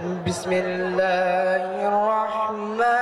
بسم الله الرحمن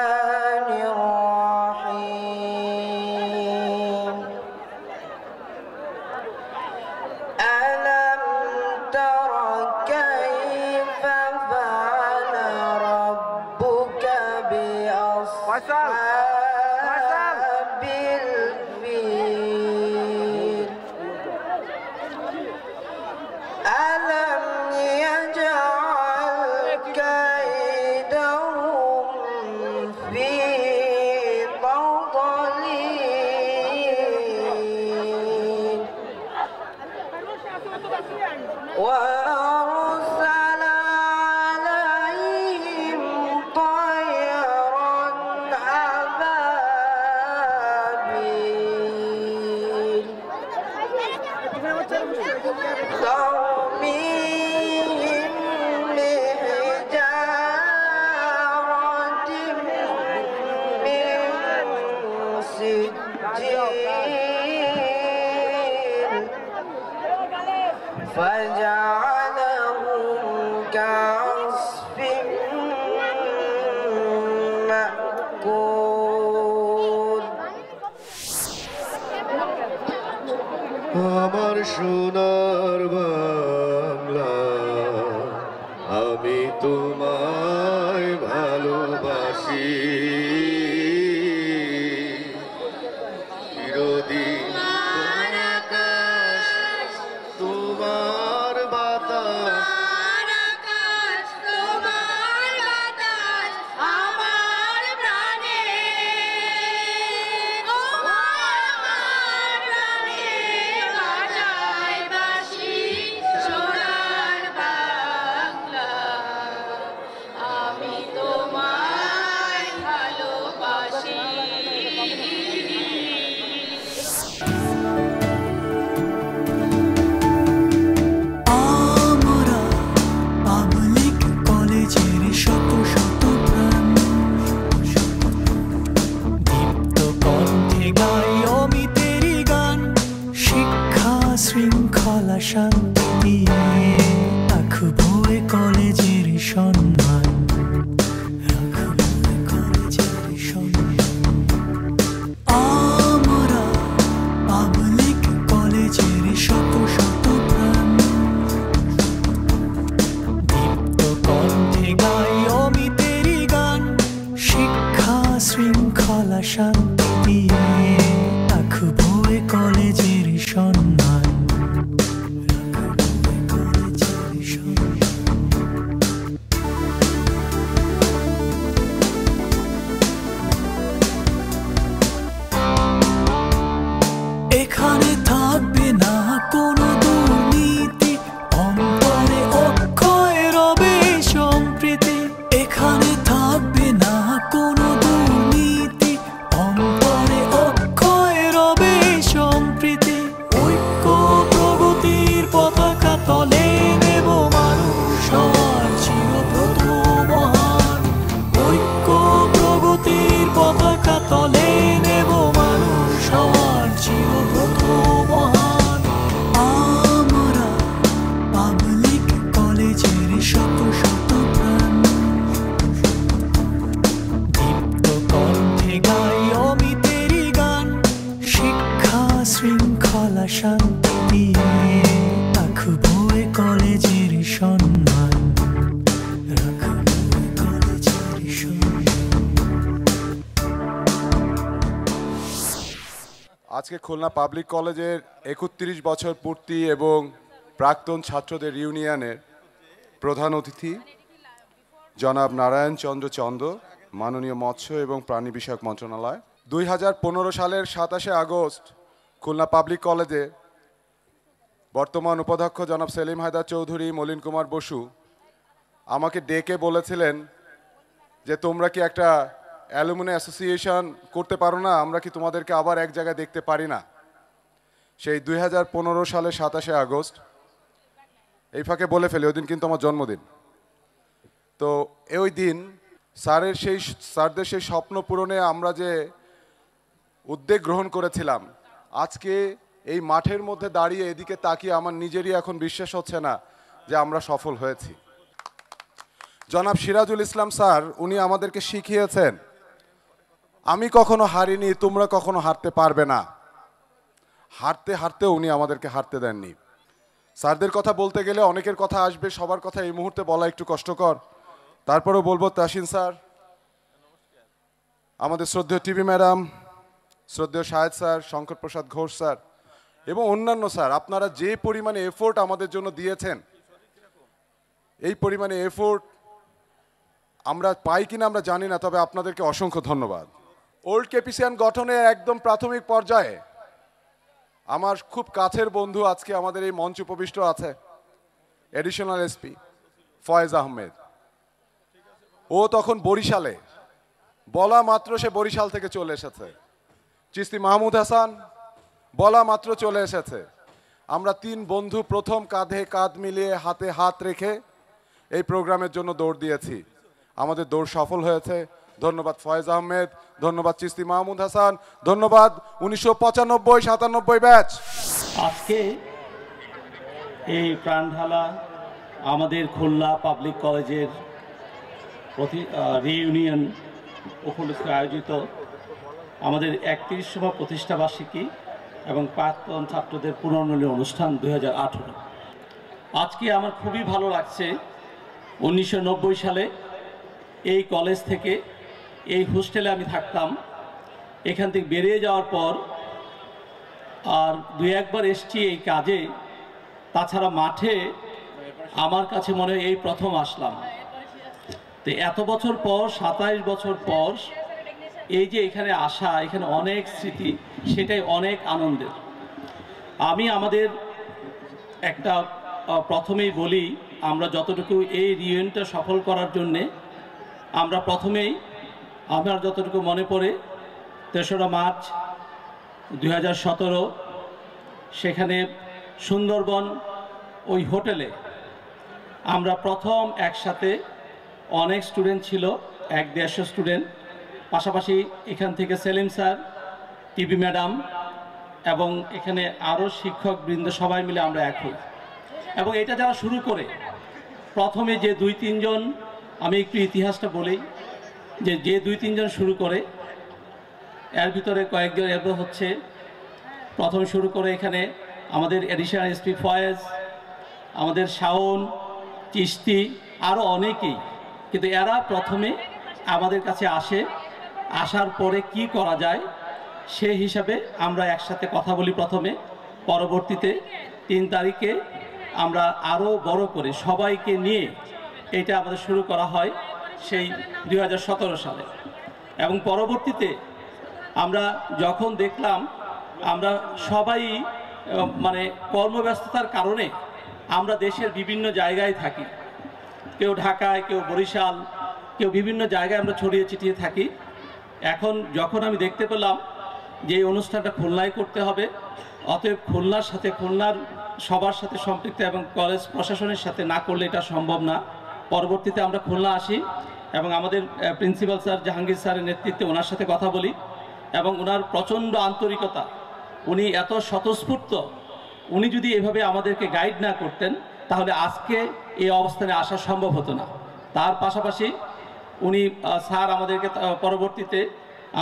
Khulna public কলেজের একত্রিশ বছর পূর্তি এবং প্রাক্তন ছাত্রদের ইউনিয়নের প্রধান অতিথি জনাব নারায়ণ চন্দ্র চন্দ, মাননীয় মৎস্য এবং প্রাণী বিষয়ক মন্ত্রণালয়। দুই হাজার পনেরো সালের সাতাশে আগস্ট খুলনা পাবলিক কলেজে বর্তমান উপাধ্যক্ষ জনাব সেলিম হায়দার চৌধুরী, মলিন কুমার বসু আমাকে ডেকে বলেছিলেন যে তোমরা কি একটা অ্যালুমিনি অ্যাসোসিয়েশন করতে পারো না, আমরা কি তোমাদেরকে আবার এক জায়গায় দেখতে পারি না? সেই দুই সালের সাতাশে আগস্ট, এই ফাঁকে বলে ফেলি, ওই দিন কিন্তু আমার জন্মদিন। তো ওই দিন স্যারের সেই, স্যারদের সেই স্বপ্ন পূরণে আমরা যে উদ্যোগ গ্রহণ করেছিলাম, আজকে এই মাঠের মধ্যে দাঁড়িয়ে এদিকে তাকিয়ে আমার নিজেরই এখন বিশ্বাস হচ্ছে না যে আমরা সফল হয়েছি। জনাব সিরাজুল ইসলাম স্যার, উনি আমাদেরকে শিখিয়েছেন আমি কখনো হারিনি, তোমরা কখনো হারতে পারবে না। হারতে হারতে উনি আমাদেরকে হারতে দেননি। স্যারদের কথা বলতে গেলে অনেকের কথা আসবে, সবার কথা এই মুহূর্তে বলা একটু কষ্টকর। তারপরেও বলব তাসিন স্যার, আমাদের শ্রদ্ধেয় টিভি ম্যাডাম, শ্রদ্ধেয় শাহেদ স্যার, শঙ্কর প্রসাদ ঘোষ স্যার এবং অন্যান্য স্যার, আপনারা যে পরিমাণে এফোর্ট আমাদের জন্য দিয়েছেন, এই পরিমাণে এফোর্ট আমরা পাই কিনা আমরা জানি না, তবে আপনাদেরকে অসংখ্য ধন্যবাদ। ওল্ড কেপিসিয়ান গঠনের একদম প্রাথমিক পর্যায়ে আমার খুব কাছের বন্ধু আজকে আমাদের এই মঞ্চ উপবিষ্ট আছে এডিশনাল এসপি ফয়েজ আহমেদ। ও তখন বরিশালে, বলা মাত্র সে বরিশাল থেকে চলে এসেছে। চিস্তি মাহমুদ হাসান, বলা মাত্র চলে এসেছে। আমরা তিন বন্ধু প্রথম কাঁধে কাঁধ মিলিয়ে হাতে হাত রেখে এই প্রোগ্রামের জন্য দৌড় দিয়েছি। আমাদের দৌড় সফল হয়েছে। ধন্যবাদ ফয়েজ আহমেদ। ধন্যবাদ চিস্তি মাহমুদ হাসান, ধন্যবাদ উনিশশো পঁচানব্বই, সাতানব্বই ব্যাচ। আজকে এই প্রাণঢালা আমাদের খুলনা পাবলিক কলেজের রিইউনিয়ন উপলক্ষে আয়োজিত আমাদের একত্রিশতম প্রতিষ্ঠাবার্ষিকী এবং প্রাক্তন ছাত্রদের পুনর্মিলনী অনুষ্ঠান দু হাজার আঠেরো। আজকে আমার খুবই ভালো লাগছে উনিশশো নব্বই সালে এই কলেজ থেকে এই হোস্টেলে আমি থাকতাম। এখান থেকে বেরিয়ে যাওয়ার পর আর দুই একবার এসছি এই কাজে। তাছাড়া মাঠে আমার কাছে মনে হয় এই প্রথম আসলাম। তো এত বছর পর, সাতাইশ বছর পর এই যে এখানে আসা, এখানে অনেক স্মৃতি, সেটাই অনেক আনন্দের। আমি আমাদের একটা প্রথমেই বলি, আমরা যতটুকু এই রিউনিয়নটা সফল করার জন্যে, আমরা প্রথমেই আমার যতটুকু মনে পড়ে, তেসরা মার্চ দু হাজার সতেরো, সেখানে সুন্দরবন ওই হোটেলে আমরা প্রথম একসাথে অনেক স্টুডেন্ট ছিল, এক দেড়শো স্টুডেন্ট। পাশাপাশি এখান থেকে সেলিম স্যার, টিভি ম্যাডাম এবং এখানে আরও শিক্ষক বৃন্দ সবাই মিলে আমরা এক হই। এবং এটা যারা শুরু করে, প্রথমে যে দুই তিনজন, আমি একটু ইতিহাসটা বলি যে যে দুই তিনজন শুরু করে, এর ভিতরে কয়েকজন এরপর হচ্ছে, প্রথম শুরু করে এখানে আমাদের এডিশনাল এসপি ফয়েজ আমাদের শাওন চিস্তি আরও অনেকেই। কিন্তু এরা প্রথমে আমাদের কাছে আসে, আসার পরে কি করা যায়, সেই হিসাবে আমরা একসাথে কথা বলি প্রথমে। পরবর্তীতে তিন তারিখে আমরা আরও বড় করে সবাইকে নিয়ে এটা আমাদের শুরু করা হয়। সেই দু হাজার সতেরো সালে। এবং পরবর্তীতে আমরা যখন দেখলাম, আমরা সবাই মানে কর্মব্যস্ততার কারণে আমরা দেশের বিভিন্ন জায়গায় থাকি। কেউ ঢাকায়, কেউ বরিশাল, কেউ বিভিন্ন জায়গায় আমরা ছড়িয়ে ছিটিয়ে থাকি। এখন যখন আমি দেখতে পেলাম যে এই অনুষ্ঠানটা খুলনায় করতে হবে, অতএব খুলনার সাথে খুলনার সবার সাথে সম্পৃক্ত এবং কলেজ প্রশাসনের সাথে না করলে এটা সম্ভব না। পরবর্তীতে আমরা খুলনা আসি এবং আমাদের প্রিন্সিপাল স্যার জাহাঙ্গীর স্যারের নেতৃত্বে ওনার সাথে কথা বলি এবং ওনার প্রচণ্ড আন্তরিকতা। উনি এত স্বতঃস্ফূর্ত। উনি যদি এভাবে আমাদেরকে গাইড না করতেন, তাহলে আজকে এই অবস্থানে আসা সম্ভব হতো না। তার পাশাপাশি উনি স্যার আমাদেরকে পরবর্তীতে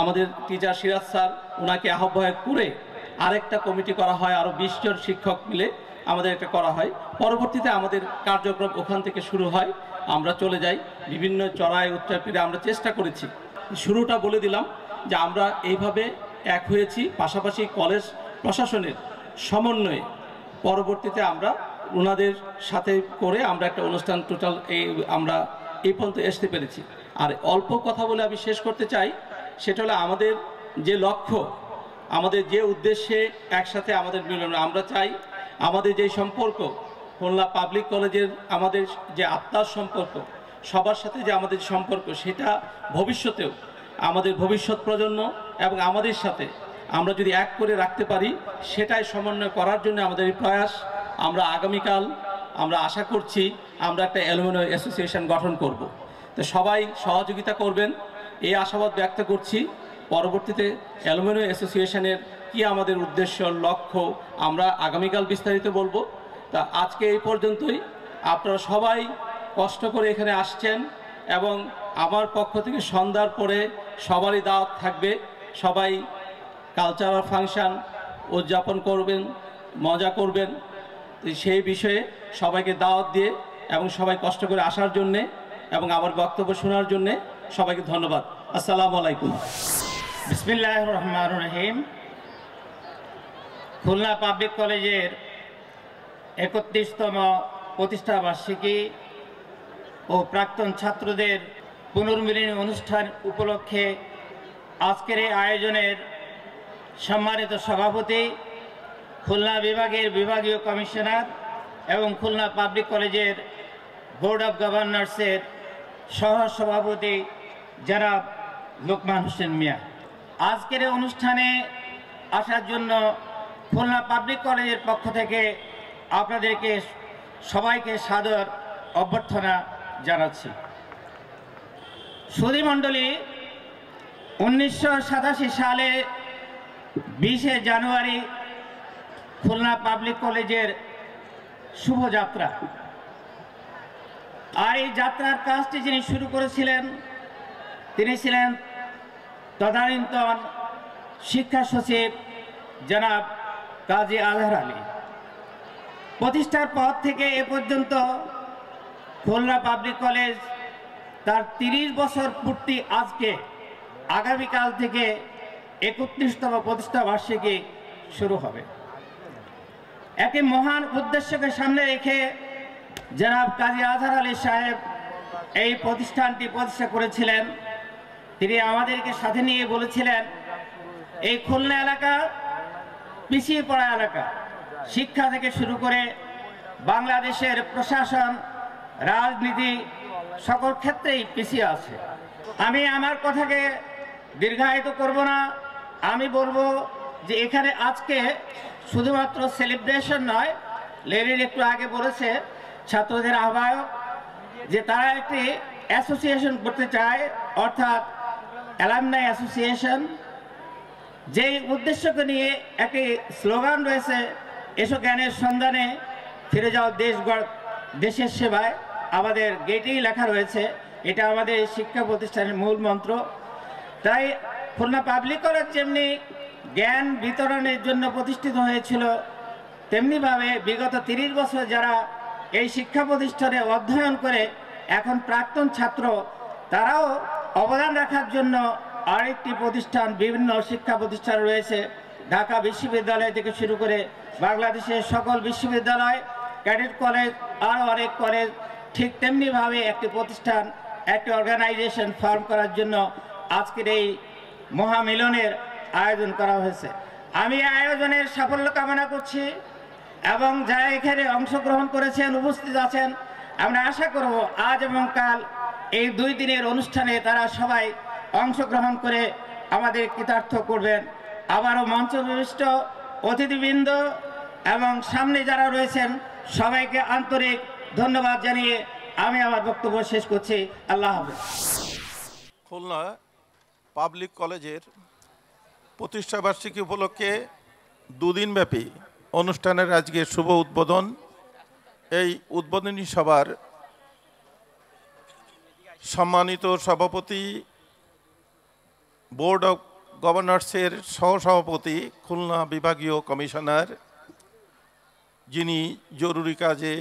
আমাদের টিচার সিরাজ স্যার ওনাকে আহ্বায়ক করে আরেকটা কমিটি করা হয় আরও জন শিক্ষক মিলে আমাদের এটা করা হয়। পরবর্তীতে আমাদের কার্যক্রম ওখান থেকে শুরু হয়। আমরা চলে যাই। বিভিন্ন চড়াই উত্তরপীড়ে আমরা চেষ্টা করেছি। শুরুটা বলে দিলাম যে আমরা এইভাবে এক হয়েছি। পাশাপাশি কলেজ প্রশাসনের সমন্বয়ে পরবর্তীতে আমরা ওনাদের সাথে করে আমরা একটা অনুষ্ঠান টোটাল এই আমরা এই পর্যন্ত আসতে পেরেছি। আর অল্প কথা বলে আমি শেষ করতে চাই, সেটা হলো আমাদের যে লক্ষ্য, আমাদের যে উদ্দেশ্যে একসাথে আমাদের মিলন, আমরা চাই আমাদের যে সম্পর্ক খুলনা পাবলিক কলেজের আমাদের যে আত্মার সম্পর্ক, সবার সাথে যে আমাদের সম্পর্ক, সেটা ভবিষ্যতেও আমাদের ভবিষ্যৎ প্রজন্ম এবং আমাদের সাথে আমরা যদি এক করে রাখতে পারি, সেটাই সমন্বয় করার জন্য আমাদের প্রয়াস। আমরা আগামীকাল, আমরা আশা করছি আমরা একটা অ্যালুমিনিয়াম অ্যাসোসিয়েশন গঠন করব। তো সবাই সহযোগিতা করবেন। এই আশাবাদ ব্যক্ত করছি, পরবর্তীতে অ্যালুমিনিয়াম অ্যাসোসিয়েশনের কি আমাদের উদ্দেশ্য, লক্ষ্য, আমরা আগামীকাল বিস্তারিত বলব। তা আজকে এই পর্যন্তই। আপনারা সবাই কষ্ট করে এখানে আসছেন এবং আমার পক্ষ থেকে সন্ধ্যার পরে সবারই দাওয়াত থাকবে। সবাই কালচারাল ফাংশন উদযাপন করবেন, মজা করবেন। সেই বিষয়ে সবাইকে দাওয়াত দিয়ে এবং সবাই কষ্ট করে আসার জন্যে এবং আমার বক্তব্য শোনার জন্যে সবাইকে ধন্যবাদ। আসসালামু আলাইকুম। বিসমিল্লাহ রহমান রহিম। খুলনা পাবলিক কলেজের একত্রিশতম প্রতিষ্ঠা বার্ষিকী ও প্রাক্তন ছাত্রদের পুনর্মিলনী অনুষ্ঠান উপলক্ষে আজকের এই আয়োজনের সম্মানিত সভাপতি, খুলনা বিভাগের বিভাগীয় কমিশনার এবং খুলনা পাবলিক কলেজের বোর্ড অফ গভর্নর্সের সহ সভাপতি জনাব লোকমান হোসেন মিয়া। আজকের অনুষ্ঠানে আসার জন্য খুলনা পাবলিক কলেজের পক্ষ থেকে আপনাদেরকে সবাইকে সাদর অভ্যর্থনা জানাচ্ছি। সুধীমণ্ডলী উনিশশো সাতাশি সালে বিশে জানুয়ারি খুলনা পাবলিক কলেজের শুভযাত্রা আর এই যাত্রার কাজটি যিনি শুরু করেছিলেন, তিনি ছিলেন তদানীন্তন শিক্ষা সচিব জনাব কাজী আজহার আলী। প্রতিষ্ঠার পর থেকে এ পর্যন্ত খুলনা পাবলিক কলেজ তার তিরিশ বছর পূর্তি আজকে, আগামীকাল থেকে একত্রিশতম প্রতিষ্ঠা বার্ষিকী শুরু হবে। একটি মহান উদ্দেশ্যকে সামনে রেখে জনাব কাজী আজহার আলী সাহেব এই প্রতিষ্ঠানটি প্রতিষ্ঠা করেছিলেন। তিনি আমাদেরকে সাথে নিয়ে বলেছিলেন, এই খুলনা এলাকা পিছিয়ে পড়া এলাকা। শিক্ষা থেকে শুরু করে বাংলাদেশের প্রশাসন, রাজনীতি, সকল ক্ষেত্রেই পিছিয়ে আছে। আমি আমার কথাকে দীর্ঘায়িত করব না। আমি বলব যে এখানে আজকে শুধুমাত্র সেলিব্রেশন নয়, লেনিন একটু আগে বলেছে ছাত্রদের আহ্বায়ক যে তারা একটি অ্যাসোসিয়েশন করতে চায়, অর্থাৎ অ্যালামনাই অ্যাসোসিয়েশন যেই উদ্দেশ্যকে নিয়ে একটি স্লোগান রয়েছে এসো জ্ঞানের সন্ধানে ফিরে যাও দেশ দেশের সেবায়। আমাদের গেটেই লেখা রয়েছে, এটা আমাদের শিক্ষা প্রতিষ্ঠানের মূল মন্ত্র। তাই খুলনা পাবলিক কলেজ যেমনি জ্ঞান বিতরণের জন্য প্রতিষ্ঠিত হয়েছিল, তেমনিভাবে বিগত তিরিশ বছর যারা এই শিক্ষা প্রতিষ্ঠানে অধ্যয়ন করে এখন প্রাক্তন ছাত্র, তারাও অবদান রাখার জন্য আরেকটি প্রতিষ্ঠান, বিভিন্ন শিক্ষা প্রতিষ্ঠান রয়েছে। ঢাকা বিশ্ববিদ্যালয় থেকে শুরু করে বাংলাদেশের সকল বিশ্ববিদ্যালয়, ক্যাডেট কলেজ, আরও অনেক কলেজ ঠিক তেমনিভাবে একটি প্রতিষ্ঠান, একটি অর্গানাইজেশন ফর্ম করার জন্য আজকের এই মহামিলনের আয়োজন করা হয়েছে। আমি আয়োজনের সাফল্য কামনা করছি এবং যারা এখানে অংশগ্রহণ করেছেন, উপস্থিত আছেন, আমরা আশা করব আজ এবং কাল এই দুই দিনের অনুষ্ঠানে তারা সবাই অংশগ্রহণ করে আমাদের কৃতার্থ করবেন। আবারও মঞ্চ বিশিষ্ট অতিথিবৃন্দ এবং সামনে যারা রয়েছেন, সবাইকে আন্তরিক ধন্যবাদ জানিয়ে আমি আমার বক্তব্য শেষ করছি। আল্লাহ হাফেজ। খুলনা পাবলিক কলেজের প্রতিষ্ঠা বার্ষিকী উপলক্ষে দুদিনব্যাপী অনুষ্ঠানের আজকে শুভ উদ্বোধন। এই উদ্বোধনী সভার সম্মানিত সভাপতি, বোর্ড অফ গভর্নর্সের সহসভাপতি, খুলনা বিভাগীয় কমিশনার যিনি জরুরি কাজে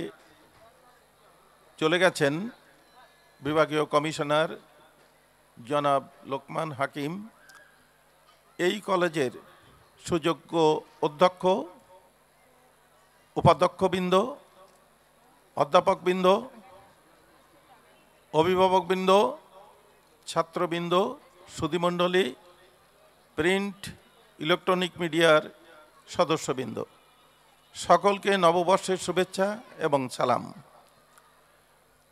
চলে গেছেন, বিভাগীয় কমিশনার জনাব লোকমান হাকিম, এই কলেজের সুযোগ্য অধ্যক্ষ, উপাধ্যক্ষবৃন্দ, অধ্যাপকবৃন্দ, অভিভাবকবৃন্দ, ছাত্রবৃন্দ, সুধীমণ্ডলী, প্রিন্ট, ইলেকট্রনিক মিডিয়ার সদস্যবৃন্দ। সকলকে নববর্ষের শুভেচ্ছা এবং সালাম।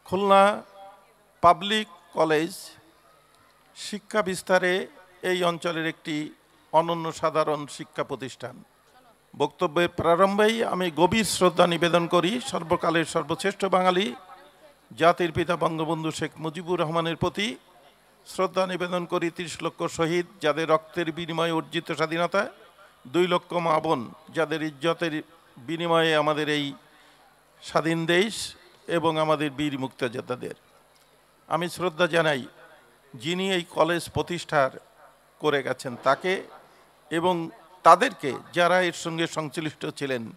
খুলনা পাবলিক কলেজ শিক্ষা বিস্তারে এই অঞ্চলের একটি অনন্য সাধারণ শিক্ষা প্রতিষ্ঠান। বক্তব্যের প্রারম্ভেই আমি গভীর শ্রদ্ধা নিবেদন করি, সর্বকালের সর্বশ্রেষ্ঠ বাঙালি জাতির পিতা বঙ্গবন্ধু শেখ মুজিবুর রহমানের প্রতি শ্রদ্ধা নিবেদন করি তিরিশ লক্ষ শহীদ যাদের রক্তের বিনিময়ে অর্জিত স্বাধীনতা, দুই লক্ষ মা বোন যাদের ইজ্জতের বিনিময়ে আমাদের এই স্বাধীন দেশ এবং আমাদের বীর মুক্তিযোদ্ধাদের। আমি শ্রদ্ধা জানাই যিনি এই কলেজ প্রতিষ্ঠার করে গেছেন তাকে এবং তাদেরকে যারা এর সঙ্গে সংশ্লিষ্ট ছিলেন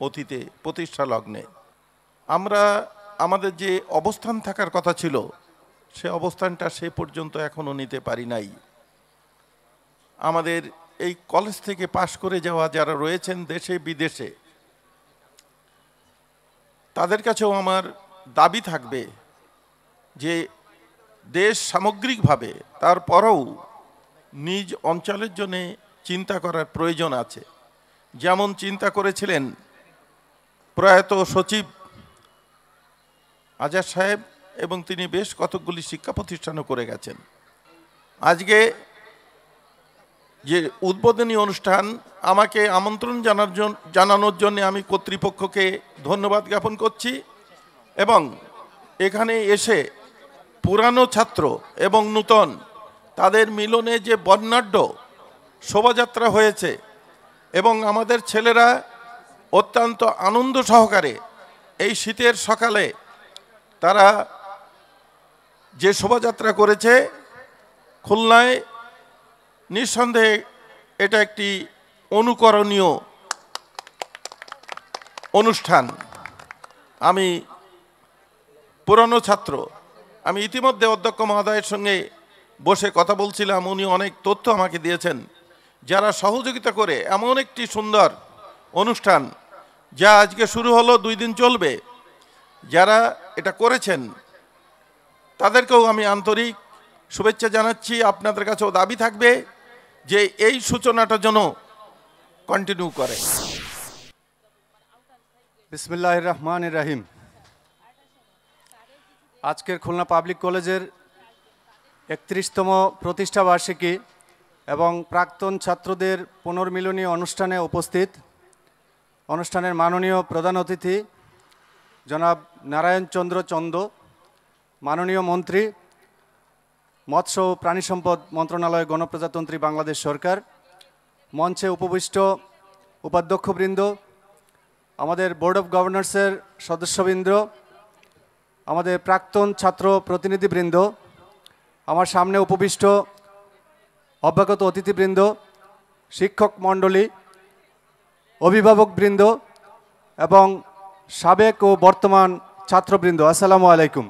অতীতে প্রতিষ্ঠা লগ্নে। আমরা আমাদের যে অবস্থান থাকার কথা ছিল, সে অবস্থানটা সে পর্যন্ত এখনও নিতে পারি নাই। আমাদের এই কলেজ থেকে পাশ করে যাওয়া যারা রয়েছেন দেশে বিদেশে তাদের কাছেও আমার দাবি থাকবে যে দেশ সামগ্রিকভাবে তারপরেও নিজ অঞ্চলের জন্যে চিন্তা করার প্রয়োজন আছে। যেমন চিন্তা করেছিলেন প্রয়াত সচিব আজাদ সাহেব এবং তিনি বেশ কতকগুলি শিক্ষা প্রতিষ্ঠানও করে গেছেন। আজকে যে উদ্বোধনী অনুষ্ঠান আমাকে আমন্ত্রণ জানার জন্য জানানোর জন্য আমি কর্তৃপক্ষকে ধন্যবাদ জ্ঞাপন করছি এবং এখানে এসে পুরানো ছাত্র এবং নূতন তাদের মিলনে যে বর্ণাঢ্য শোভাযাত্রা হয়েছে এবং আমাদের ছেলেরা অত্যন্ত আনন্দ সহকারে এই শীতের সকালে তারা যে শোভাযাত্রা করেছে, খুলনায় নিঃসন্দেহে এটা একটি অনুকরণীয় অনুষ্ঠান। আমি পুরনো ছাত্র। আমি ইতিমধ্যে অধ্যক্ষ মহোদয়ের সঙ্গে বসে কথা বলছিলাম। উনি অনেক তথ্য আমাকে দিয়েছেন, যারা সহযোগিতা করে এমন একটি সুন্দর অনুষ্ঠান যা আজকে শুরু হলো, দুই দিন চলবে, যারা এটা করেছেন, তাদেরকেও আমি আন্তরিক শুভেচ্ছা জানাচ্ছি। আপনাদের কাছেও দাবি থাকবে যে এই সূচনাটা যেন কন্টিনিউ করে। বিসমিল্লাহ রহমান রাহিম। আজকের খুলনা পাবলিক কলেজের একত্রিশতম প্রতিষ্ঠা বার্ষিকী এবং প্রাক্তন ছাত্রদের পুনর্মিলনী অনুষ্ঠানে উপস্থিত অনুষ্ঠানের মাননীয় প্রধান অতিথি জনাব নারায়ণ চন্দ্র চন্দ, মাননীয় মন্ত্রী, মৎস্য ও প্রাণী সম্পদ মন্ত্রণালয় গণপ্রজাতন্ত্রী বাংলাদেশ সরকার মঞ্চে উপবিষ্ট উপাধ্যক্ষবৃন্দ, আমাদের বোর্ড অফ গভর্নর্সের সদস্যবৃন্দ, আমাদের প্রাক্তন ছাত্র প্রতিনিধিবৃন্দ, আমার সামনে উপবিষ্ট অভ্যাগত অতিথিবৃন্দ, শিক্ষক মণ্ডলী, অভিভাবকবৃন্দ এবং সাবেক ও বর্তমান ছাত্রবৃন্দ, আসসালামু আলাইকুম।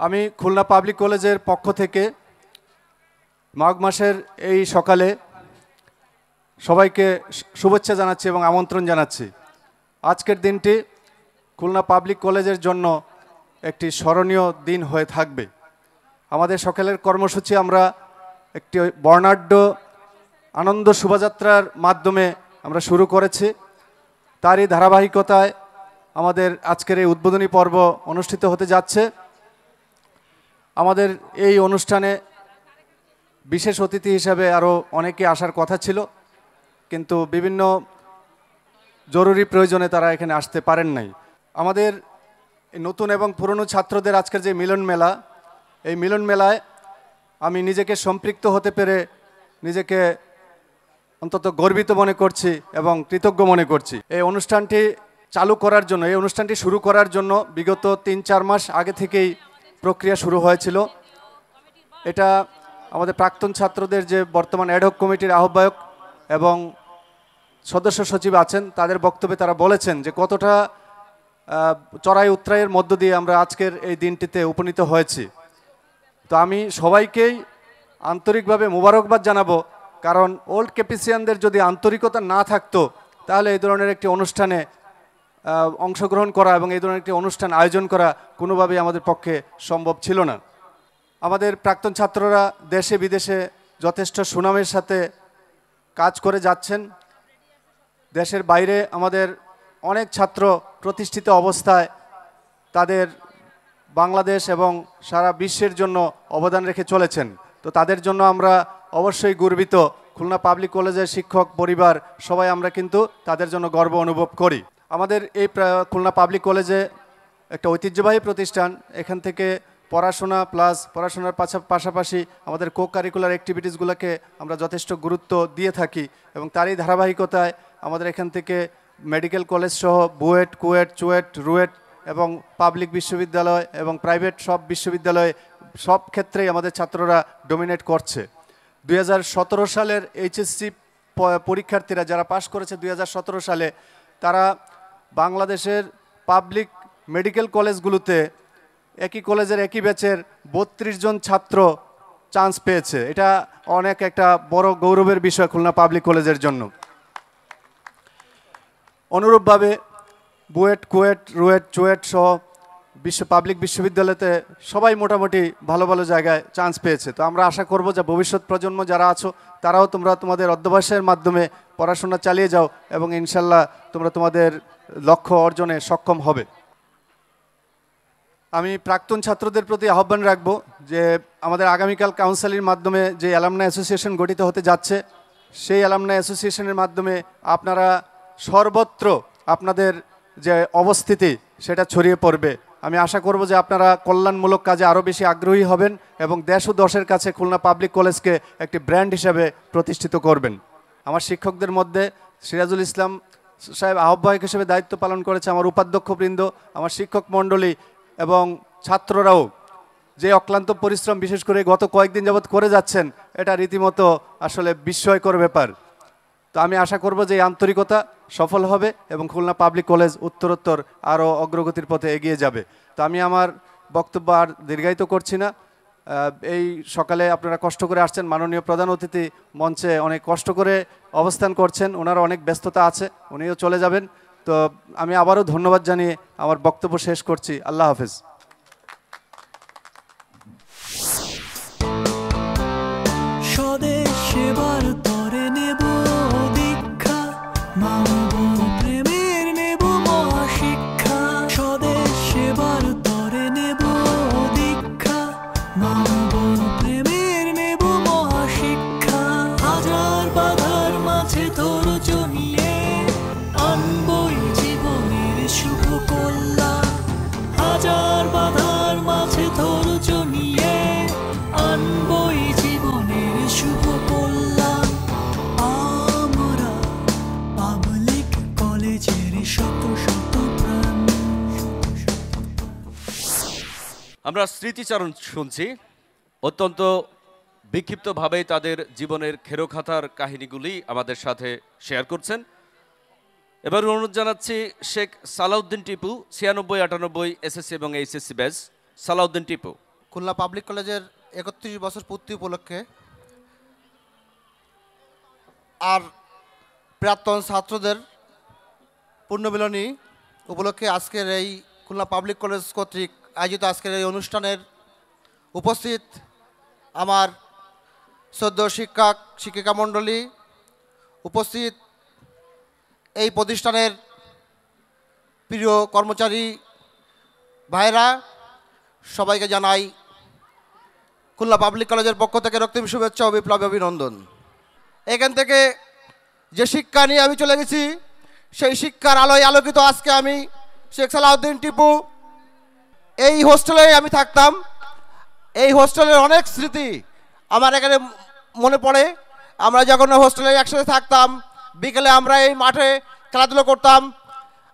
আমি খুলনা পাবলিক কলেজের পক্ষ থেকে মাঘ মাসের এই সকালে সবাইকে শুভেচ্ছা জানাচ্ছি এবং আমন্ত্রণ জানাচ্ছি। আজকের দিনটি খুলনা পাবলিক কলেজের জন্য একটি স্মরণীয় দিন হয়ে থাকবে। আমাদের সকালের কর্মসূচি আমরা একটি বর্ণাঢ্য আনন্দ শোভাযাত্রার মাধ্যমে আমরা শুরু করেছি। তারই ধারাবাহিকতায় আমাদের আজকের এই উদ্বোধনী পর্ব অনুষ্ঠিত হতে যাচ্ছে। আমাদের এই অনুষ্ঠানে বিশেষ অতিথি হিসাবে আরও অনেকে আসার কথা ছিল। কিন্তু বিভিন্ন জরুরি প্রয়োজনে তারা এখানে আসতে পারেন নাই। আমাদের নতুন এবং পুরনো ছাত্রদের আজকের যে মিলন মেলা, এই মিলন মেলায় আমি নিজেকে সম্পৃক্ত হতে পেরে নিজেকে অন্তত গর্বিত মনে করছি এবং কৃতজ্ঞ মনে করছি। এই অনুষ্ঠানটি চালু করার জন্য, এই অনুষ্ঠানটি শুরু করার জন্য বিগত তিন চার মাস আগে থেকেই প্রক্রিয়া শুরু হয়েছিল। এটা আমাদের প্রাক্তন ছাত্রদের যে বর্তমান অ্যাডহক কমিটির আহ্বায়ক এবং সদস্য সচিব আছেন, তাদের বক্তব্যে তারা বলেছেন যে কতটা চড়াই উত্তরায়ের মধ্য দিয়ে আমরা আজকের এই দিনটিতে উপনীত হয়েছি। তো আমি সবাইকেই আন্তরিকভাবে মোবারকবাদ জানাব, কারণ ওল্ড ক্যাপিসিয়ানদের যদি আন্তরিকতা না থাকতো, তাহলে এই ধরনের একটি অনুষ্ঠানে অংশগ্রহণ করা এবং এই ধরনের একটি অনুষ্ঠান আয়োজন করা কোনোভাবেই আমাদের পক্ষে সম্ভব ছিল না। আমাদের প্রাক্তন ছাত্ররা দেশে বিদেশে যথেষ্ট সুনামের সাথে কাজ করে যাচ্ছেন। দেশের বাইরে আমাদের অনেক ছাত্র প্রতিষ্ঠিত অবস্থায় তাদের বাংলাদেশ এবং সারা বিশ্বের জন্য অবদান রেখে চলেছেন। তো তাদের জন্য আমরা অবশ্যই গর্বিত। খুলনা পাবলিক কলেজের শিক্ষক পরিবার সবাই আমরা কিন্তু তাদের জন্য গর্ব অনুভব করি। আমাদের এই খুলনা পাবলিক কলেজে একটা ঐতিহ্যবাহী প্রতিষ্ঠান। এখান থেকে পড়াশোনা প্লাস পড়াশোনার পাশা- পাশাপাশি আমাদের কো কারিকুলার অ্যাক্টিভিটিসগুলোকে আমরা যথেষ্ট গুরুত্ব দিয়ে থাকি এবং তারই ধারাবাহিকতায় আমাদের এখান থেকে মেডিকেল কলেজ সহ বুয়েট, কুয়েট, চুয়েট, রুয়েট এবং পাবলিক বিশ্ববিদ্যালয় এবং প্রাইভেট সব বিশ্ববিদ্যালয়ে সব ক্ষেত্রেই আমাদের ছাত্ররা ডোমিনেট করছে। দু হাজার সতেরো সালের এইচএসসি পরীক্ষার্থীরা যারা পাশ করেছে দুই হাজার সতেরো সালে, তারা বাংলাদেশের পাবলিক মেডিকেল কলেজগুলোতে একই কলেজের একই ব্যাচের বত্রিশ জন ছাত্র চান্স পেয়েছে। এটা অনেক একটা বড় গৌরবের বিষয় খুলনা পাবলিক কলেজের জন্য। অনুরূপভাবে বুয়েট, কুয়েট, রুয়েট, চুয়েট সহ বিশ্ব, পাবলিক বিশ্ববিদ্যালয়তে সবাই মোটামুটি ভালো ভালো জায়গায় চান্স পেয়েছে। তো আমরা আশা করব যে ভবিষ্যৎ প্রজন্ম যারা আছো, তারাও তোমরা তোমাদের অধ্যবসায়ের মাধ্যমে পড়াশোনা চালিয়ে যাও এবং ইনশাল্লাহ তোমরা তোমাদের লক্ষ্য অর্জনে সক্ষম হবে। আমি প্রাক্তন ছাত্রদের প্রতি আহ্বান রাখব যে আমাদের আগামীকাল কাউন্সিলের মাধ্যমে যে অ্যালামনা অ্যাসোসিয়েশন গঠিত হতে যাচ্ছে, সেই অ্যালামনা অ্যাসোসিয়েশনের মাধ্যমে আপনারা সর্বত্র আপনাদের যে অবস্থিতি, সেটা ছড়িয়ে পড়বে। আমি আশা করব যে আপনারা কল্যাণমূলক কাজে আরও বেশি আগ্রহী হবেন এবং দেশ ও দশের কাছে খুলনা পাবলিক কলেজকে একটি ব্র্যান্ড হিসাবে প্রতিষ্ঠিত করবেন। আমার শিক্ষকদের মধ্যে সিরাজুল ইসলাম সাহেব আহ্বায়ক হিসেবে দায়িত্ব পালন করেছে আমার উপাধ্যক্ষবৃন্দ, আমার শিক্ষক মণ্ডলী এবং ছাত্ররাও যে অক্লান্ত পরিশ্রম, বিশেষ করে গত কয়েকদিন যাবৎ করে যাচ্ছেন, এটা রীতিমতো আসলে বিস্ময়কর ব্যাপার। তো আমি আশা করব যে আন্তরিকতা সফল হবে এবং খুলনা পাবলিক কলেজ উত্তরোত্তর আরও অগ্রগতির পথে এগিয়ে যাবে। তো আমি আমার বক্তব্য আর দীর্ঘায়িত করছি না। এই সকালে আপনারা কষ্ট করে আসছেন, মাননীয় প্রধান অতিথি মঞ্চে অনেক কষ্ট করে অবস্থান করছেন ওনার অনেক ব্যস্ততা আছে, উনিও চলে যাবেন। তো আমি আবারও ধন্যবাদ জানিয়ে আমার বক্তব্য শেষ করছি। আল্লাহ হাফেজ। আমরা স্মৃতিচারণ শুনছি। অত্যন্ত বিক্ষিপ্তভাবে তাদের জীবনের খেরোখাতার কাহিনীগুলি আমাদের সাথে শেয়ার করছেন। এবার অনুরোধ জানাচ্ছি শেখ সালাউদ্দিন টিপু, ছিয়ানব্বই, আটানব্বই, এসএসসি এবং HSC batch. Salauddin Tipu. Khulna public কলেজের একত্রিশ বছর পূর্তি উপলক্ষে আর প্রাক্তন ছাত্রদের পূর্ণমিলনী উপলক্ষে আজকের এই খুলনা পাবলিক কলেজ কর্তৃক আয়োজিত আজকের এই অনুষ্ঠানের উপস্থিত আমার সদ্য শিক্ষক, শিক্ষিকা মণ্ডলী উপস্থিত এই প্রতিষ্ঠানের প্রিয় কর্মচারী ভাইরা, সবাইকে জানাই খুলনা পাবলিক কলেজের পক্ষ থেকে রক্তিম শুভেচ্ছা ও বিপ্লবী অভিনন্দন। এখান থেকে যে শিক্ষা নিয়ে আমি চলে গেছি, সেই শিক্ষার আলোয় আলোকিত আজকে আমি শেখ সালাউদ্দিন টিপু এই হোস্টেলে আমি থাকতাম। এই হোস্টেলের অনেক স্মৃতি আমার এখানে মনে পড়ে। আমরা যখন হোস্টেলে একসাথে থাকতাম, বিকেলে আমরা এই মাঠে খেলাধুলো করতাম।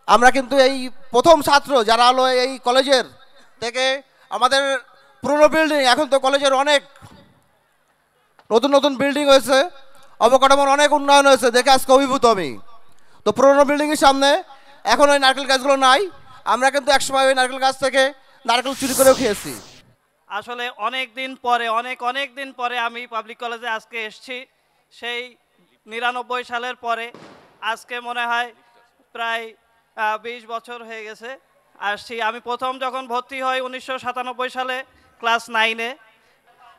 আমরা কিন্তু এই প্রথম ছাত্র যারা হলো এই কলেজের থেকে আমাদের পুরনো বিল্ডিং এখন তো কলেজের অনেক নতুন নতুন বিল্ডিং হয়েছে। অবকাঠামোর অনেক উন্নয়ন হয়েছে, দেখে আজকে অভিভূত আমি। তো পুরনো বিল্ডিংয়ের সামনে এখন ওই নারকেল গাছগুলো নাই। আমরা কিন্তু একসময় ওই নারকেল গাছ থেকে নারকেল চুরি করেও খেয়েছি। আসলে অনেক দিন পরে, অনেক অনেক দিন পরে আমি পাবলিক কলেজে আজকে এসেছি। সেই নিরানব্বই সালের পরে আজকে মনে হয় প্রায় বিশ বছর হয়ে গেছে আসছি। আমি প্রথম যখন ভর্তি হই উনিশশো সাতানব্বই সালে ক্লাস নাইনে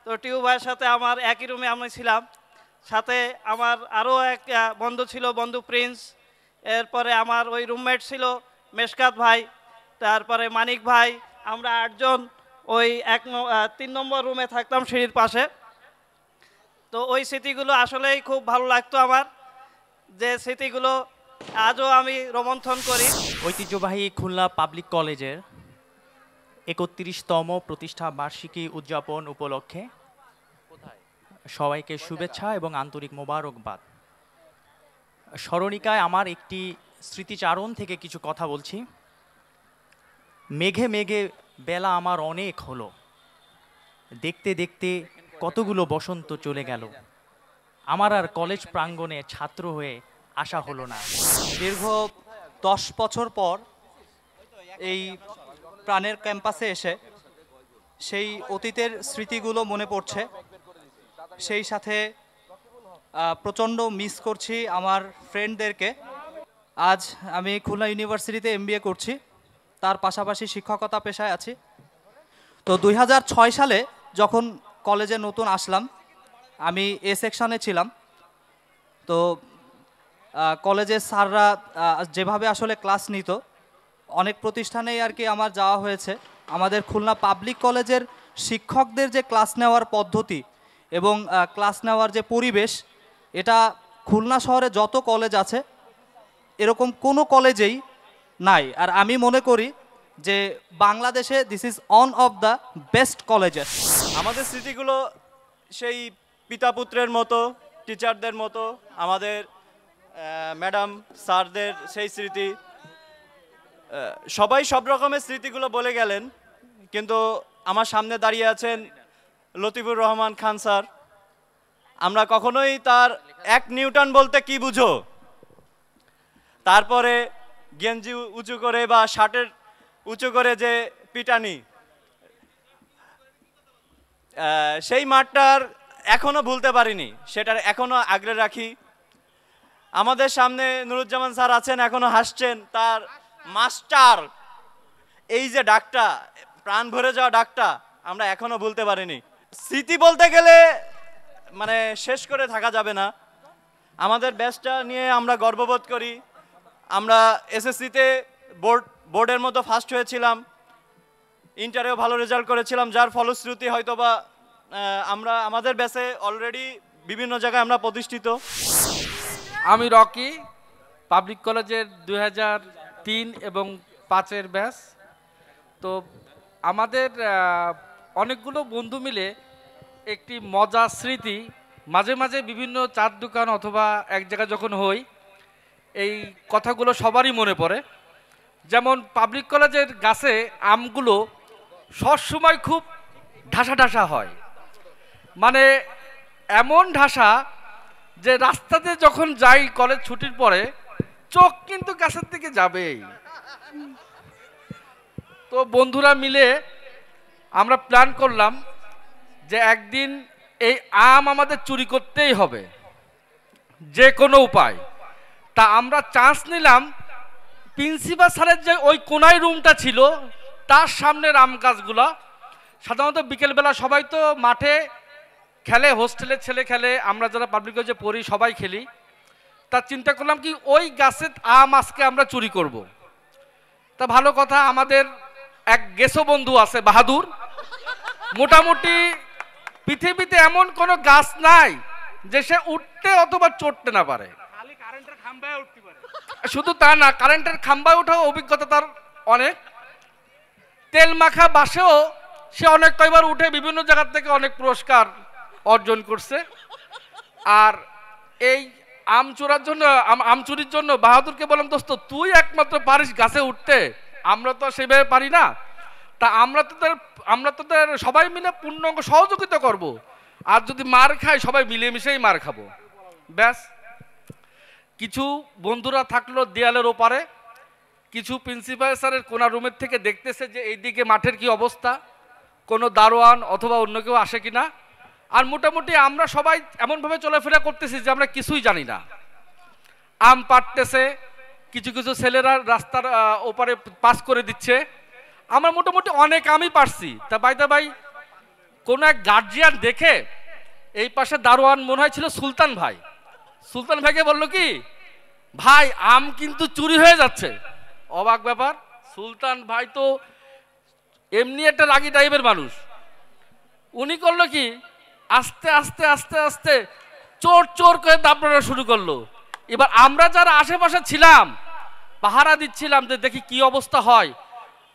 তো টিউবাইয়ের সাথে আমার একই রুমে আমি ছিলাম। সাথে আমার আরও এক বন্ধু ছিল, বন্ধু প্রিন্স। এরপরে আমার ওই রুমমেট ছিল মেশকাত ভাই, তারপরে মানিক ভাই আমরা আটজন ওই এক তিন নম্বর রুমে থাকতাম সিঁড়ির পাশে। তো ওই স্মৃতিগুলো আসলেই খুব ভালো লাগতো আমার যে স্মৃতিগুলো আজও আমি রোমন্থন করি। ঐতিহ্যবাহী খুলনা পাবলিক কলেজের একত্রিশতম প্রতিষ্ঠা বার্ষিকী উদযাপন উপলক্ষে সবাইকে শুভেচ্ছা এবং আন্তরিক মোবারকবাদ। স্মরণিকায় আমার একটি স্মৃতিচারণ থেকে কিছু কথা বলছি। মেঘে মেঘে বেলা আমার অনেক হলো। দেখতে দেখতে কতগুলো বসন্ত চলে গেল। আমার আর কলেজ প্রাঙ্গণে ছাত্র হয়ে আসা হলো না। দীর্ঘ দশ বছর পর এই প্রাণের ক্যাম্পাসে এসে সেই অতীতের স্মৃতিগুলো মনে পড়ছে। সেই সাথে প্রচণ্ড মিস করছি আমার ফ্রেন্ডদেরকে আজ আমি খুলনা ইউনিভার্সিটিতে এমবিএ করছি। তার পাশাপাশি শিক্ষকতা পেশায় আছি। তো দুই হাজার ছয় সালে যখন কলেজে নতুন আসলাম, আমি এ সেকশানে ছিলাম। তো কলেজের স্যাররা যেভাবে আসলে ক্লাস নিত, অনেক প্রতিষ্ঠানেই আর কি আমার যাওয়া হয়েছে। আমাদের খুলনা পাবলিক কলেজের শিক্ষকদের যে ক্লাস নেওয়ার পদ্ধতি এবং ক্লাস নেওয়ার যে পরিবেশ, এটা খুলনা শহরে যত কলেজ আছে, এরকম কোনো কলেজেই নাই। আর আমি মনে করি যে বাংলাদেশে this is one of the best colleges আমাদের স্মৃতিগুলো সেই পিতা পুত্রের মতো টিচারদের মতো, আমাদের ম্যাডাম স্যারদের সেই স্মৃতি। সবাই সব রকমের স্মৃতিগুলো বলে গেলেন, কিন্তু আমার সামনে দাঁড়িয়ে আছেন লতিফুর রহমান খান স্যার। আমরা কখনোই তার এক নিউটন বলতে কি বুঝো? তারপরে গেঞ্জি উঁচু করে বা শার্টের উঁচু করে যে পিটানি। সেই মাঠটার এখনও ভুলতে পারিনি, সেটার এখনও আগলে রাখি। আমাদের সামনে নুরুজ্জামান স্যার আছেন, এখনও হাসছেন, তার মাস্টার, এই যে ডাকটা, প্রাণ ভরে যাওয়া ডাকটা, আমরা এখনও ভুলতে পারিনি। স্মৃতি বলতে গেলে মানে শেষ করে থাকা যাবে না। আমাদের ব্যাচটা নিয়ে আমরা গর্ববোধ করি। আমরা এসএসসিতে বোর্ড বোর্ডের মতো ফার্স্ট হয়েছিলাম। ইন্টারেও ভালো রেজাল্ট করেছিলাম, যার ফলশ্রুতি হয়তো বা আমরা, আমাদের ব্যাচে অলরেডি বিভিন্ন জায়গায় আমরা প্রতিষ্ঠিত। আমি রকি পাবলিক কলেজের দুই তিন এবং পাঁচের ব্যাচ তো আমাদের অনেকগুলো বন্ধু মিলে একটি মজা স্মৃতি, মাঝে মাঝে বিভিন্ন চার দোকান অথবা এক জায়গায় যখন হই এই কথাগুলো সবারই মনে পড়ে। যেমন পাবলিক কলেজের গাছে আমগুলো সবসময় খুব ঢাসা ঢাসা হয়। মানে এমন ঢাসা যে রাস্তাতে যখন যাই কলেজ ছুটির পরে, চোখ কিন্তু গাছের দিকে যাবেই। তো বন্ধুরা মিলে আমরা প্ল্যান করলাম যে একদিন এই আম আমাদের চুরি করতেই হবে। যে কোনো উপায়। তা আমরা চান্স নিলাম। প্রিন্সিপাল স্যারের যে ওই কোনায় রুমটা ছিল, তার সামনের আম গাছগুলো। সাধারণত বিকেলবেলা সবাই তো মাঠে খেলে হোস্টেলের ছেলে খেলে, আমরা যারা পাবলিক কলেজে পড়ি, সবাই খেলি। তা চিন্তা করলাম কি, ওই গাছের আম আজকে আমরা চুরি করব। তা ভালো কথা, আমাদের এক গেসো বন্ধু আছে, বাহাদুর। মোটামুটি পৃথিবীতে এমন কোনো গাছ নাই যে সে উঠতে অথবা চড়তে না পারে। শুধু তা না কারেন্টের খাম্বায় ওঠাও অভিজ্ঞতা তার অনেক। তেল মাখা বাসেও সে অনেক কয়বার উঠে বিভিন্ন জায়গা থেকে অনেক পুরস্কার অর্জন করছে। আর এই আম চোরার জন্য আম- চুরির জন্য বাহাদুরকে বললাম, দোস্ত, তুই একমাত্র পারিস গাছে উঠতে। আমরা তো সেভাবে পারি না। তা আমরা তোদের আমরা তোদের সবাই মিলে পূর্ণাঙ্গ সহযোগিতা করব। আর যদি মার খাই, সবাই মিলেমিশেই মার খাব। ব্যাস। কিছু বন্ধুরা থাকল দেয়ালের ওপারে, কিছু প্রিন্সিপাল স্যারের কোনা রুমের থেকে দেখতেছে যে এইদিকে মাঠের কি অবস্থা, কোনো দারোয়ান অথবা অন্য কেউ আসে কিনা। আর মোটামুটি আমরা সবাই এমনভাবে চলাফেরা করতেছি যে আমরা কিছুই জানি না। আম পাটতেছে কিছু কিছু ছেলেরা রাস্তার ওপারে পাস করে দিচ্ছে। আমরা মোটামুটি অনেক আমি পারছি। তা বাইদা ভাই কোনো এক গার্জিয়ান দেখে এই পাশে দারোয়ান মনে হয় ছিল সুলতান ভাই। সুলতান ভাইকে বলল কি, ভাই, আম কিন্তু চুরি হয়ে যাচ্ছে। অবাক ব্যাপার, সুলতান ভাই তো এমনি একটা রাগি টাইপের মানুষ। উনি করল কি, আস্তে আস্তে আস্তে আস্তে চোর চোর করে দাপড়ানো শুরু করল। এবার আমরা যারা আশেপাশে ছিলাম, পাহারা দিচ্ছিলাম যে দেখি কি অবস্থা হয়,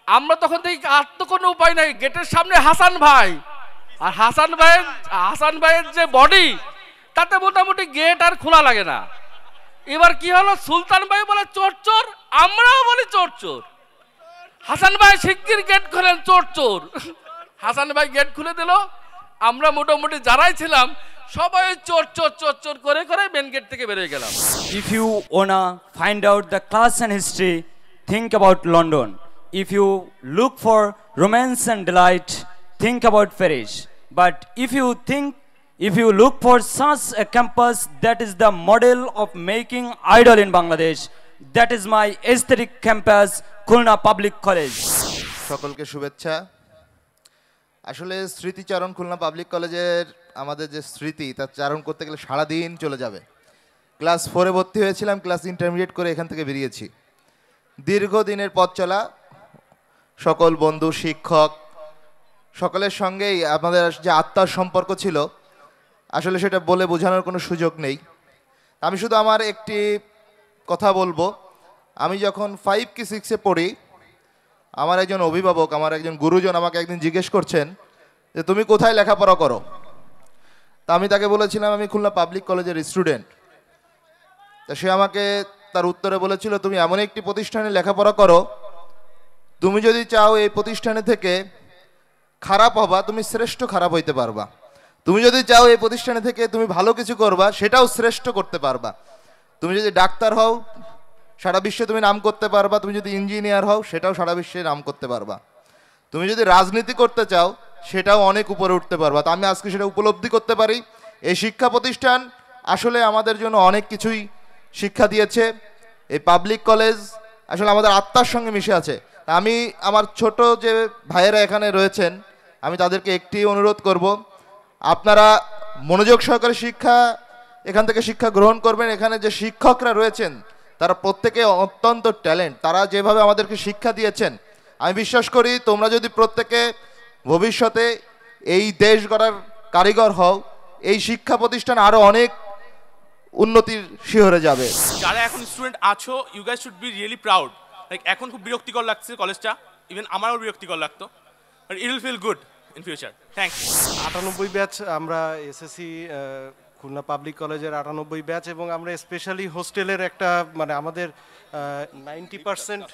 আমরা তখন দেখি আর তো কোনো উপায় নাই। গেটের সামনে হাসান ভাই। আর হাসান ভাইয়ের হাসান ভাইয়ের যে বডি তাতে মোটামুটি গেট আর খোলা লাগে না। এবার কি হলো? সুলতান ভাই বলে চোর চোর আমরাও বলি চোর চোর। হাসান ভাই শিগগির গেট খোলেন চোর চোর। হাসান ভাই গেট খুলে দিল। আমরা মোটামুটি যারাই ছিলাম সবাই চোর চোর চোর চোর করে করে মেন গেট থেকে বেরিয়ে গেলাম। If you wanna find out the class and history think about London If you look for romance and delight, think about Paris. But if you think, if you look for such a campus that is the model of making idol in Bangladesh, that is my aesthetic campus, Khulna Public College. সকলকে শুভেচ্ছা। আসলে স্মৃতিচারণ Khulna public কলেজের আমাদের যে স্মৃতি তা চারণ করতে গেলে সারাদিন চলে যাবে। ক্লাস ফোরে ভর্তি হয়েছিলাম ক্লাস ইন্টারমিডিয়েট করে এখান থেকে বেরিয়েছি। দীর্ঘদিনের পথ চলা সকল বন্ধু শিক্ষক সকলের সঙ্গেই আমাদের যে আত্মার সম্পর্ক ছিল আসলে সেটা বলে বোঝানোর কোনো সুযোগ নেই। আমি শুধু আমার একটি কথা বলব। আমি যখন ফাইভ কি সিক্সে পড়ি, আমার একজন অভিভাবক, আমার একজন গুরুজন আমাকে একদিন জিজ্ঞেস করছেন যে, তুমি কোথায় লেখাপড়া করো? তা আমি তাকে বলেছিলাম, আমি খুলনা পাবলিক কলেজের স্টুডেন্ট তা সে আমাকে তার উত্তরে বলেছিল, তুমি এমন একটি প্রতিষ্ঠানে লেখাপড়া করো, তুমি যদি চাও এই প্রতিষ্ঠানে থেকে খারাপ হবা, তুমি শ্রেষ্ঠ খারাপ হইতে পারবা। তুমি যদি চাও এই প্রতিষ্ঠানে থেকে তুমি ভালো কিছু করবা, সেটাও শ্রেষ্ঠ করতে পারবা। তুমি যদি ডাক্তার হও, সারা বিশ্বে তুমি নাম করতে পারবা। তুমি যদি ইঞ্জিনিয়ার হও, সেটাও সারা বিশ্বে নাম করতে পারবা। তুমি যদি রাজনীতি করতে চাও, সেটাও অনেক উপরে উঠতে পারবা। তো আমি আজকে সেটা উপলব্ধি করতে পারি। এই শিক্ষা প্রতিষ্ঠান আসলে আমাদের জন্য অনেক কিছুই শিক্ষা দিয়েছে। এই পাবলিক কলেজ আসলে আমাদের আত্মার সঙ্গে মিশে আছে। আমি, আমার ছোট যে ভাইয়েরা এখানে রয়েছেন, আমি তাদেরকে একটি অনুরোধ করব। আপনারা মনোযোগ সহকারে শিক্ষা, এখান থেকে শিক্ষা গ্রহণ করবেন। এখানে যে শিক্ষকরা রয়েছেন, তারা প্রত্যেকে অত্যন্ত ট্যালেন্ট। তারা যেভাবে আমাদেরকে শিক্ষা দিয়েছেন, আমি বিশ্বাস করি তোমরা যদি প্রত্যেকে ভবিষ্যতে এই দেশ গড়ার কারিগর হও, এই শিক্ষা প্রতিষ্ঠান আরও অনেক উন্নতির শিহরে যাবে। যারা এখন স্টুডেন্ট আছো you guys should be really proud like এখন খুব বিরক্তিকর লাগছে কলেজটা। ইভেন আমারও বিরক্তিকর লাগতো। It will feel good in future thank আটানব্বই ব্যাচ আমরা এসএসসি খুলনা পাবলিক কলেজের আটানব্বই ব্যাচ এবং আমরা স্পেশালি হোস্টেলের একটা মানে আমাদের নাইনটি পার্সেন্ট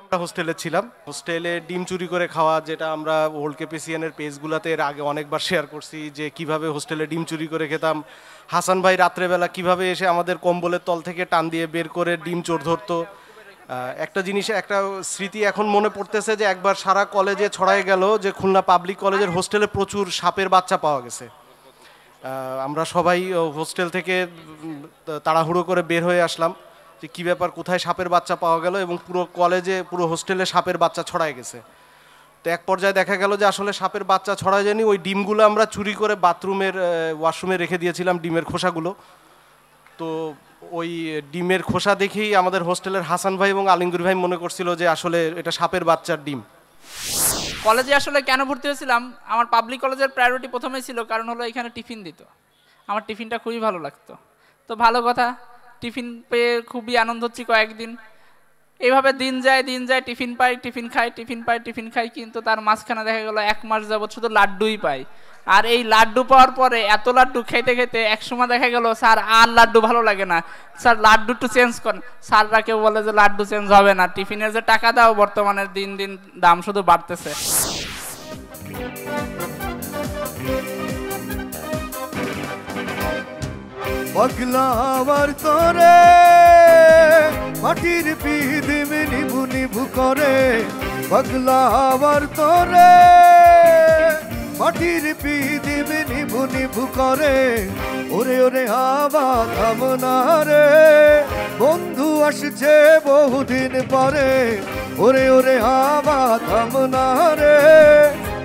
আমরা হোস্টেলে ছিলাম। হোস্টেলে ডিম চুরি করে খাওয়া, যেটা আমরা ওল্ড কেপিসিয়ানের পেজগুলোতে এর আগে অনেকবার শেয়ার করছি, যে কীভাবে হোস্টেলে ডিম চুরি করে খেতাম। হাসান ভাই রাত্রেবেলা কীভাবে এসে আমাদের কম্বলের তল থেকে টান দিয়ে বের করে ডিম চোর ধরতো। একটা জিনিস, একটা স্মৃতি এখন মনে পড়তেছে যে একবার সারা কলেজে ছড়ায় গেল যে খুলনা পাবলিক কলেজের হোস্টেলে প্রচুর সাপের বাচ্চা পাওয়া গেছে। আমরা সবাই হোস্টেল থেকে তাড়াহুড়ো করে বের হয়ে আসলাম যে কী ব্যাপার, কোথায় সাপের বাচ্চা পাওয়া গেল এবং পুরো কলেজে, পুরো হোস্টেলে সাপের বাচ্চা ছড়ায় গেছে। তো এক পর্যায়ে দেখা গেল যে আসলে সাপের বাচ্চা ছড়ায় যায়নি। ওই ডিমগুলো আমরা চুরি করে বাথরুমের ওয়াশরুমে রেখে দিয়েছিলাম ডিমের খোসাগুলো। তো ওই ডিমের খোসা দেখেই আমাদের হোস্টেলের হাসান ভাই এবং আলিঙ্গুর ভাই মনে করছিল যে আসলে এটা সাপের বাচ্চার ডিম। কলেজে আসলে কেন ভর্তি হয়েছিলাম? আমার পাবলিক কলেজের প্রায়োরিটি প্রথমেই ছিল, কারণ হলো এখানে টিফিন দিত। আমার টিফিনটা খুবই ভালো লাগতো। তো ভালো কথা, টিফিন পেয়ে খুবই আনন্দ হচ্ছি কয়েকদিন। এইভাবে দিন যায় দিন যায়, টিফিন পাই, টিফিন খাই, টিফিন পাই, টিফিন খাই, কিন্তু তার মাঝখানে দেখা গেল এক মাস যাবত শুধু লাড্ডুই পাই। আর এই লাড্ডু পাওয়ার পরে এত লাড্ডু খেতে খেতে এক সময় দেখা গেল, স্যার, আর লাড্ডু ভালো লাগে না। স্যার, লাড্ডু একটু চেঞ্জ করেন। স্যাররা কেউ বলে যে লাড্ডু চেঞ্জ হবে না। টিফিনের যে টাকা দাও, বর্তমানে দিন দিন দাম শুধু বাড়তেছে। পাগলা আমার তোরে, মাটির পিদিম নিভু নিভু করে। আমার তোরে মাটির পিদিবে নিভু নিভু করে। ওরে ওরে, হাওয়া থামনা রে। বন্ধু আসছে বহুদিন পরে। ওরে ওরে, হাওয়া থামনা রে।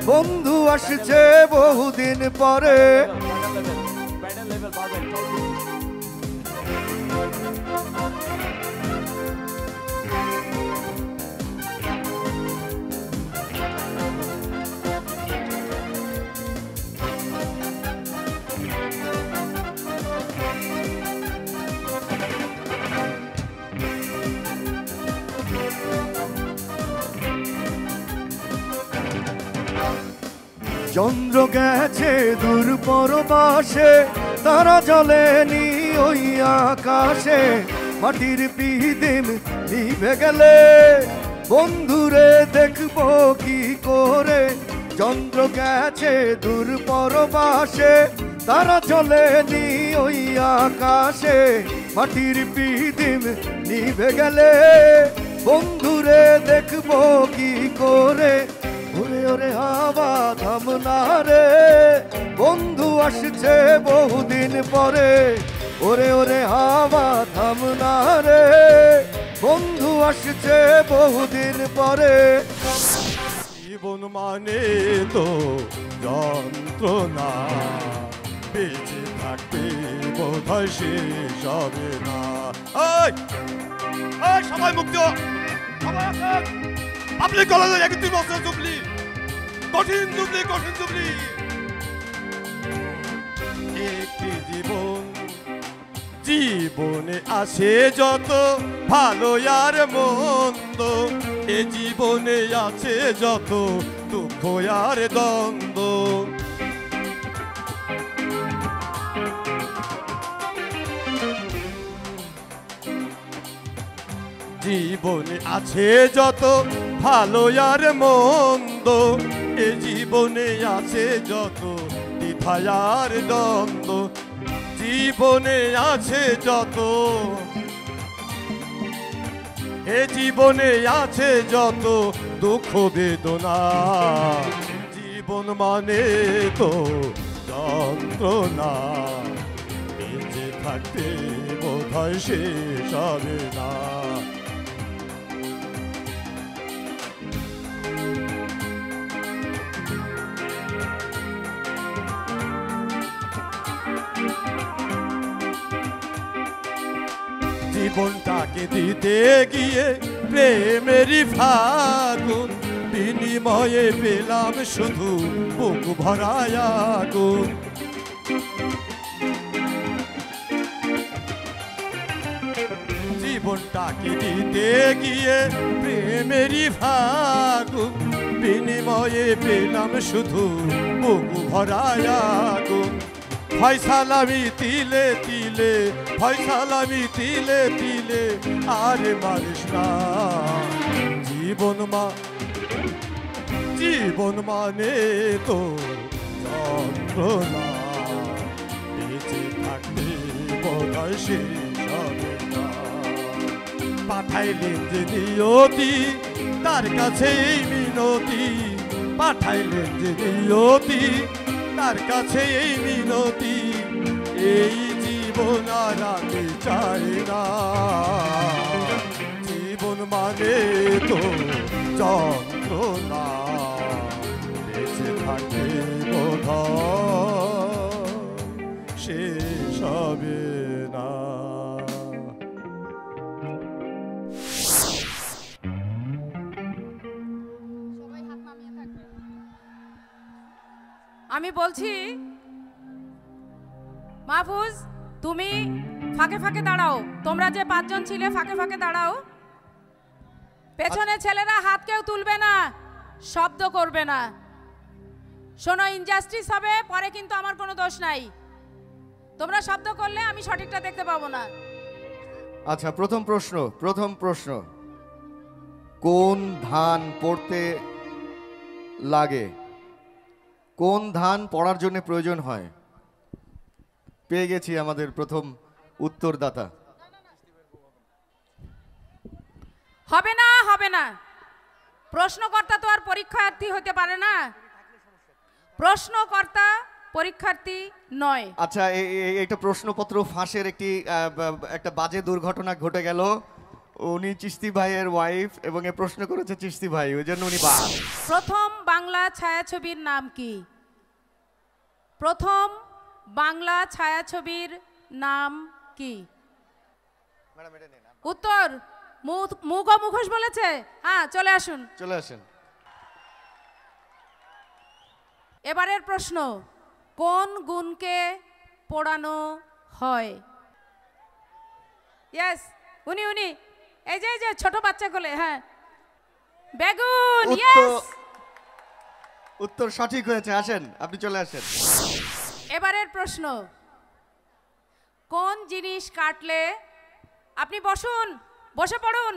বন্ধু আসছে বহুদিন পরে। চন্দ্র গেছে দূর পরবাসে, তারা জ্বলেনি ওই আকাশে, মাটির পিদিম নিভে গেলে। বন্ধুরে, দেখব কি করে? চন্দ্র গেছে দূর পরবাসে, তারা চলেনি ওই আকাশে, মাটির পিদিম নিভে গেলে। বন্ধুরে, দেখব কি করে? ওরে ওরে, হাওয়া থামনা রে বন্ধু আসছে বহুদিন পরে। ওরে ওরে, হাওয়া থামনা রে বন্ধু আসছে বহুদিন পরে। জীবন মানে তো যন্ত্রণা, বেঁচে থাকতে বোধহয় শেষ না। ওই ওই সবাই আপনি কলেজে একত্রিশ বছর জুবলি কঠিন জুবলি কঠিন জুবলি একটি জীবন, জীবনে আসে যত, ভালো আর মন্দ। এ জীবনে আছে যত, দুঃখ আর দ্বন্দ্ব। জীবনে আছে যত ভালো আর মন্দ, এ জীবনে আছে যত দ্বিধায় আর দ্বন্দ্ব। জীবনে আছে যত, এ জীবনে আছে যত দুঃখ বেদনা। জীবন মানে তো যন্ত্রণা, বেঁচে থাকতে বোধহয় শেষ হবে না। জীবনটাকে দিতে গিয়ে প্রেমেরই ফাগুন, বিনিময়ে পেলাম শুধু বুক ভরায় জীবনটাকে দিতে গিয়ে প্রেমেরই ফাগুন, বিনিময়ে পেলাম শুধু বুক ভরায় ফয়সালামি তিলে তিলে ফয়সালামি তিলে তিলে, আরে মারিস না। জীবন মা, জীবন মানে তো বেঁচে থাকতে বোধহয় পাঠাইলেন যে নিয়তি, তার কাছে মিনতি। পাঠাইলেন যে নিয়তি তার কাছে এই মিনতি, এই জীবন আর আমি চাই না। জীবন মানে তো যন্ত্রণা, বেঁচে থাকে বোধ শেষ হবে আমি বলছি মাহফুজ তুমি ফাঁকে ফাঁকে দাঁড়াও। তোমরা যে পাঁচজন ছিলে ফাঁকে ফাঁকে দাঁড়াও। পেছনে ছেলেরা হাত কেউ তুলবে না শব্দ করবে না। শোনো ইনজাস্টিস হবে পরে কিন্তু আমার কোনো দোষ নাই। তোমরা শব্দ করলে আমি সঠিকটা দেখতে পাবো না। আচ্ছা প্রথম প্রশ্ন প্রথম প্রশ্ন। কোন ধান পড়তে লাগে? কোন ধান পড়ার জন্য প্রয়োজন হয়? পেয়ে গেছি আমাদের প্রথম উত্তরদাতা। হবে না হবে না। প্রশ্নকর্তা তো আর পরীক্ষার্থী হতে পারে না। প্রশ্নকর্তা পরীক্ষার্থী নয়। আচ্ছা এটা প্রশ্নপত্র ফাঁসের একটি একটা বাজে দুর্ঘটনা ঘটে গেল। উনি চিস্তি ভাইয়ের ওয়াইফ এবং এ প্রশ্ন করেছে চিস্তি ভাই ওই জন্য উনি বাদ প্রথম বাংলা ছায়াছবির নাম কি? প্রথম বাংলা ছায়াছবির নাম কি? উত্তর মুখ ও মুখোশ বলেছে? হ্যাঁ চলে আসুন। চলে আসুন। এবারের প্রশ্ন কোন গুণকে পোড়ানো হয়? ইয়েস উনি উনি। এই যে এই যে ছোট বাচ্চা কোলে হ্যাঁ। বেগুন উত্তর ইয়েস উত্তর সঠিক হয়েছে আসেন আপনি চলে আসেন। এবারের প্রশ্ন কোন জিনিস কাটলে আপনি বসুন বসে পড়ুন।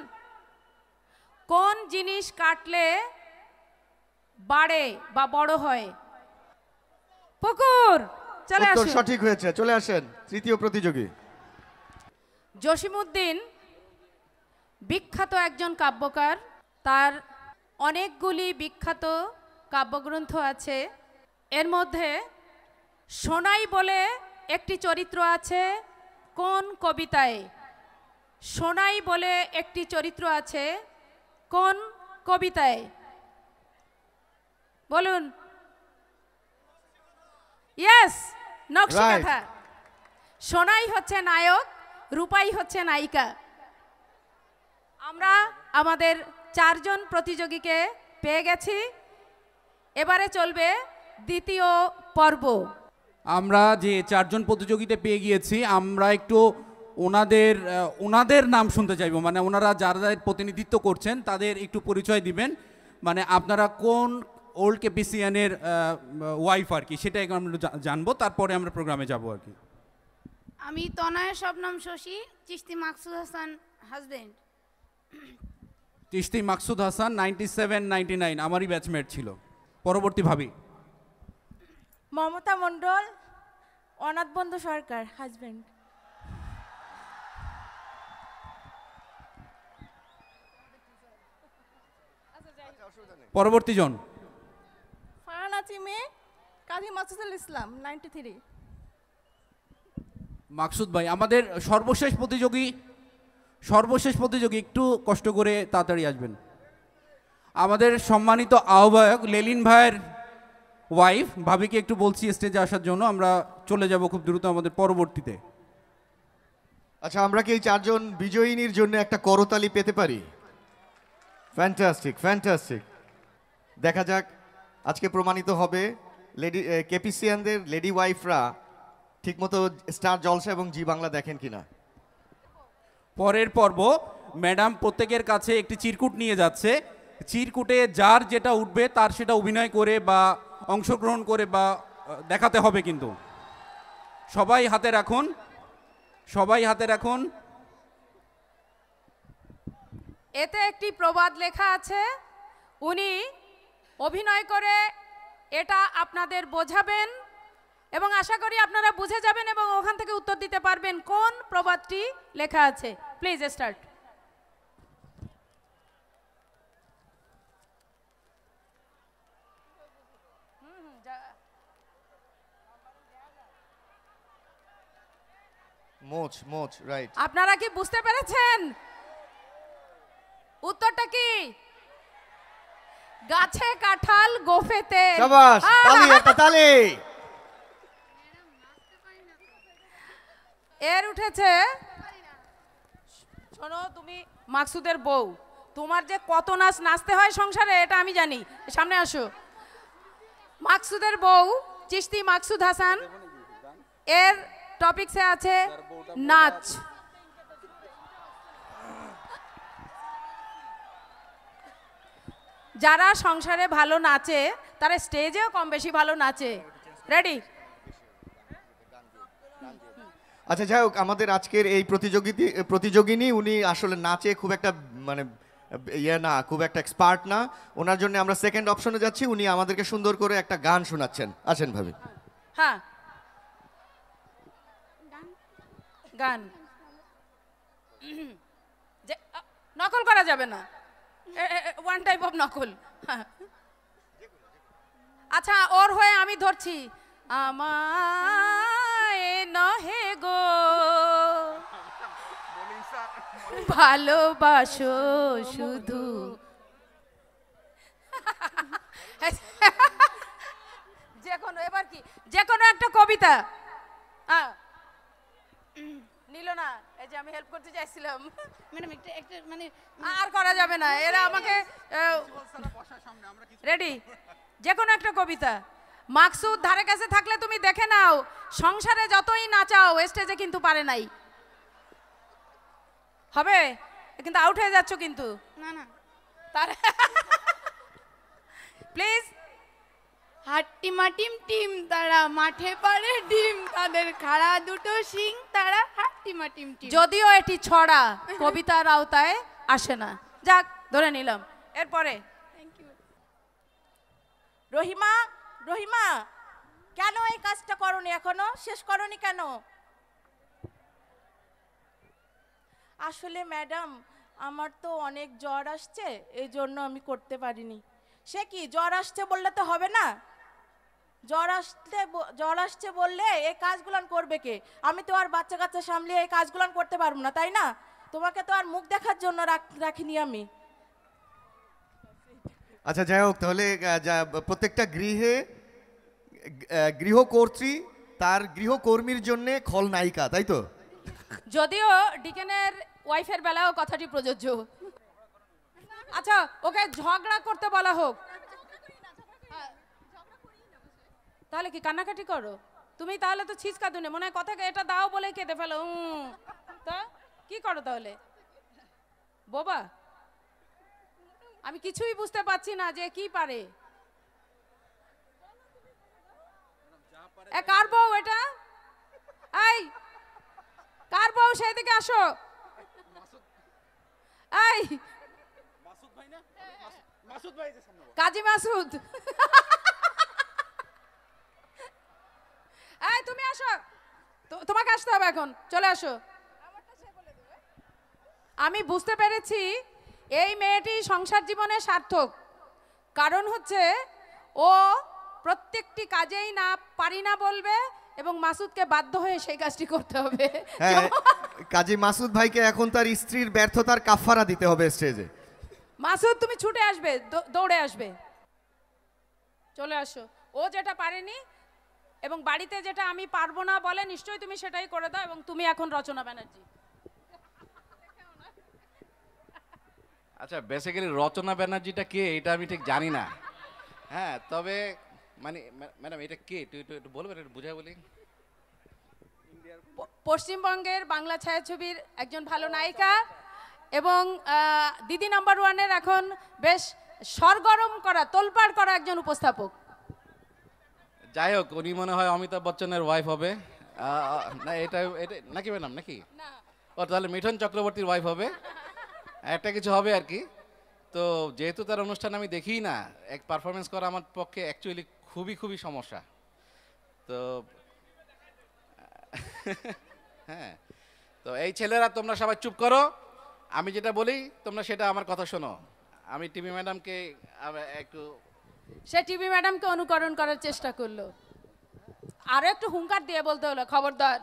কোন জিনিস কাটলে বাড়ে বা বড় হয়? পুকুর চলে আসুন। সঠিক হয়েছে চলে আসেন তৃতীয় প্রতিযোগী। জসিমউদ্দিন বিখ্যাত একজন কাব্যকার তার অনেকগুলি বিখ্যাত কাব্যগ্রন্থ আছে। এর মধ্যে সোনাই বলে একটি চরিত্র আছে কোন কবিতায়? সোনাই বলে একটি চরিত্র আছে কোন কবিতায়? বলুন। ইয়েস নকশিকাথা সোনাই হচ্ছে নায়ক রূপাই হচ্ছে নায়িকা। আমরা আমাদের চারজন প্রতিযোগীকে পেয়ে গেছি। এবারে চলবে দ্বিতীয় পর্ব। আমরা যে চারজন প্রতিযোগিতা পেয়ে গিয়েছি আমরা একটু ওনাদের ওনাদের নাম শুনতে চাইব। মানে ওনারা যারা যাদের প্রতিনিধিত্ব করছেন তাদের একটু পরিচয় দিবেন। মানে আপনারা কোন ওল্ড কেপিসিয়ানের ওয়াইফ আর কি সেটা আমরা জানব। তারপরে আমরা প্রোগ্রামে যাব আর কি। আমি তনয়ের Shabnam Shashi Chisti Maksud Hasan husband Chisti Maksud Hasan ninety seven ninety nine আমারই ব্যাচমেট ছিল। পরবর্তী ভাবি। মমতা মণ্ডল অনাথ বন্ধু সরকার হাজবেন্ড পরবর্তী জন। ফারহানা চিমে কাজী মাসুদুল ইসলাম নাইনটি থ্রি মাকসুদ ভাই আমাদের সর্বশেষ প্রতিযোগী সর্বশেষ প্রতিযোগী একটু কষ্ট করে তাড়াতাড়ি আসবেন। আমাদের সম্মানিত আহ্বায়ক লেলিন ভাইয়ের ওয়াইফ ভাবিকে একটু বলছি স্টেজে আসার জন্য, আমরা চলে যাব খুব দ্রুত আমাদের পরবর্তীতে। আচ্ছা আমরা কি এই চারজন বিজয়িনীর জন্য একটা করতালি পেতে পারি? ফ্যান্টাস্টিক ফ্যান্টাস্টিক দেখা যাক, আজকে প্রমাণিত হবে, লেডি কেপিসিয়ানদের লেডি ওয়াইফরা ঠিকমতো স্টার জলসা এবং জি বাংলা দেখেন কিনা। পরের পর্ব, ম্যাডাম প্রত্যেকের কাছে একটি চিরকুট নিয়ে যাচ্ছে। চিরকুটে যার যেটা উঠবে, তার সেটা অভিনয় করে বা অংশগ্রহণ করে বা দেখাতে হবে কিন্তু। সবাই হাতে রাখুন, সবাই হাতে রাখুন। এতে একটি প্রবাদ লেখা আছে, উনি অভিনয় করে এটা আপনাদের বোঝাবেন। এবং আশা করি আপনারা বুঝে যাবেন এবং ওখান থেকে উত্তর দিতে পারবেন কোন প্রবাদটি লেখা আছে। প্লিজ স্টার্ট মোচ মোচ রাইট আপনারা কি বুঝতে পেরেছেন? উত্তরটা কি? গাছে কাঁঠাল গোফেতে। শাবাশ তালি একটা তালি। এর উঠেছে, শোনো তুমি মাকসুদের বউ, তোমার যে কত নাচ নাচতে হয় সংসারে, এটা আমি জানি। সামনে আসো। মাকসুদের বউ চিস্তি মাকসুদ হাসান, এর টপিকসে আছে নাচ। যারা সংসারে ভালো নাচে, তারা স্টেজেও কম বেশি ভালো নাচে। রেডি আচ্ছা যাই হোক, আমাদের আজকের এই প্রতিযোগিতা, প্রতিযোগিনী, উনি আসলে নাচে খুব একটা মানে ইয়ে না, খুব একটা এক্সপার্ট না। ওনার জন্য আমরা সেকেন্ড অপশনে যাচ্ছি। উনি আমাদেরকে সুন্দর করে একটা গান শোনাচ্ছেন। আসেন ভাবি। হ্যাঁ। গান। নকল করা যাবে না। ওয়ান টাইপ অফ নকল। আচ্ছা ওর হয়ে আমি ধরছি। আমায় নহে গো। ভালোবাসো শুধু। যে কোনো এবার কি? যে কোনো একটা কবিতা। নিল না এই যে আমি হেল্প করতে চাইছিলাম। ম্যাডাম একটা একটা মানে আর করা যাবে না এরা আমাকে রেডি যে কোনো একটা কবিতা। মাকসুদ ধারে কাছে থাকলে তুমি দেখে নাও সংসারে যতই নাচাও স্টেজে কিন্তু পারে নাই। হবে? কিন্তু আউট হয়ে যাচ্ছ কিন্তু। না না। তার প্লিজ হাট্টিমা টিম টিম তারা মাঠে পারে ডিম তাদের খাড়া দুটো শিং তারা হাট্টিমা টিম। টিম যদিও এটি ছড়া কবিতার আওতায় আসে না। যাক ধরে নিলাম। এরপরে। রহিমা রহিমা, কেন এই কাজটা করনি এখনও? শেষ করনি কেন? আসলে ম্যাডাম, আমার তো অনেক জ্বর আসছে, এই জন্য আমি করতে পারিনি। সে কি, জ্বর আসছে বললে তো হবে না? জ্বর আসতে জ্বর আসছে বললে এই কাজগুলান করবে কে? আমি তো আর বাচ্চা কাচ্চা সামলিয়ে এই কাজগুলান করতে পারব না, তাই না? তোমাকে তো আর মুখ দেখার জন্য রাখ- রাখিনি আমি। আচ্ছা যাই হোক, তাহলে প্রত্যেকটা গৃহে গৃহকর্ত্রী তার গৃহকর্মীর জন্য খলনায়িকা তাই তো? যদিও ডিকেনের ওয়াইফের বেলাও কথাটি প্রযোজ্য। আচ্ছা ওকে ঝগড়া করতে বলা হোক। তাহলে কি কান্নাকাটি করো? তুমি তাহলে তো ছিচকা দুনে, মনে হয় কথাকে এটা দাও বলে কেটে ফেলো তা, কি করো তাহলে? বোবা? আমি কিছুই বুঝতে পারছি না যে কি পারে। কার বউ এটা? এই, কার বউ সেদিকে আসো। এই, কাজী মাসুদ। এই, তুমি আসো। তোমাকে আসতে হবে এখন। চলে আসো। আমি বুঝতে পেরেছি এই মেয়েটি সংসার জীবনে সার্থক। কারণ হচ্ছে ও প্রত্যেকটি কাজেই না পারি না বলবে এবং মাসুদকে বাধ্য হয়ে সেই কাজটি করতে হবে। হ্যাঁ কাজী মাসুদ ভাইকে এখন তার স্ত্রীর ব্যর্থতার কাফারা দিতে হবে স্টেজে। মাসুদ তুমি ছুটে আসবে দৌড়ে আসবে। চলে আসো। ও যেটা পারেনি এবং বাড়িতে যেটা আমি পারব না বলে নিশ্চয়ই তুমি সেটাই করে দাও এবং তুমি এখন রচনা ব্যানার্জি। আচ্ছা বেসিক্যালি রচনা ব্যানার্জিটা কে এটা আমি ঠিক জানি না। হ্যাঁ তবে মানে ম্যাডাম এটা কে? তুই একটু একটু বলবেন একটু বুঝাই বলি। পশ্চিমবঙ্গের বাংলা ছায়াছবির একজন ভালো নায়িকা এবং দিদি নাম্বার ওয়ানের এখন বেশ সরগরম করা তোলপাড় করা একজন উপস্থাপক। যাই হোক উনি মনে হয় অমিতাভ বচ্চনের ওয়াইফ হবে। না এটা এটা নাকি ম্যাডাম নাকি? ও তাহলে মিঠুন চক্রবর্তীর ওয়াইফ হবে। একটা কিছু হবে আর কি। তো যেহেতু তার অনুষ্ঠান আমি দেখি না, এক পারফরমেন্স করা আমার পক্ষে অ্যাকচুয়ালি খুবই খুবই সমস্যা। তো হ্যাঁ। তো এই ছেলেরা, তোমরা সবাই চুপ করো। আমি যেটা বলি, তোমরা সেটা আমার কথা শোনো। আমি টিভি ম্যাডামকে একটু সে টিভি ম্যাডামকে অনুকরণ করার চেষ্টা করল। আরও একটু হুঙ্কার দিয়ে বলতে হলো, খবরদার।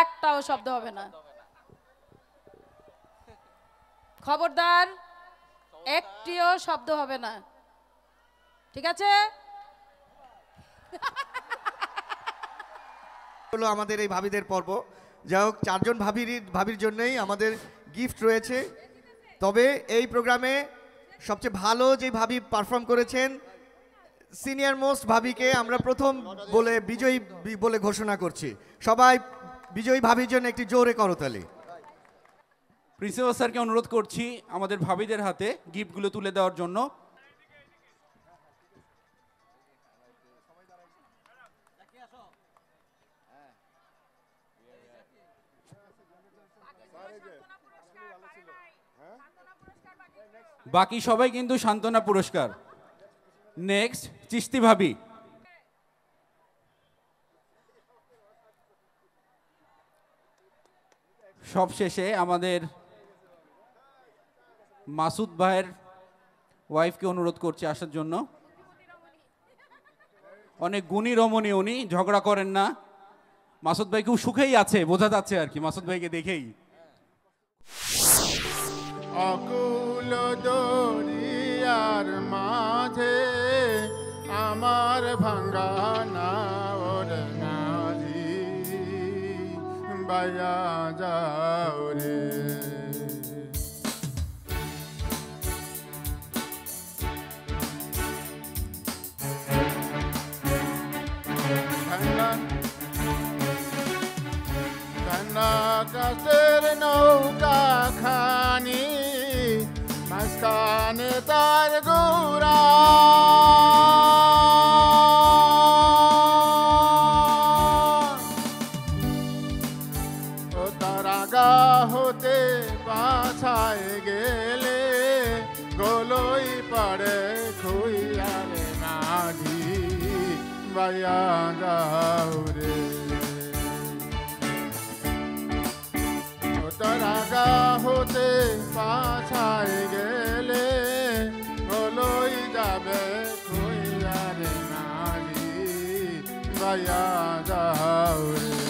একটাও শব্দ হবে না। খবরদার, একটিও শব্দ হবে না। ঠিক আছে? হলো আমাদের এই ভাবিদের পর্ব। যাই হোক, চারজন ভাবির ভাবির জন্যই আমাদের গিফট রয়েছে। তবে এই প্রোগ্রামে সবচেয়ে ভালো যে ভাবি পারফর্ম করেছেন সিনিয়র মোস্ট ভাবিকে আমরা প্রথম বলে বিজয়ী বলে ঘোষণা করছি। সবাই বিজয়ী ভাবির জন্য একটি জোরে করতালি প্রিন্সিপাল স্যারকে অনুরোধ করছি আমাদের ভাবিদের হাতে গিফটগুলো তুলে দেওয়ার জন্য। বাকি সবাই কিন্তু সান্ত্বনা পুরস্কার। নেক্সট চিস্তি ভাবি। সবশেষে আমাদের মাসুদ ভাইয়ের ওয়াইফকে অনুরোধ করছি আসার জন্য। অনেক গুণী রমণী উনি, ঝগড়া করেন না। মাসুদ ভাই খুব সুখেই আছে, বোঝা যাচ্ছে আর কি, মাসুদ ভাইকে দেখেই। অকুল দরিয়ার মাঝে আমার ভাঙ্গা নাওর নাজি বায়া যাও রে। ভাঙ্গা কাছের নৌকা খানি মাঝখানে তার গোরা বাইয়া যাও রে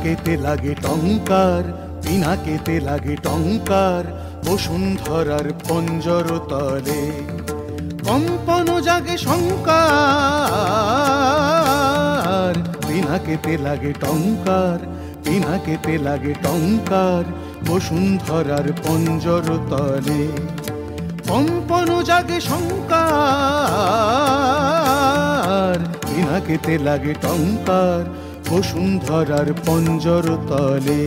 পিনাকেতে লাগে টঙ্কার পিনাকেতে লাগে টঙ্কার বসুন্ধরার পঞ্জর তলে। কম্পন জাগে শঙ্কার পিনাকেতে লাগে টঙ্কার পিনাকেতে লাগে টঙ্কার বসুন্ধরার পঞ্জর তলে। কম্পন জাগে শঙ্কার পিনাকেতে লাগে টঙ্কার বসুন্ধরার পঞ্জর তলে।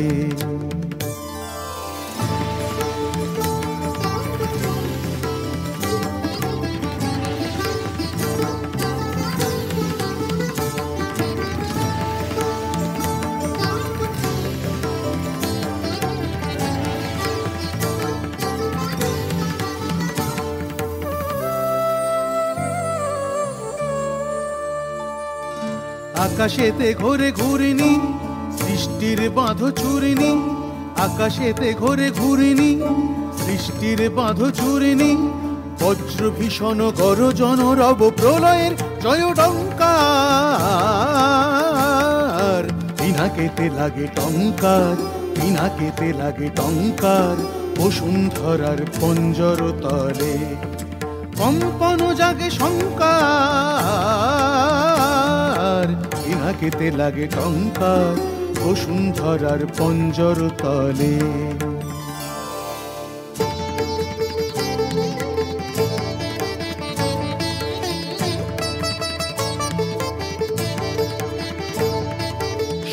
আকাশেতে ঘোরে ঘুরিনি, সৃষ্টির বাঁধ চুরিনি আকাশেতে ঘোরে ঘুরিনি, সৃষ্টির বাঁধ চুরিনি বজ্র ভীষণ গরজন রব প্রলয়ের জয় ডঙ্কার পিনাকেতে লাগে টঙ্কার, পিনাকেতে লাগে টঙ্কার, বসুন্ধরার পঞ্জর তলে। কম্পন জাগে শঙ্কার পিনাকেতে লাগে টঙ্কার বসুন্ধরার পঞ্জর তলে।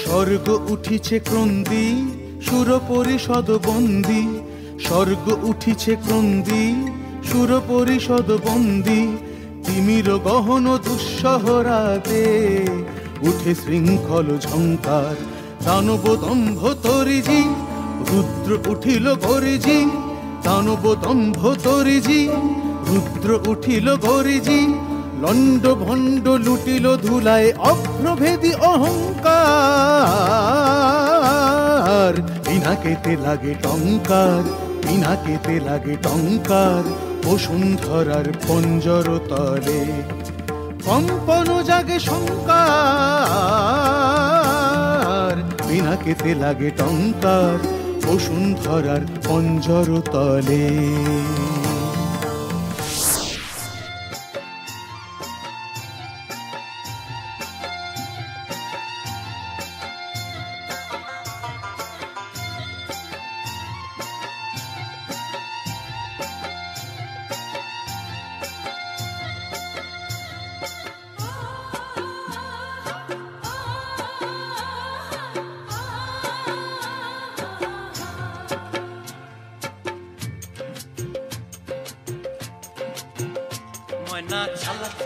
স্বর্গ উঠিছে ক্রন্দি সুর পরিষদ বন্দি। স্বর্গ উঠিছে ক্রন্দি সুর পরিষদ বন্দি। তিমির গহন দুঃসহরাতে উঠে শৃঙ্খল ঝঙ্কার। দানব দম্ভ তরিজি রুদ্র উঠিল গরিজি দানব দম্ভ তরিজি রুদ্র উঠিল গরিজি লণ্ড ভণ্ড লুটিল ধুলায় অভ্রভেদী অহংকার। পিনাকেতে লাগে টঙ্কার পিনাকেতে লাগে টঙ্কার। বসুন্ধরার পঞ্জর তলে কম্পন জাগে শঙ্কার পিনাকেতে লাগে টঙ্কার বসুন্ধরার পঞ্জর তলে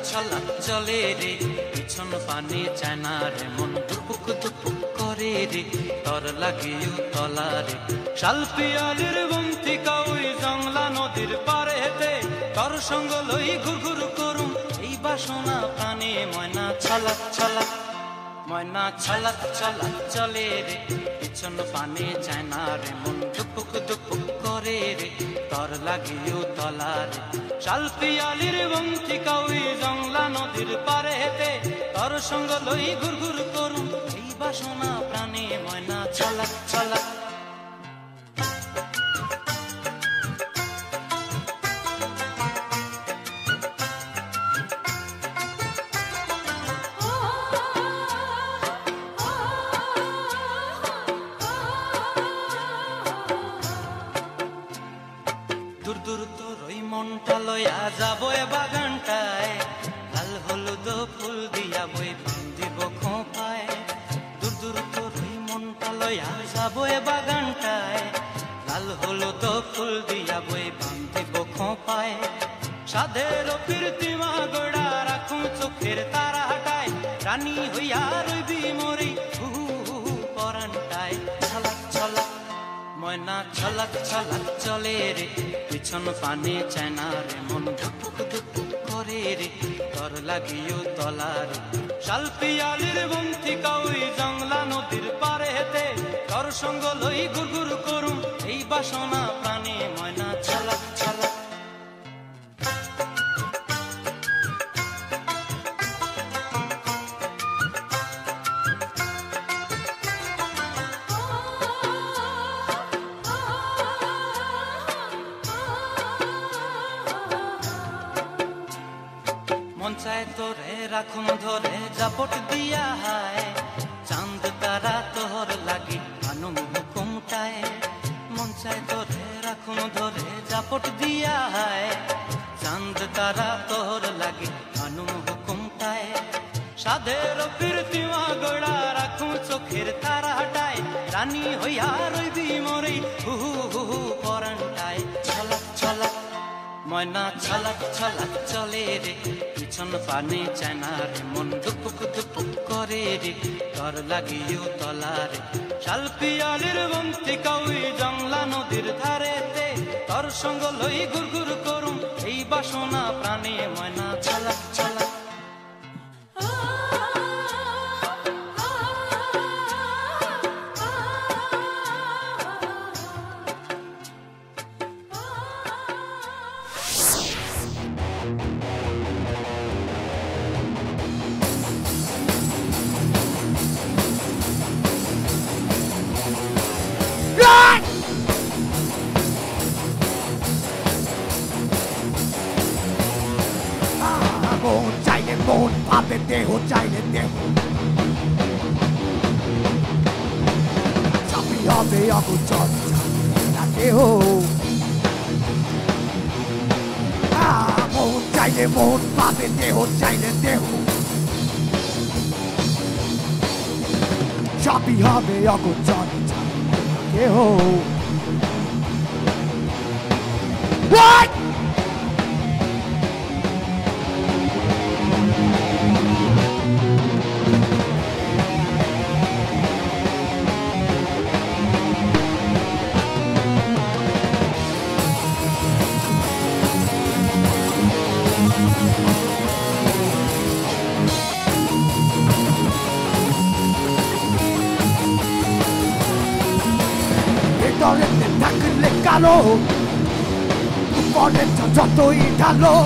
ছলক চলে রে, পিছন পানি চায় না রে মন দুপুক দুপুক করে রে, তর লাগিও তলা রে। শাল পিয়ালির বন্তি কাউই জংলা নদীর পারে হেতে তর সঙ্গ লই ঘুর ঘুর করুম, এই বাসনা প্রাণে ময়না ছলক ছলক ময়না ছলক ছলক চলে রে, পিছন পানে চায় না রে মন দুপুক দুপুক করে রে। তর লাগিও তলার রে বংশী কাউই জংলা নদীর পারে হেতে তর সঙ্গ লই ঘুর ঘুর করু এই বাসনা প্রাণে ময়না ছলক ছলক যাব এ বাগানটায়। লাল হলুদ ফুল দিয়া বই দিব খোঁপায় সাধের কীর্তিমা গোড়া রাখুন চোখের তারা হাটায়। রানী হইয়া রইবি মরি পরানটায়। ছলাক ছলাক, ময়না, ছলাক ছলাক চলে রে। পিছন পানে চায় না রে মন ধুপুক ধুপুক করে রে। তর লাগিও তলা রে। শাল পিয়ালির বন্তি কাউই জংলা নদীর পারে হেতে তর সঙ্গ লই ঘুর করুম এই বাসনা প্রাণে ময়না ছলাক রাখুন ধরে জাপট দিয়া হায়। চাঁদ তারা তোর লাগি আনুম হুকুমটায় মন চায় তোরে রাখুন ধরে জাপট দিয়া হায়। চাঁদ তারা তোর লাগি আনুম হুকুমটায় সাধের কীর্তিমা গোড়া রাখুন চোখের তারা হাটায় রানী হইয়া রইবি মরে হু হু হু হু পরানটায়। ছলাক ছলাক। ময়না ছলাক ছলাক চলে রে, পিছন পানে চায়না রে, মন দুপুক দুপুক করে রে তর লাগিও তলা রে। শাল পিয়ালির বন্তি কাউই জংলা নদীর ধারেতে, তর সঙ্গ লই গুরগুর করুম এই বাসনা প্রাণে ময়না ছলাক ছলাক মন চাইলে মন ভাবে দেহ চাইলে দেহ। চাপি হবে অগোচর না দেহ। আহ, মন চাইলে মন ভাবে দেহ চাইলে দেহ। চাপি হবে অগোচর দেহ। What? থাকলে কালো পরেরটা যতই ঢালো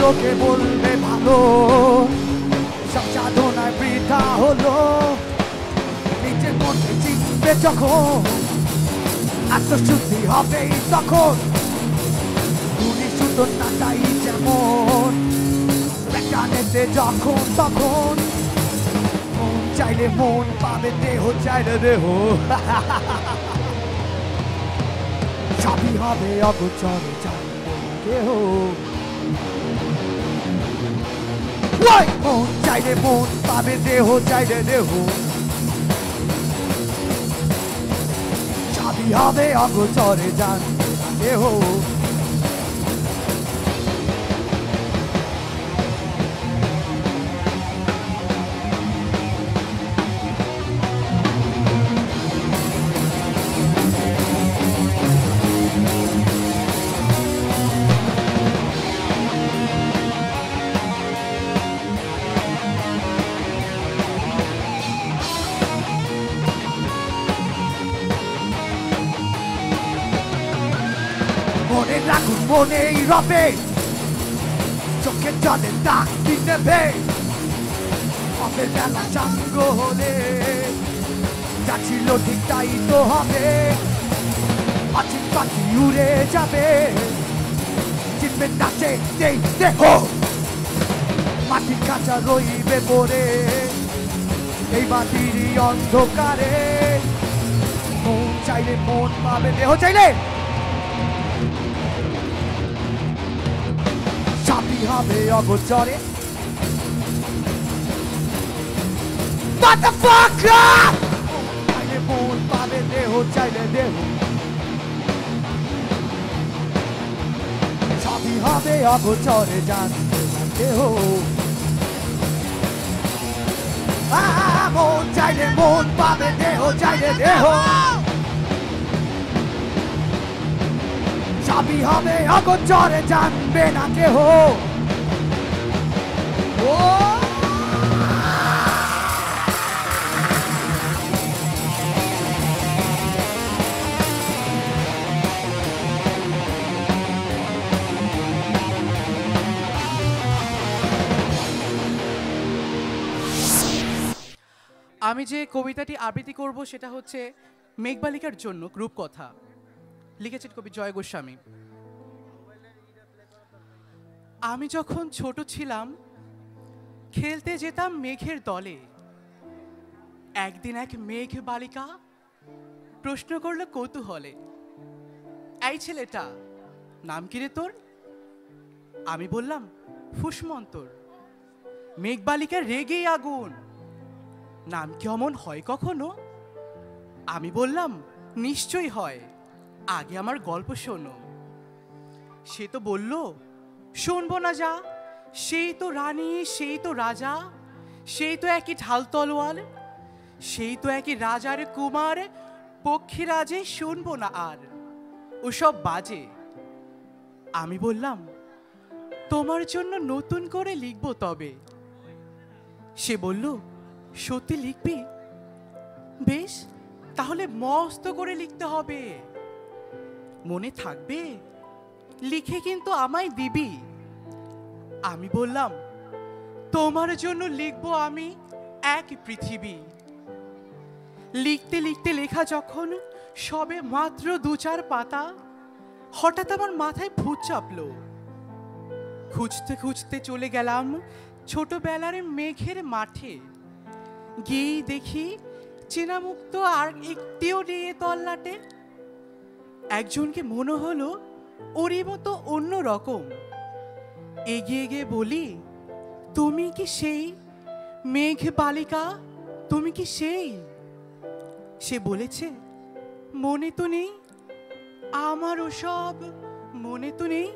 লোকে বলবে ভালো। সব সাধনায় বৃথা হলো। নিজের মধ্যে চিনবে যখন, আত্মশুদ্ধি হবেই তখন। গুলি না তাই যেমন প্যাটানেতে যখন তখন। চাইলে মন পাবে, দেহ চাইলে দেহ। হবে অগোচরে জানবে মন চাইলে মন, পাবে দেহ, চাইলে দেহ। চাবি হবে অগোচরে জানবে কেহ? রাখুন রবে চোখে জলে দাগ ভে হবে বেলা চাঙ্গ হলে যা ছিল ঠিক তাই তো হবে অচিন পাখি উড়ে যাবে চিনবে নাচে নেই দেহ মাটির কাঁচা রইবে পড়ে এই মাটির অন্ধকারে মন চাইলে মন পাবে দেহ চাইলে চাপি হবে অগোচরে Motherfucker! চাইলে মন পাবে দেহ চাইলে দেহ সবই হবে অগোচরে জানতে না দেহ আহ, মন চাইলে মন পাবে দেহ চাইলে দেহ সবই হবে অগোচরে জানবে না কেহ ও আমি যে কবিতাটি আবৃত্তি করব সেটা হচ্ছে মেঘবালিকার জন্য রূপকথা। লিখেছেন কবি জয় গোস্বামী। আমি যখন ছোট ছিলাম খেলতে যেতাম মেঘের দলে। একদিন এক মেঘ বালিকা প্রশ্ন করল কৌতূহলে, এই ছেলেটা, নাম কি রে তোর? আমি বললাম ফুসমন্তর মেঘ বালিকা রেগেই আগুন। নাম কি অমন হয় কখনো? আমি বললাম, নিশ্চয়ই হয়। আগে আমার গল্প শোনো। সে তো বলল, শুনব না যা। সেই তো রানী, সেই তো রাজা, সেই তো একই ঢাল তলোয়াল সেই তো একই রাজার কুমার, পক্ষীরাজে শুনব না আর। ওসব বাজে। আমি বললাম, তোমার জন্য নতুন করে লিখব তবে। সে বলল, সত্যি লিখবি? বেশ, তাহলে মস্ত করে লিখতে হবে। মনে থাকবে? লিখে কিন্তু আমায় দিবি। আমি বললাম, তোমার জন্য লিখব আমি এক পৃথিবী। লিখতে লিখতে লেখা যখন সবে মাত্র দু চার পাতা, হঠাৎ আমার মাথায় ভূত চাপল। খুঁজতে খুঁজতে চলে গেলাম ছোটবেলার মেঘের মাঠে। গিয়েই দেখি চেনামুক্ত আর একটিও এ তল্লাটে। একজনকে মনে হলো ওরই মতো অন্য রকম এগিয়ে গিয়ে বলি, তুমি কি সেই মেঘ বালিকা তুমি কি সেই? সে বলেছে, মনে তো নেই আমার সব মনে তো নেই।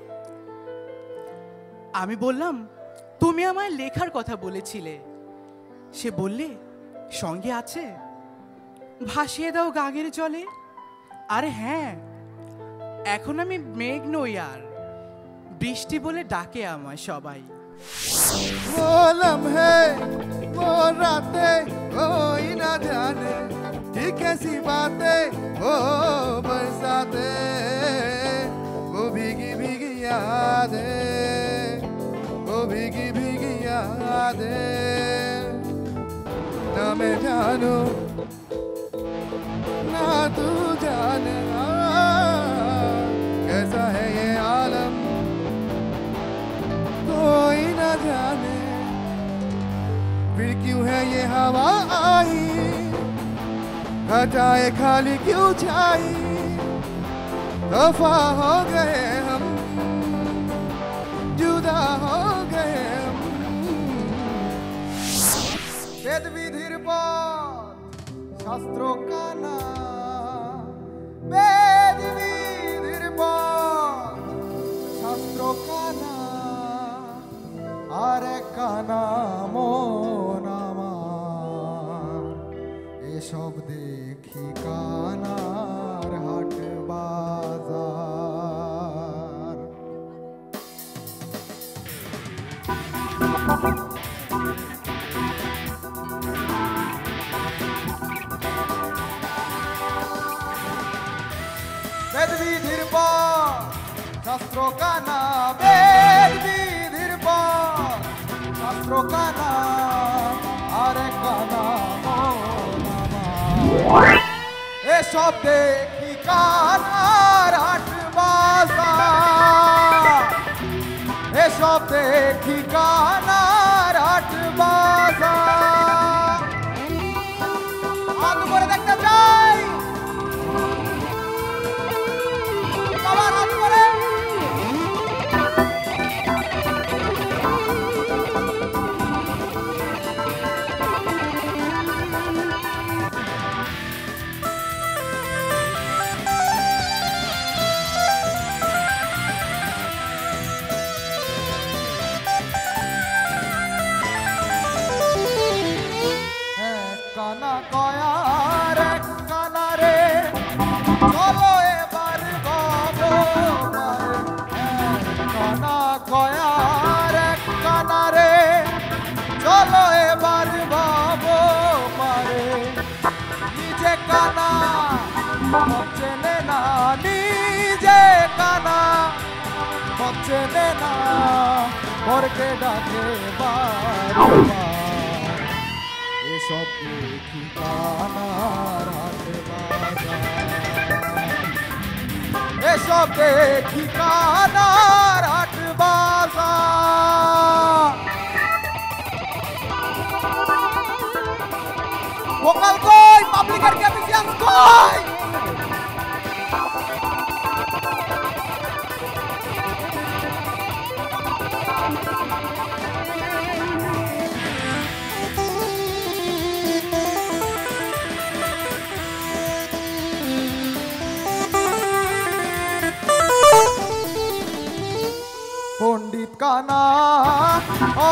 আমি বললাম, তুমি আমায় লেখার কথা বলেছিলে। সে বললে, সঙ্গে আছে। ভাসিয়ে দাও গাগের জলে। আরে হ্যাঁ এখন আমি মেঘ নই আর। বৃষ্টি বলে ডাকে আমায় সবাই वो लम्हे वो रातें कोई ना जाने ये कैसी बातें ओ बरसाते वो भीगी भीगी यादें वो भीगी भीगी यादें ना मैं जानू ना तू जाने कैसा है ये आलम कोई ना जाने फिर क्यों है ये हवा आई हटाए खाली क्यों छाई दफ़ा हो गए हम, जुदा हो गए हम। वेद विधिर शास्त्रों का नाम। वेद विधिर शास्त्रों का नाम। আরে কানামো নামা এসব দেখি কানার হাট বাজার। বেদ বিধির পর শাস্ত্র কানা বেদ শাস্ত্র কানা আরে কানা এসব দেখি কানার হাট বাজার এসব দেখি কানার হাট বাজার হাত করে দেখতে চাই কানা কয়ার এক কানা রে চলো এবার বাবো কানা কয়ার এক কানা রে চলো এবার বাবো মারে নিজে কানা চেনে না, নিজে কানা। চেনে না পরকে ডাকে বারবার। এসব ঠিকানার কানার হাট বাজার ভোকাল কই? পাবলিকের কই?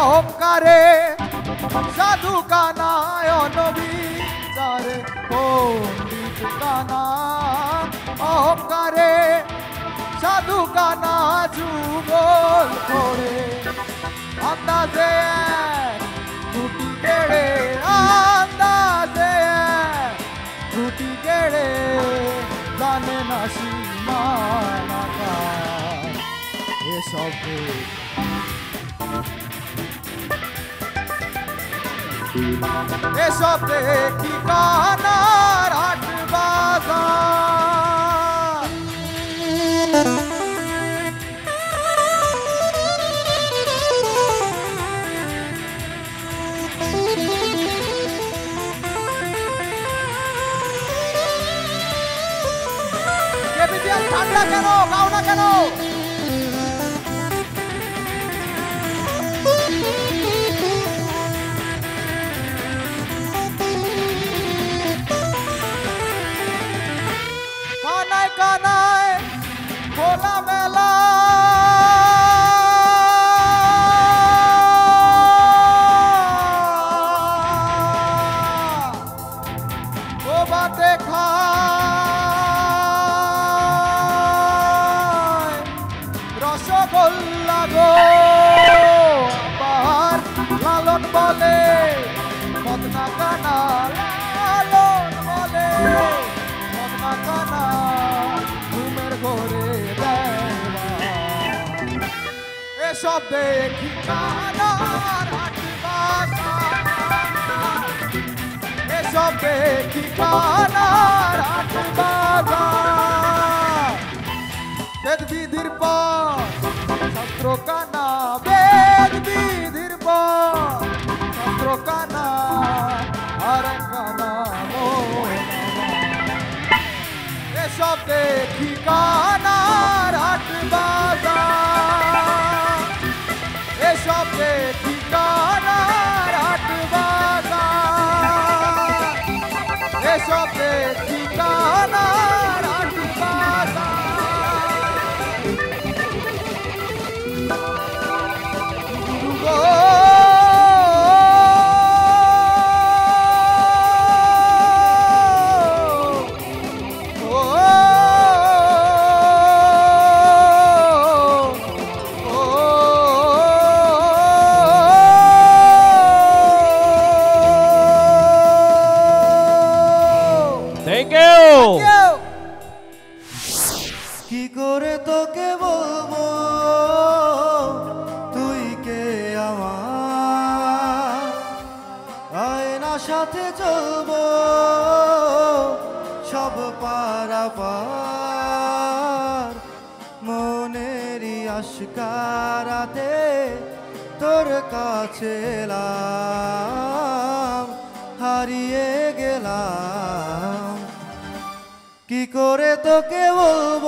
অহংকারে সাধু কানায় অনবিচারে পণ্ডিত কানা অহংকারে সাধু কানা যুগল করে। আন্দাজে দুটি কেড়ে, আন্দাজে দুটি কেড়ে, জানে না সীমানাকা এসব এসব দেখি কানার হাট বাজার কেবিটিয়াল ঠান্ডা কেন গাও না কেন ঠিকানা বাবা বেদ বিধির পত্র কানা বেদ বিধির পত্র কানা আর কানা এসব ঠিকানা গেলাম হারিয়ে গেলাম। কি করে তোকে বলব?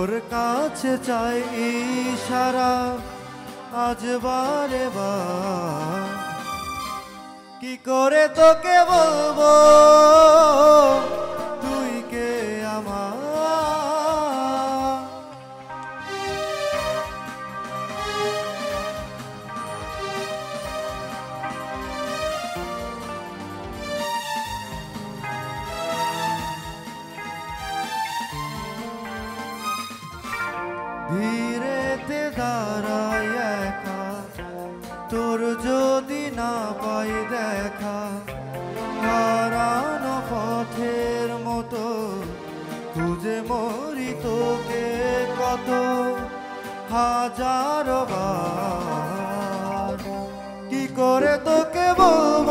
তোর কাছে চাই ইশারা আজ বারে কি করে তোকে বলব? ভিড়েতে দাঁড়ায় একা। তোর যদি না পাই দেখা, হারানো পথের মতো খুঁজে মরি তোকে কত, হাজার বার। কি করে তোকে বলব?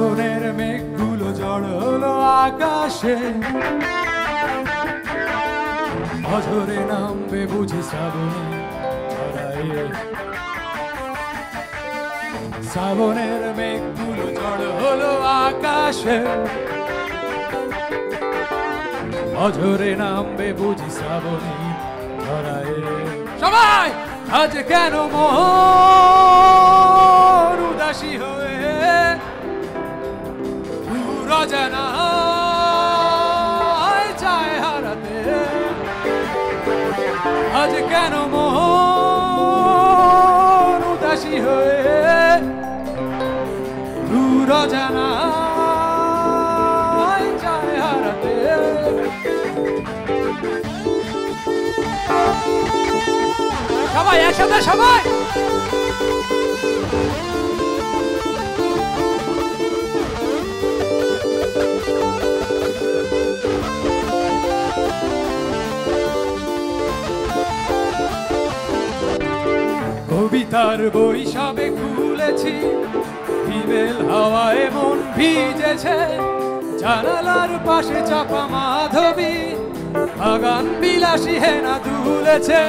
শোভনের মেঘগুলো জড় আকাশে। অঝরে নামবে বুঝি শ্রাবণে শ্রাবণের মেঘগুলো জড় হলো আকাশে। অঝরে নামবে বুঝি শ্রাবণে ধরায়। সবাই, আজ কেন মহ উদাসী কেন মোহর উদাসী হয়ে দূর জানা চায় হারাতে? সবাই একসাথে সবাই! কবিতার বই সবে খুলেছি হিমেল হাওয়ায় মন ভিজেছে, জানালার পাশে চাপা মাধবী, বাগান বিলাসী হেনা দুলেছে।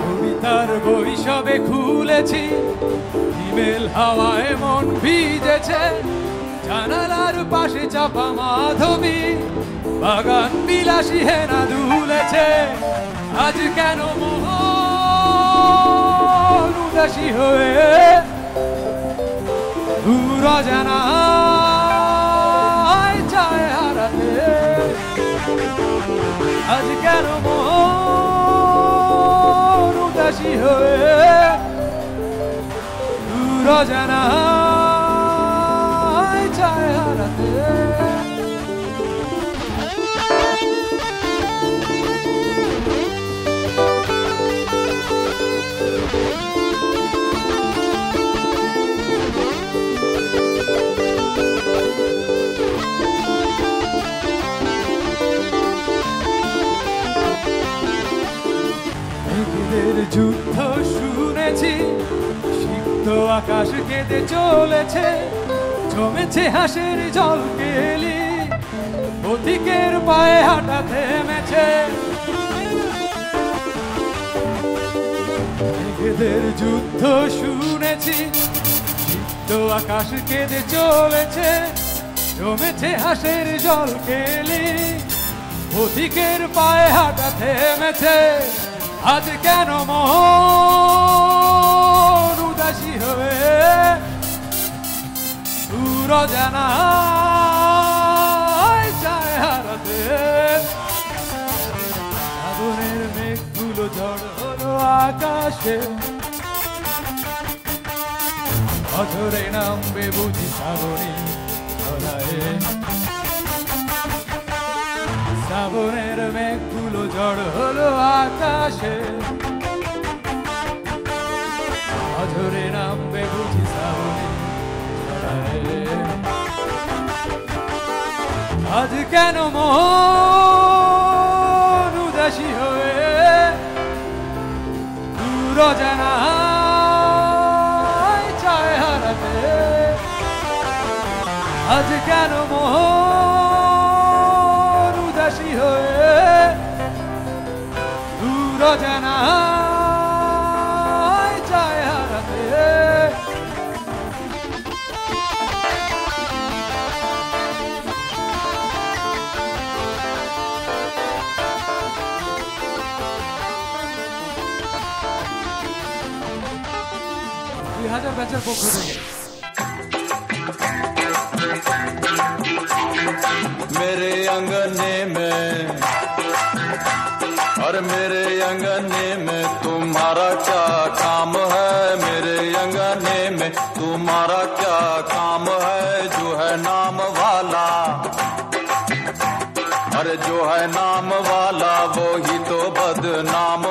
কবিতার বই সবে খুলেছি হিমেল হাওয়ায় মন ভিজেছে, জানালার পাশে চাপা মাধবী, বাগান বিলাসী হেনা দুলেছে। আজ কেন মোহন উদাসী হয়ে দূর জানা চায় হারাতে আজ কেন মোহন উদাসী হয়ে দূর জানা যুদ্ধ শুনেছি, সিদ্ধ আকাশ কেঁদে চলেছে, জমেছে হাসের জল কেলি, অধিকের পায়ে হাঁটা থেমেছে। মেঘেদের যুদ্ধ শুনেছি, সিদ্ধ আকাশ কেঁদে চলেছে, জমেছে হাসের জল কেলি, অধিকের পায়ে হাঁটা থেমেছে। আজ কেন মন উদাসী হয়ে দূর জানা চায় হারাতে। আগুনের মেঘগুলো আকাশে। অঝরে নামবে বুঝি শ্রাবণী ঝড় হলো আকাশে। অঝরে নামবে বুঝি সামনে আজ কেন মন मैनेजर को खोजेंगे मेरे अंगने में और मेरे अंगने में तुम्हारा क्या काम है? मेरे अंगने में तुम्हारा क्या काम है? जो है नाम वाला अरे जो है नाम वाला वो ही तो बदनाम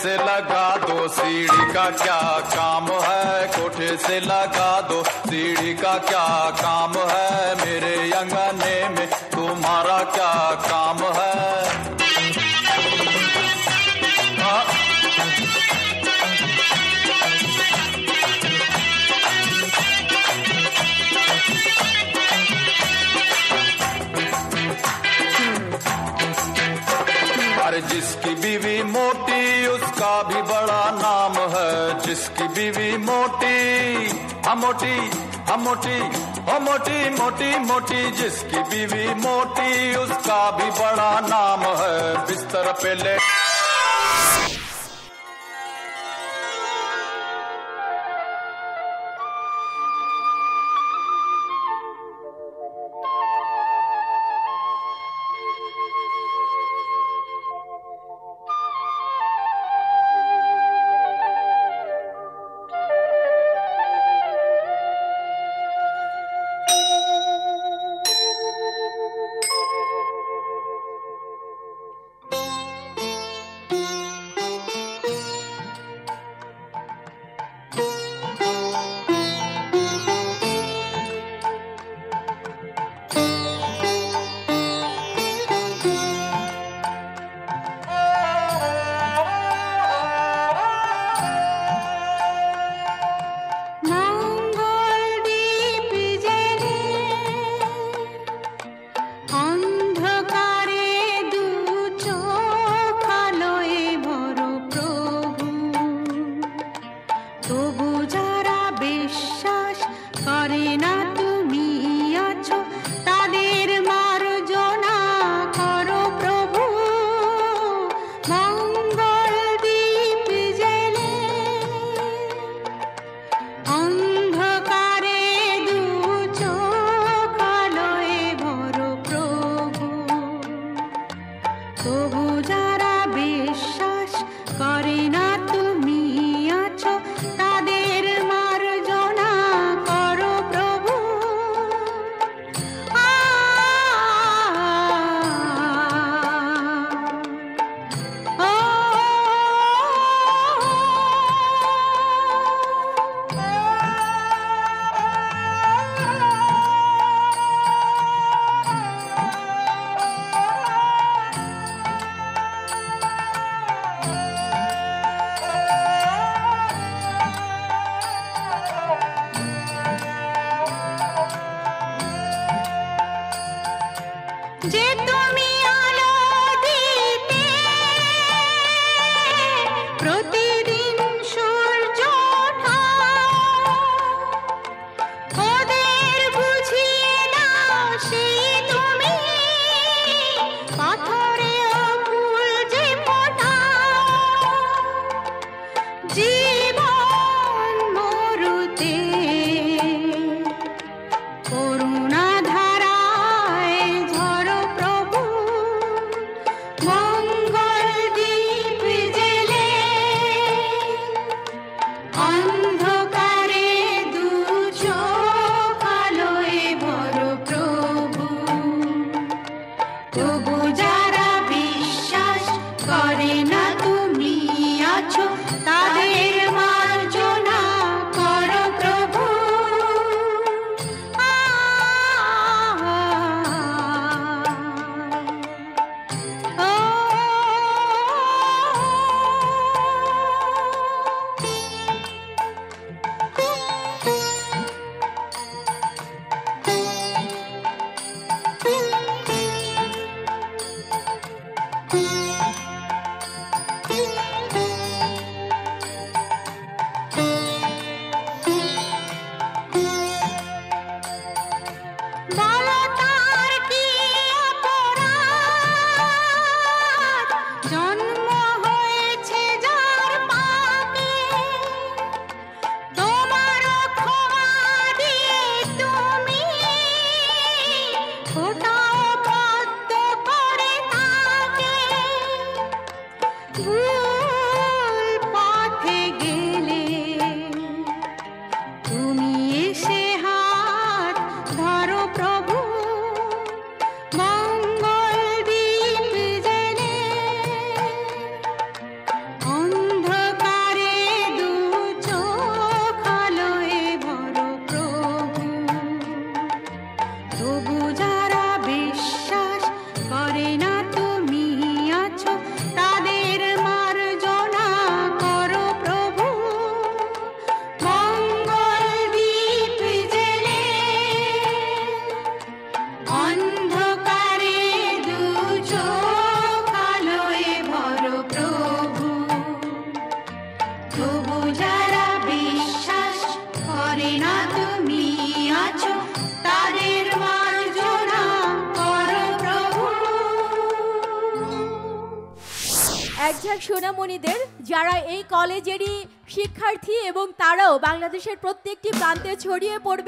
से लगा दो सीढ़ी का क्या काम है? कोठे से लगा दो सीढ़ी का क्या काम है? मेरे अंगने में भी बड़ा नाम है, जिसकी बीवी मोटी हम मोटी हम मोटी मोटी मोटी मोटी, जिसकी बीवी मोटी, उसका भी बड़ा नाम है, बिस्तर पे ले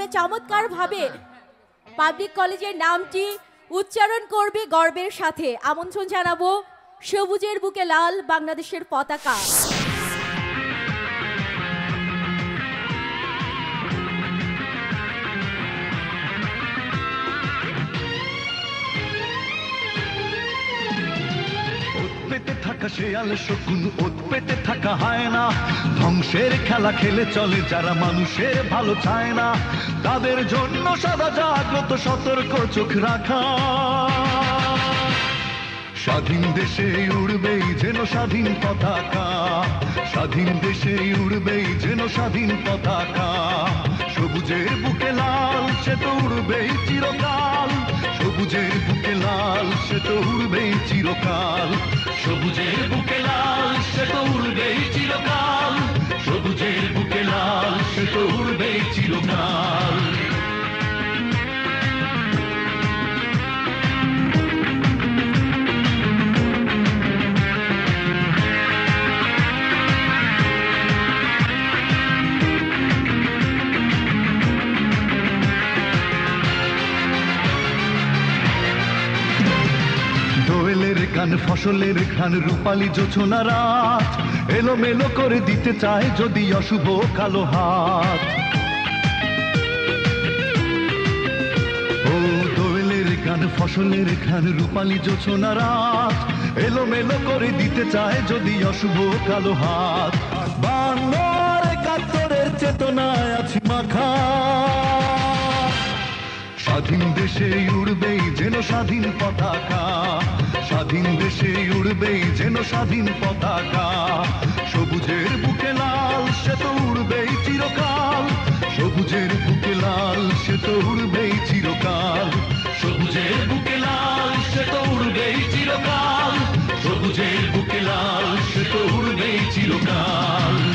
চমৎকার চমৎকারভাবে। পাবলিক কলেজের নামটি উচ্চারণ করবে গর্বের সাথে। আমন্ত্রণ জানাব সবুজের বুকে লাল বাংলাদেশের পতাকা। থাকা শকুন ওত থাকা হয় না। ধ্বংসের খেলা খেলে চলে যারা মানুষের ভালো চায় না। তাদের জন্য সদা জাগ্রত সতর্ক চোখ রাখা। স্বাধীন দেশে উড়বেই যেন স্বাধীন পতাকা। স্বাধীন দেশে উড়বেই যেন স্বাধীন পতাকা। সবুজের বুকে লাল সে তো উড়বেই চিরকাল। সবুজের বুকে লাল, সে তো উড়বেই চিরকাল। সবুজের বুকে লাল, সে তো উড়বেই চিরকাল। সবুজের বুকে লাল, সে তো উড়বেই চিরকাল। গান ফসলের ঘ্রাণ, রূপালি জোছনা রাত। এলোমেলো করে দিতে চায় যদি অশুভ কালো হাত। ও দোয়েলের গান, ফসলের ঘ্রাণ, রূপালি জোছনা রাত। এলোমেলো করে দিতে চায় যদি অশুভ কালো হাত। বাংলার একাত্তরের চেতনায় আছি মাখা। স্বাধীন দেশে উড়বেই যেন স্বাধীন পতাকা। স্বাধীন দেশে উড়বেই যেন স্বাধীন পতাকা। সবুজের বুকে লাল, সে তো উড়বেই চিরকাল। সবুজের বুকে লাল, সে তো উড়বেই চিরকাল। সবুজের বুকে লাল, সে তো উড়বেই চিরকাল। সবুজের বুকে লাল, সে তো উড়বেই চিরকাল।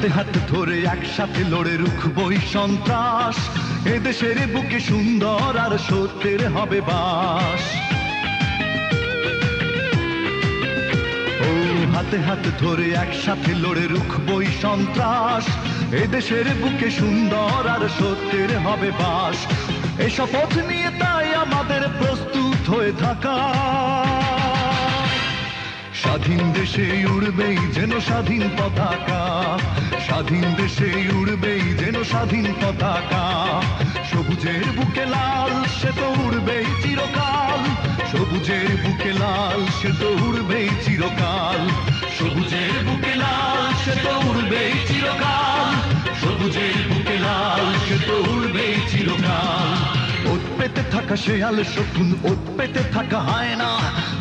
হাতে হাতে ধরে একসাথে লড়ে রুখবই সন্ত্রাস। এদেশের বুকে সুন্দর আর সত্যের হবে বাস। ও হাতে হাতে ধরে একসাথে লড়ে রুখবই সন্ত্রাস। এদেশের বুকে সুন্দর আর সত্যের হবে বাস। এই পথ নিয়ে তাই আমাদের প্রস্তুত হয়ে থাকা। স্বাধীন দেশে উড়বেই যেন স্বাধীন পতাকা। স্বাধীন দেশে উড়বেই যেন স্বাধীন পতাকা। সবুজের বুকে লাল, সে তো উড়বেই চিরকাল। সবুজের বুকে লাল, সে তো উড়বেই চিরকাল। সবুজের বুকে লাল, সে তো উড়বেই চিরকাল। সবুজের বুকে লাল, সে তো উড়বেই চিরকাল। পেতে থাকা শেয়াল শকুন ওত পেতে থাকা হয় না।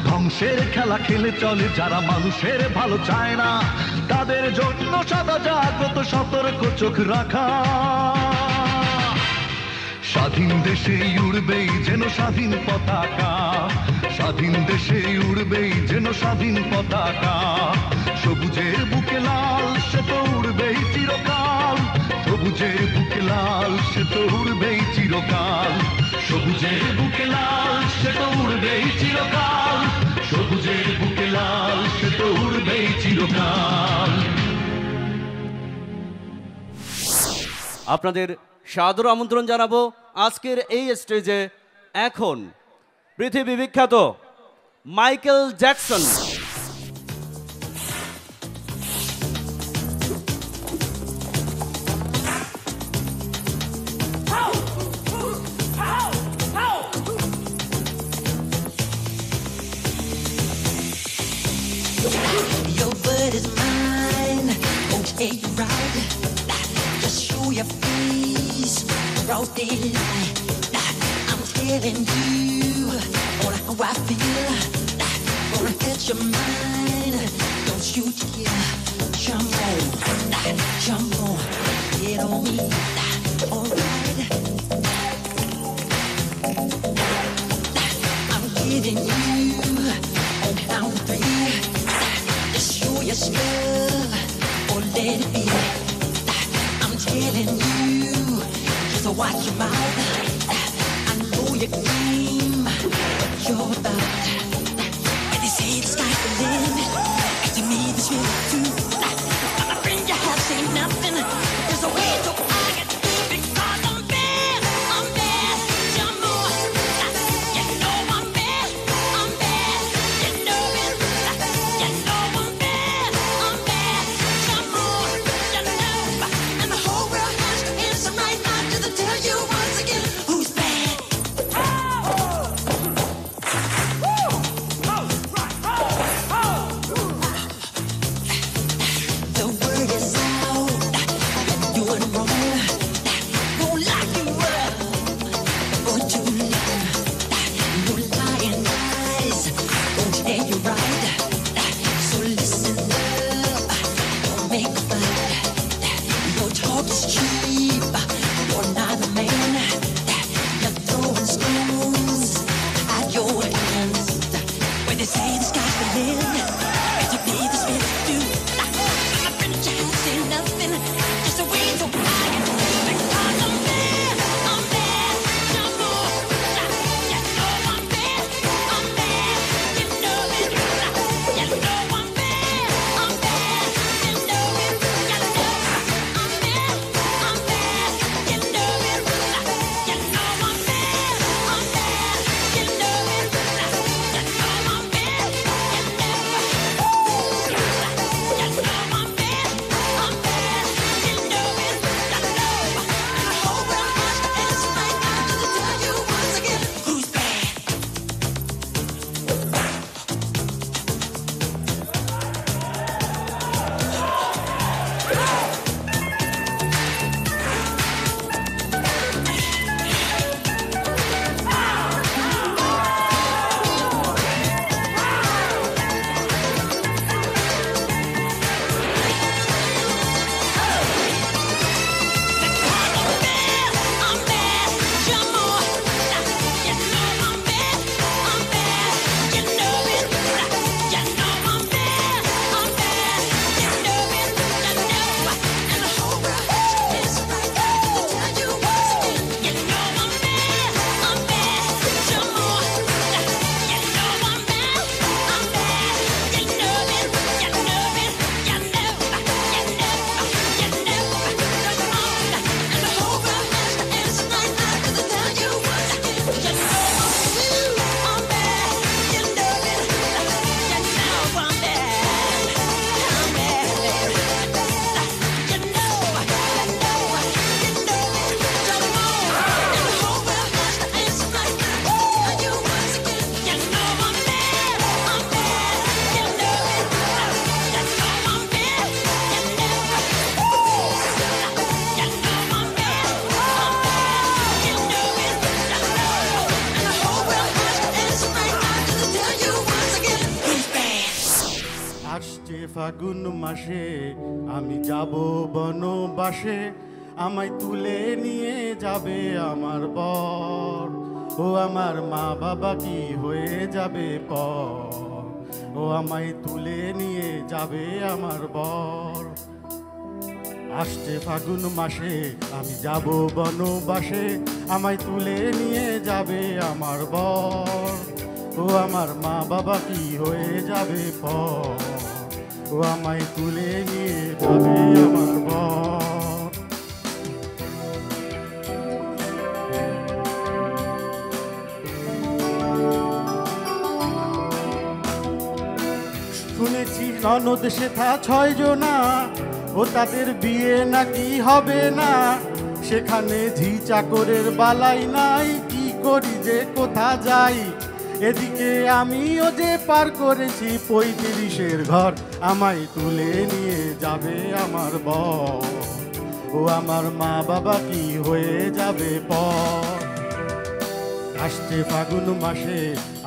ধ্বংসের খেলা খেলে চলে যারা মানুষের ভালো চায় না। তাদের জন্য সদা জাগ্রত সতর্ক চোখ রাখা। স্বাধীন দেশে উড়বেই যেন স্বাধীন পতাকা। স্বাধীন দেশে উড়বেই যেন স্বাধীন পতাকা। সবুজের বুকে লাল, সে তো উড়বেই চিরকাল। সবুজের বুকে লাল, সে তো উড়বেই চিরকাল। সবুজের বুকে লাল, সে তো উড়বেই চিরকাল। সবুজের বুকে লাল, সে তো উড়বেই চিরকাল। আপনাদের সাদর আমন্ত্রণ জানাব আজকের এই স্টেজে। এখন পৃথিবী বিখ্যাত Michael Jackson. You're right. Just show your face. I'm telling you how I feel. Gonna your mind. Don't you jump on, jump on, get on me, alright. I'm giving you on count three. Just show your let it be. I'm telling you, just watch your mouth. I know your game, what you're about. When they say the sky's the limit, and to me this really true. আমায় তুলে নিয়ে যাবে আমার বর। ও আমার মা বাবা কি হয়ে যাবে পর? ও আমায় তুলে নিয়ে যাবে আমার বর। আসছে ফাগুন মাসে, আমি যাব বনবাসে, আমায় তুলে নিয়ে যাবে আমার বর। ও আমার মা বাবা কি হয়ে যাবে পর? ও আমায় তুলে নিয়ে যাবে আমার ননদ সেথা ছয় জনা, ও তাদের বিয়ে নাকি হবে না। সেখানে ঝি চাকরের বালাই নাই, কি করি যে কোথা যাই। এদিকে আমিও যে পার করেছি, পঁয়ত্রিশের ঘর আমায় তুলে নিয়ে যাবে আমার ব ও আমার মা বাবা কি হয়ে যাবে পর? আসছে ফাগুন মাসে,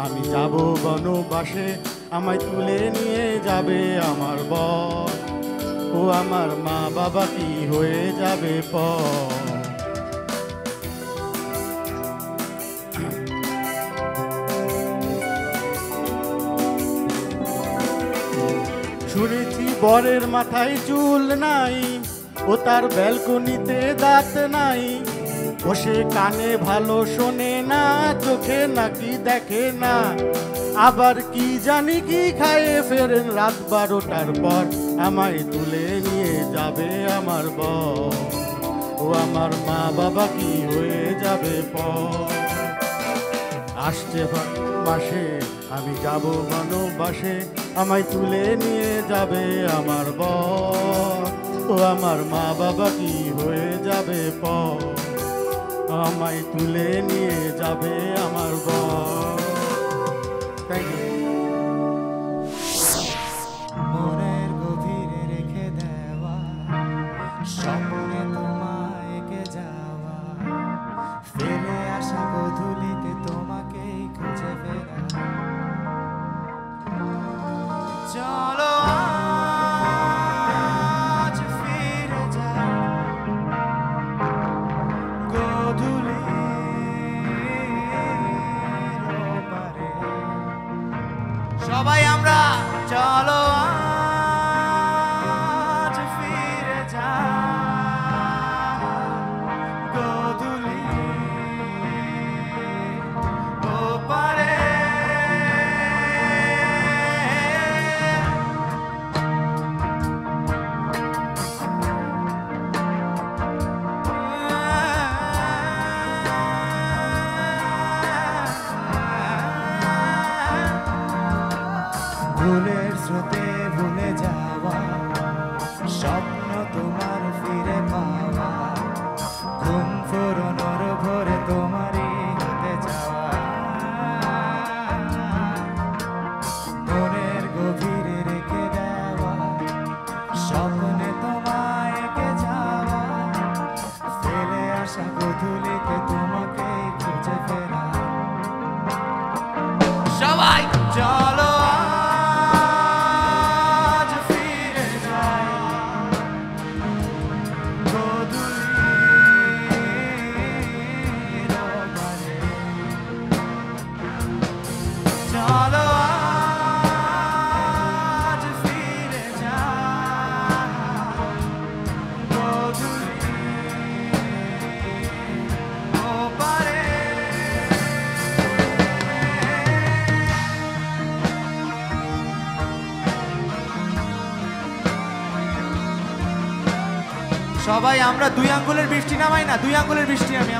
আমি যাব বনবাসে আমায় তুলে নিয়ে যাবে আমার বর। ও আমার মা বাবা কি হয়ে যাবে পর? শুনেছি বরের মাথায় চুল নাই, ও তার ব্যালকনিতে দাঁত নাই। ও সে কানে ভালো শোনে না, চোখে নাকি দেখে না। আবার কি জানি কি খায়ে ফেরেন রাত বারোটার পর? আমায় তুলে নিয়ে যাবে আমার বর। ও আমার মা বাবা কি হয়ে যাবে পর? আসছে বা- মাসে আমি যাব বনবাসে, আমায় তুলে নিয়ে যাবে আমার বর। ও আমার মা বাবা কি হয়ে যাবে পর? আমায় তুলে নিয়ে যাবে আমার বর। থ্যাংক ইউ চলো সবাই আমরা দুই আঙ্গুলের বৃষ্টি নামাই না দুই আঙ্গুলের বৃষ্টি নামি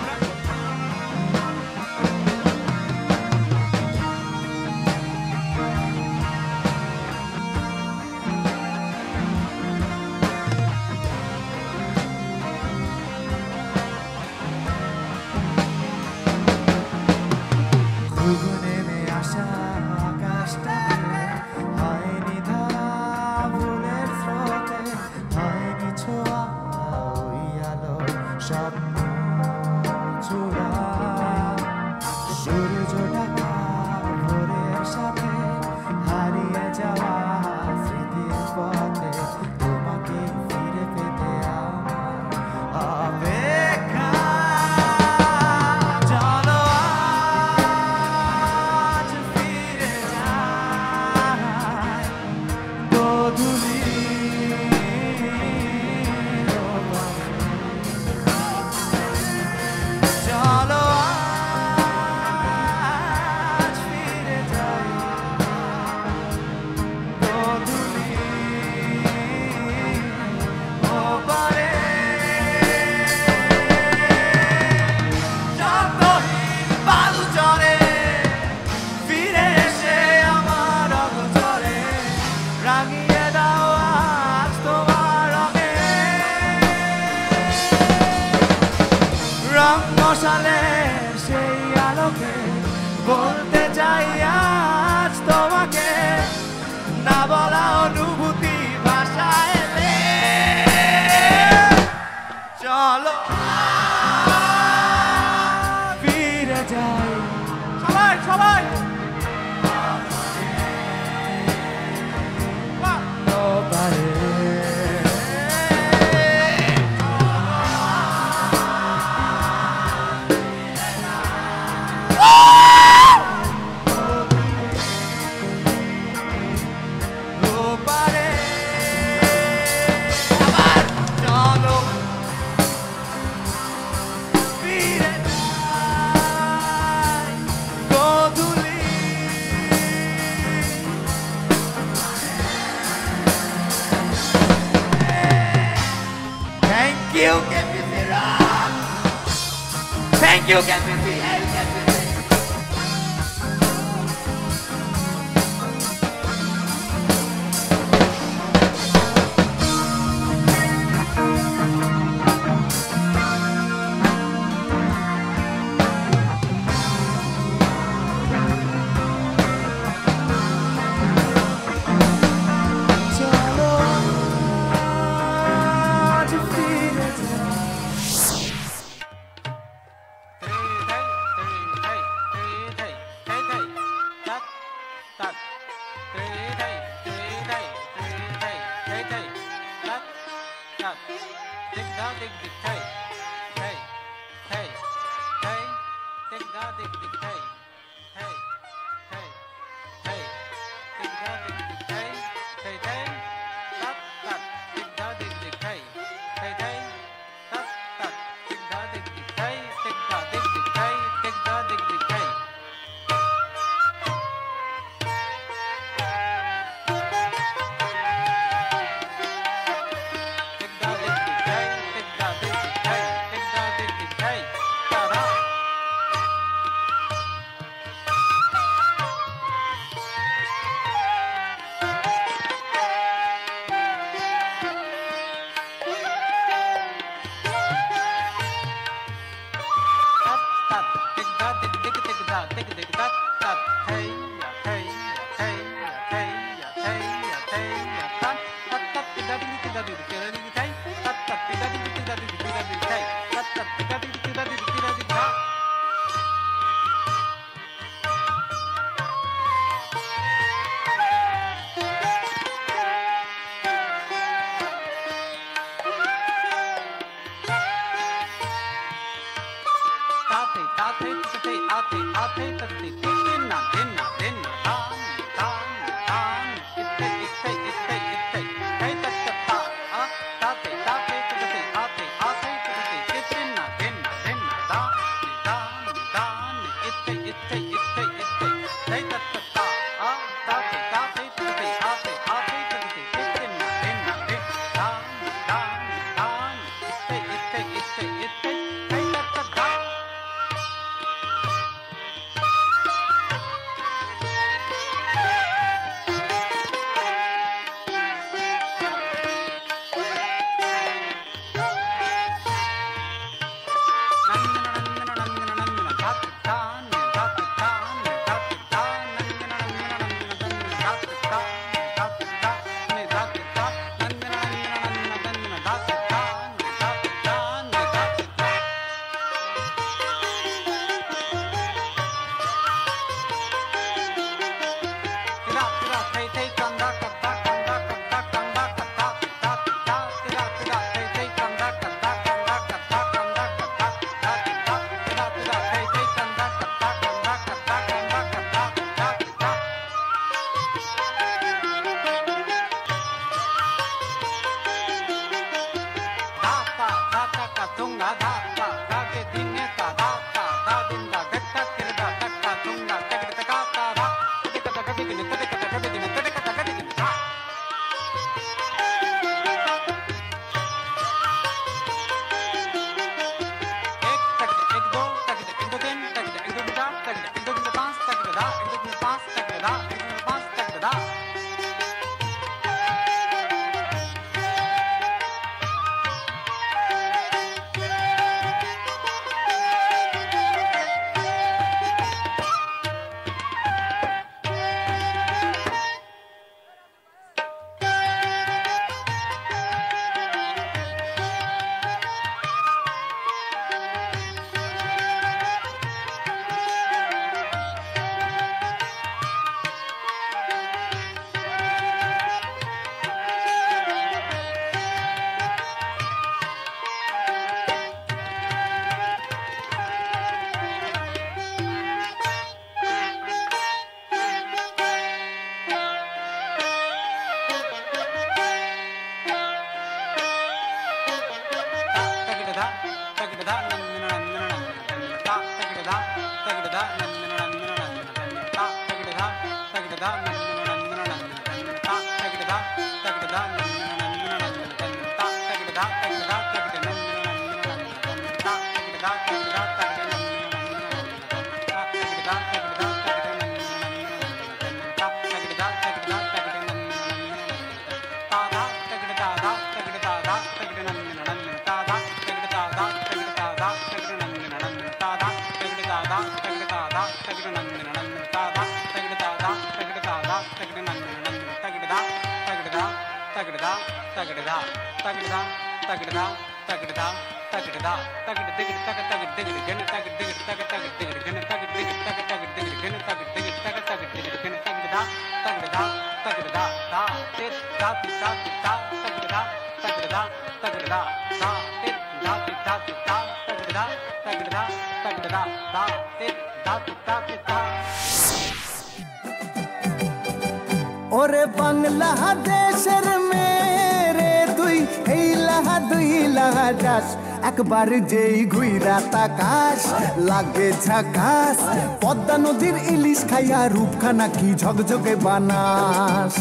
যেই ঘুইরা তাকাস লাগে ঝাকাস পদ্মা নদীর ইলিশ খাইয়া রূপখানা কি ঝকঝকে বানাস?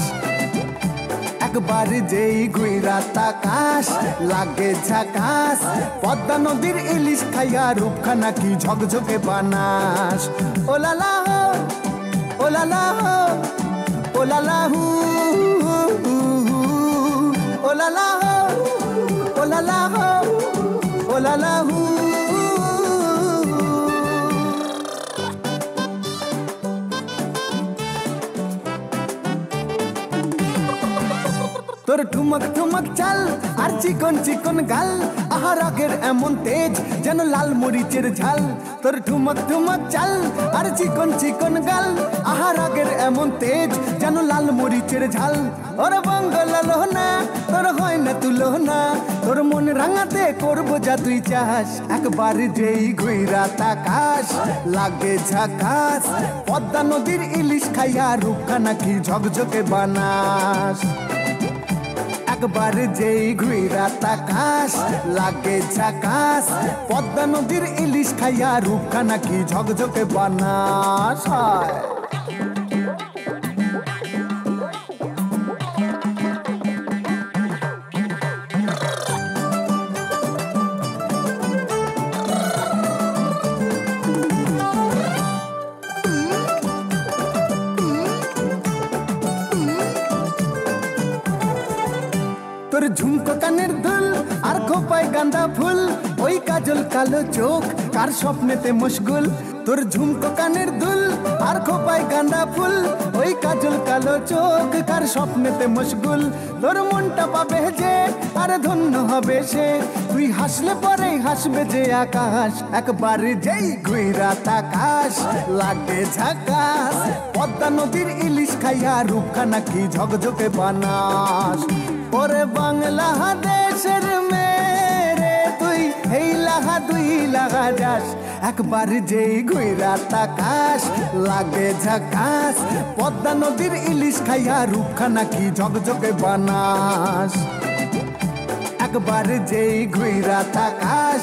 একবার যেই ঘুইরা তাকাস লাগে ঝাকাস পদ্মা নদীর ইলিশ খাইয়া রূপখানা কি ঝকঝকে বানাস? ওলালা হো ওলালা হো ওলালা হু, হো ওলালা হু। তোর ঠুমক ঠুমক চাল আর চিকন চিকন গাল আহার আগের এমন তেজ যেন লাল মরিচের ঝাল। তোর ঠুমক ঠুমক চাল আর চিকন চিকন গাল আহার আগের এমন তেজ যেন লাল মরিচের ঝাল। ওর বঙ্গল না তোর হয় না তুলো না তোর মন রাঙাতে করব যা তুই চাস একবার যেই ঘুইরা তাকাস, লাগে ঝাকাস, পদ্মা নদীর ইলিশ খাইয়া রূপখানা নাকি ঝকঝকে বানাস। একবার যেই ঘুইরা তাকাস, লাগে ঝাকাস, পদ্মা নদীর ইলিশ খাইয়া রূপখানা নাকি ঝকঝকে বানাস। হয়। কাজল কালো চোখ, কার স্বপ্নেতে মশগুল? তোর ঝুমকো কানের দুল, আর খোপায় গাঁদা ফুল। ওই কাজল কালো চোখ, কার স্বপ্নেতে মশগুল? তোর মনটা পাবে যে, আর ধন্য হবে সে। তুই হাসলে পরেই হাসবে যে আকাশ, একবার যেই ঘুইরা তাকাস, লাগে ঝাকাস। পদ্মা নদীর ইলিশ খাইয়া রূপখানা কি ঝকঝকে বানাস? ওরে বাংলা দেশের দুই লাগা যাস একবার যেই ঘুইরা তাকাস, লাগে ঝাকাস। পদ্মা নদীর ইলিশ খাইয়া রূপখানা কি ঝকঝকে বানাস। একবার যেই ঘুইরা তাকাস,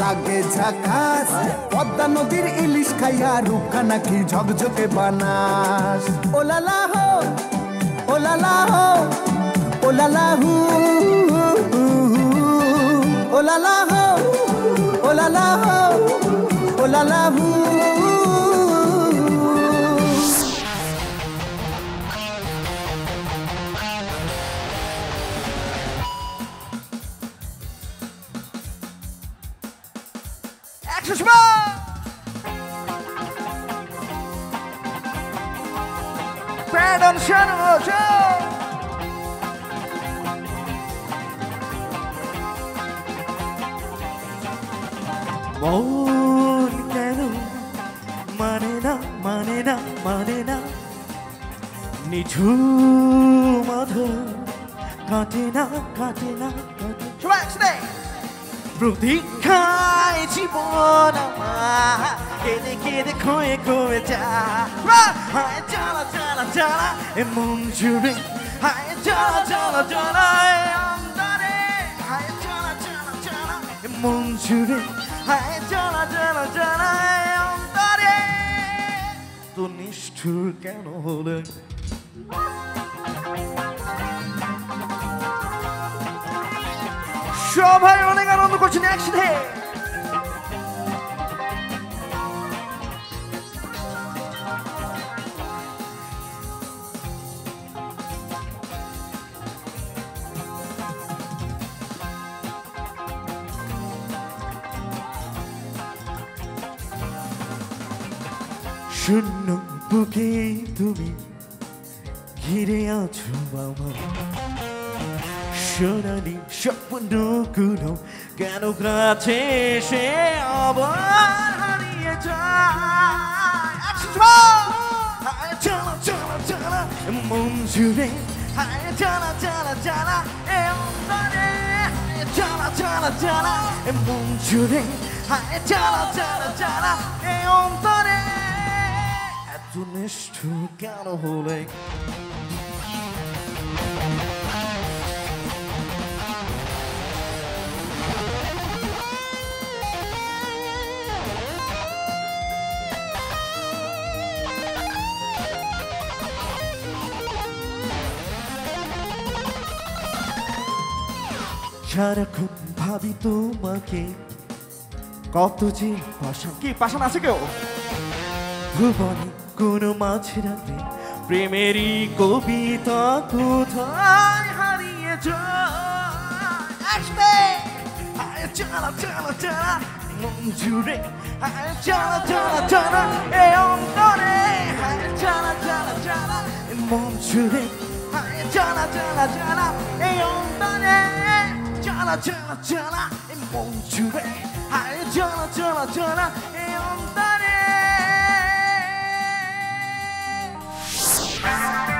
লাগে ঝাকাস। পদ্মা নদীর ইলিশ খাইয়া রূপখানা কি ঝকঝকে বানাস। ওলালা হো ওলালা হো ওলালা হু ওলালা হো। oh la la, oh la la. Action small. Brandon Shannon, Joe. মন কেন মানে না মানে না মানে না নিঝুম আধার কাটে না কাটে না কাটে প্রতীক্ষায় জীবন আমার কেঁদে কেঁদে খয়ে খয়ে যা হায় জ্বালা জ্বালা জ্বালা এ মন জুড়ে হায় জ্বালা জ্বালা জ্বালা এ অন্তরে হায় জ্বালা জ্বালা জ্বালা এ মন জুড়ে হায় জ্বালা জ্বালা জ্বালা অন্তরে। তো নিষ্ঠুর কেন হলে? সবাই অনেক আনন্দ করছেন একসাথে। শূন্য বুকে তুমি ঘিরে আছো আমার সোনালি স্বপ্নগুলো কেন কাছে সে আবার হারিয়ে যায়? চলা। চলা চলা মন জুড়ে, হায়, চলা চলা চলা। চলা চলা চলা। মন জুড়ে, হায়, চলা চলা চলা। এ অন্তরে। নিষ্ঠুর কেন হলে সারাক্ষণ ভাবি তোমাকে। কত যে পাশান কি পাশান আছে কেউ? ভুবনে কোন মাঝরাতে প্রেমেরই কবিতা কোথায় হারিয়ে আসবে আয় চালা চালা চালা মন জুড়ে আয় চালা চালা চালা এ অন্তরে আয় চালা চালা চালা মন জুড়ে আয় চালা চালা চালা এই অন্তরে চালা চালা চালা এই মন জুড়ে আয় চালা চালা চালা এই অন্তরে হে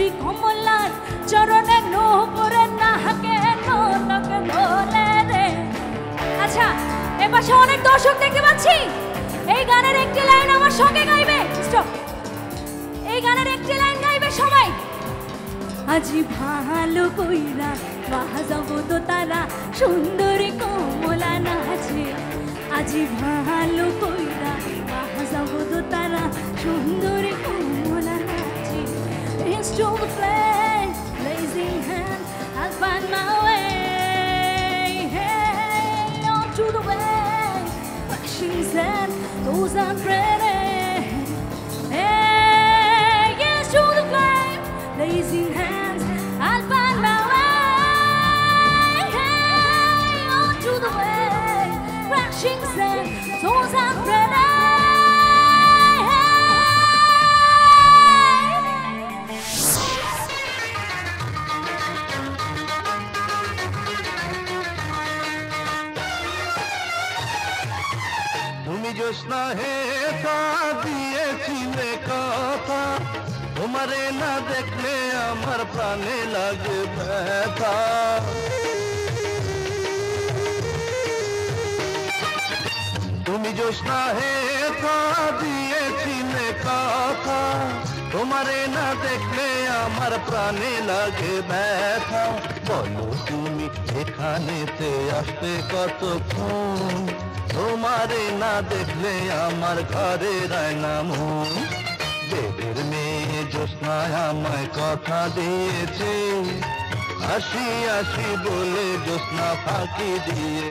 সুন্দরী কমলার চরণে নো করে নাহাকে নকে বলে রে। আচ্ছা এপাশে অনেক দর্শক দেখতে পাচ্ছি। এই গানের একটি লাইন আমার সঙ্গে গাইবে। স্টপ। এই গানের একটি লাইন গাইবে সবাই। আজি ভালো কইরা বাজাবো তো তারা, সুন্দরী কমলা নাচে। আজি ভালো কইরা বাজাবো তো তারা, সুন্দরী কমলা To the blazing I'll find my way. Hey, on to the way, flashing sand, those pretty. Hey, yes, the flame, blazing hands, I'll find my way. Hey, on to the way, crashing sand, those pretty. তুমি জ্যোৎস্না হে তা দিয়েছিলে কথা তোমারে না দেখলে আমার প্রাণে লাগে ব্যথা তুমি জ্যোৎস্না হে তা দিয়েছিলে কথা তোমারে না দেখলে আমার প্রাণে লাগে ব্যথা বলো তুমি এখানেতে আসতে কতক্ষণ তোমারে না দেখলে আমার ঘরে রায় নাম দেবের মেয়ে জোৎস্নায় আমায় কথা দিয়েছে। হাসি আসি বলে জ্যোৎস্না ফাঁকি দিয়ে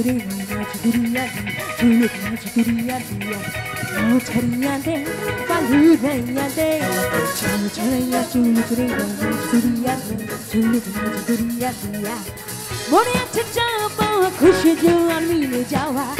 지구리야 지구리야 지구리야 지구리야 지구리야 돼 빨리야 돼 천천히야 지구리야 지구리야 지구리야 지구리야 머리에 찾아봐 구시지 않는 자와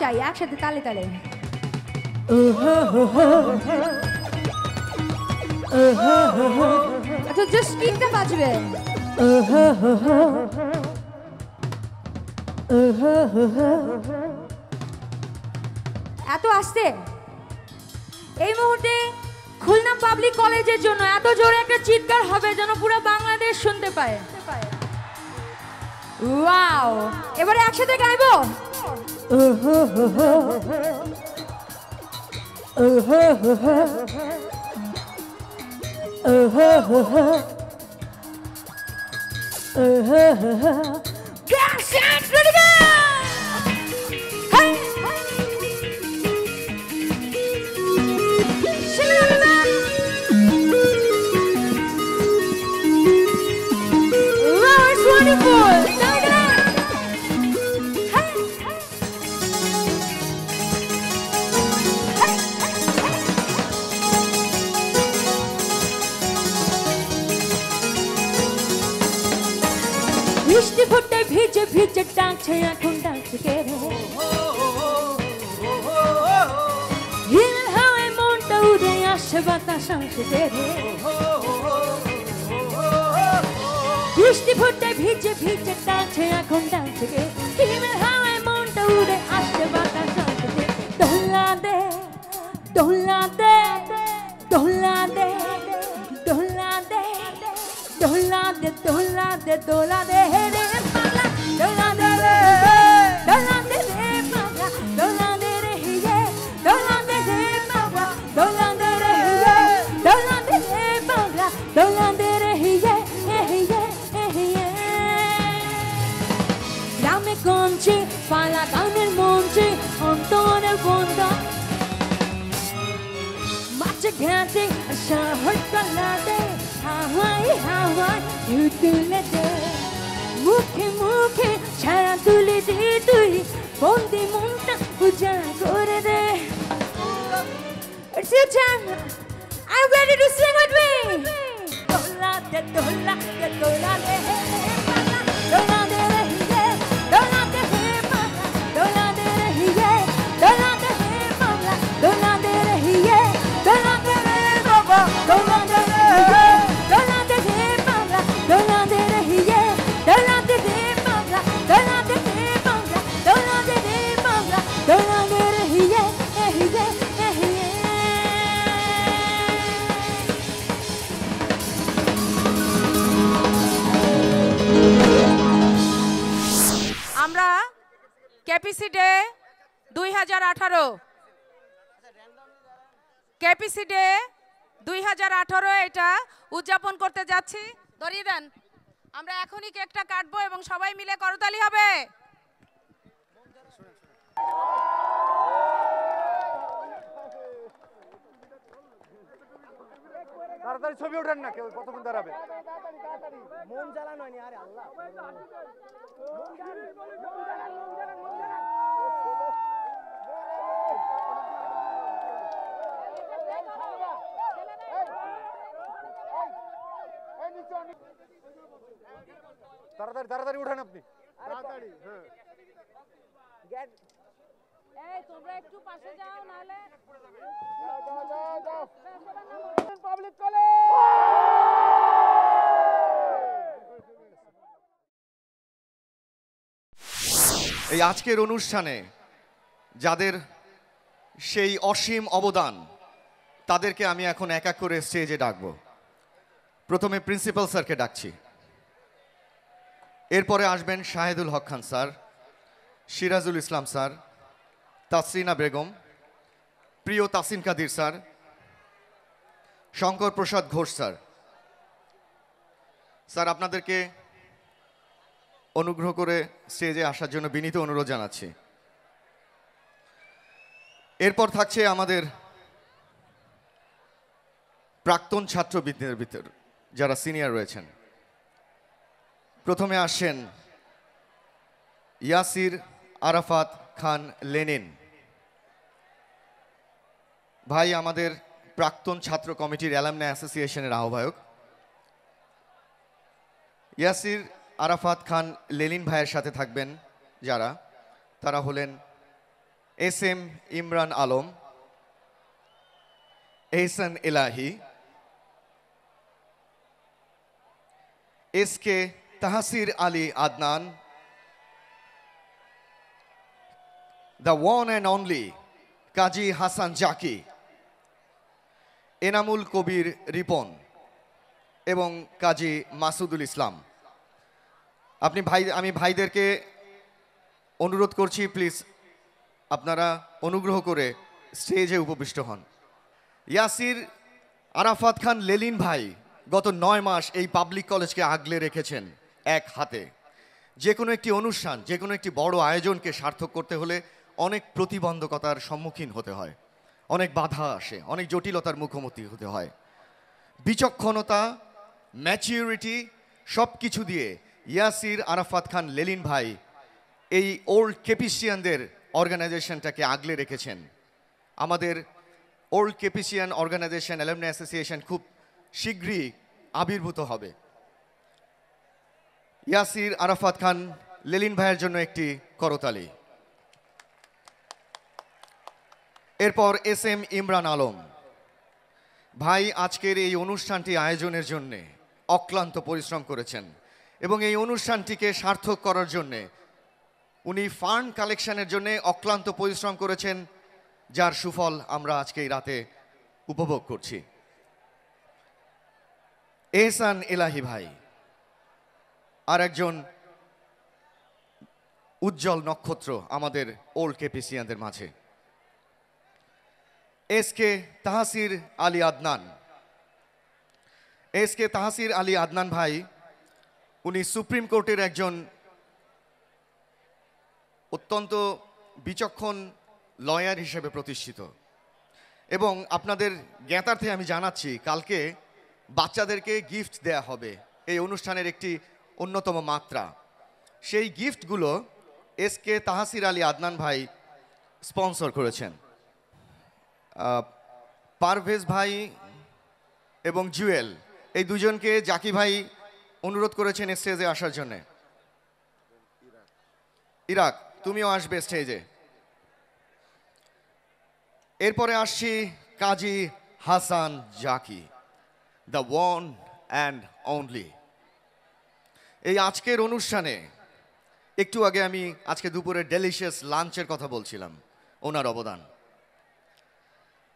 চাই একসাথে তালে তালে। আচ্ছা জাস্ট স্পিডটা বাজবে। এত আসতে? এই মুহূর্তে খুলনা পাবলিক কলেজের জন্য এত জোরে একটা চিৎকার হবে যেন পুরো বাংলাদেশ শুনতে পায়। ওয়াও! এবারে একসাথে গাইবো? ho ho ho. Oh ho ho ho. Oh ho ho ho. Oh ho ho ho. ভিজে ভিজে টানছে এখন ডাকছে। তাড়াতাড়ি ছবি ওঠেন না কেউ কতক্ষণ দাঁড়াবে? মন জ্বালানো হয়নি আরে আল্লাহ। তাড়াতাড়ি তাড়াতাড়ি উঠেন আপনি। তাড়াতাড়ি হ্যাঁ। এই তোমরা একটু পাশে যাও নাহলে পাবলিক কলেজ এই আজকের অনুষ্ঠানে যাদের সেই অসীম অবদান তাদেরকে আমি এখন এক এক করে স্টেজে ডাকব। প্রথমে প্রিন্সিপাল স্যারকে ডাকছি। এরপরে আসবেন শাহেদুল হক খান স্যার সিরাজুল ইসলাম স্যার তাসরিনা বেগম, প্রিয় Tasin Kadir sir, Shankar Prasad Ghosh sir. Sir, আপনাদেরকে অনুগ্রহ করে স্টেজে আসার জন্য বিনীত অনুরোধ জানাচ্ছি। এরপর থাকছে আমাদের প্রাক্তন ছাত্রবৃন্দের ভিতর যারা সিনিয়র রয়েছেন। প্রথমে আসছেন ইয়াসির আরাফাত খান লেনিন। ভাই, আমাদের প্রাক্তন ছাত্র কমিটির অ্যালামনা অ্যাসোসিয়েশনের আহ্বায়ক। ইয়াসির আরাফাত খান লেলিন ভাইয়ের সাথে থাকবেন যারা। তারা হলেন S M Imran Alam, Ehsan Elahi, S K Tahasir Ali Adnan, the one and only Kazi Hasan Zaki. Enamul Kabir Ripon এবং কাজী মাসুদুল ইসলাম। আপনি ভাই, আমি ভাইদেরকে অনুরোধ করছি, প্লিজ আপনারা অনুগ্রহ করে স্টেজে উপবিষ্ট হন। ইয়াসির আরাফাত খান লেলিন ভাই গত নয় মাস এই পাবলিক কলেজকে আগলে রেখেছেন এক হাতে। যে কোনো একটি অনুষ্ঠান, যে কোনো একটি বড় আয়োজনকে সার্থক করতে হলে অনেক প্রতিবন্ধকতার সম্মুখীন হতে হয়। অনেক বাধা আসে, অনেক জটিলতার মুখোমুখি হতে হয়। বিচক্ষণতা ম্যাচিউরিটি সব কিছু দিয়ে ইয়াসির আরাফাত খান, লেলিন ভাই এই ওল্ড কেপিসিয়ানদের অর্গানাইজেশনটাকে আগলে রেখেছেন। আমাদের old KPCian organisation, alumni association খুব শীঘ্রই আবির্ভূত হবে। ইয়াসির আরাফাত খান, লেলিন ভাইয়ের জন্য একটি করতালি। এরপর এস এম ইমরান আলম। ভাই, আজকের এই অনুষ্ঠানটি আয়োজনের জন্য অক্লান্ত পরিশ্রম করেছেন এবং এই অনুষ্ঠানটিকে সার্থক করার জন্য উনি ফান্ড কালেকশনের জন্য অক্লান্ত পরিশ্রম করেছেন, যার সুফল আমরা আজকে এই রাতে উপভোগ করছি। এহসান এলাহি ভাই, আর একজন উজ্জ্বল নক্ষত্র আমাদের ওল্ড কেপিসিয়ানদের মাঝে। S K Tahasir Ali Adnan. S K Tahasir Ali Adnan ভাই, উনি সুপ্রিম কোর্টের একজন অত্যন্ত বিচক্ষণ লয়ার হিসেবে প্রতিষ্ঠিত। এবং আপনাদের জ্ঞাতার্থে আমি জানাচ্ছি, কালকে বাচ্চাদেরকে গিফট দেয়া হবে। এই অনুষ্ঠানের একটি অন্যতম মাত্রা। সেই গিফটগুলো এস কে তাহাসির আলী আদনান ভাই স্পন্সর করেছেন। পারভেজ ভাই এবং জুয়েল, এই দুজনকে জাকি ভাই অনুরোধ করেছেন স্টেজে আসার জন্য। ইরাক, তুমিও আসবে স্টেজে। এরপরে আসছি Kazi Hasan Zaki the one and only এই আজকের অনুষ্ঠানে একটু আগে আমি আজকে দুপুরে ডেলিশিয়াস লাঞ্চের কথা বলছিলাম, ওনার অবদান।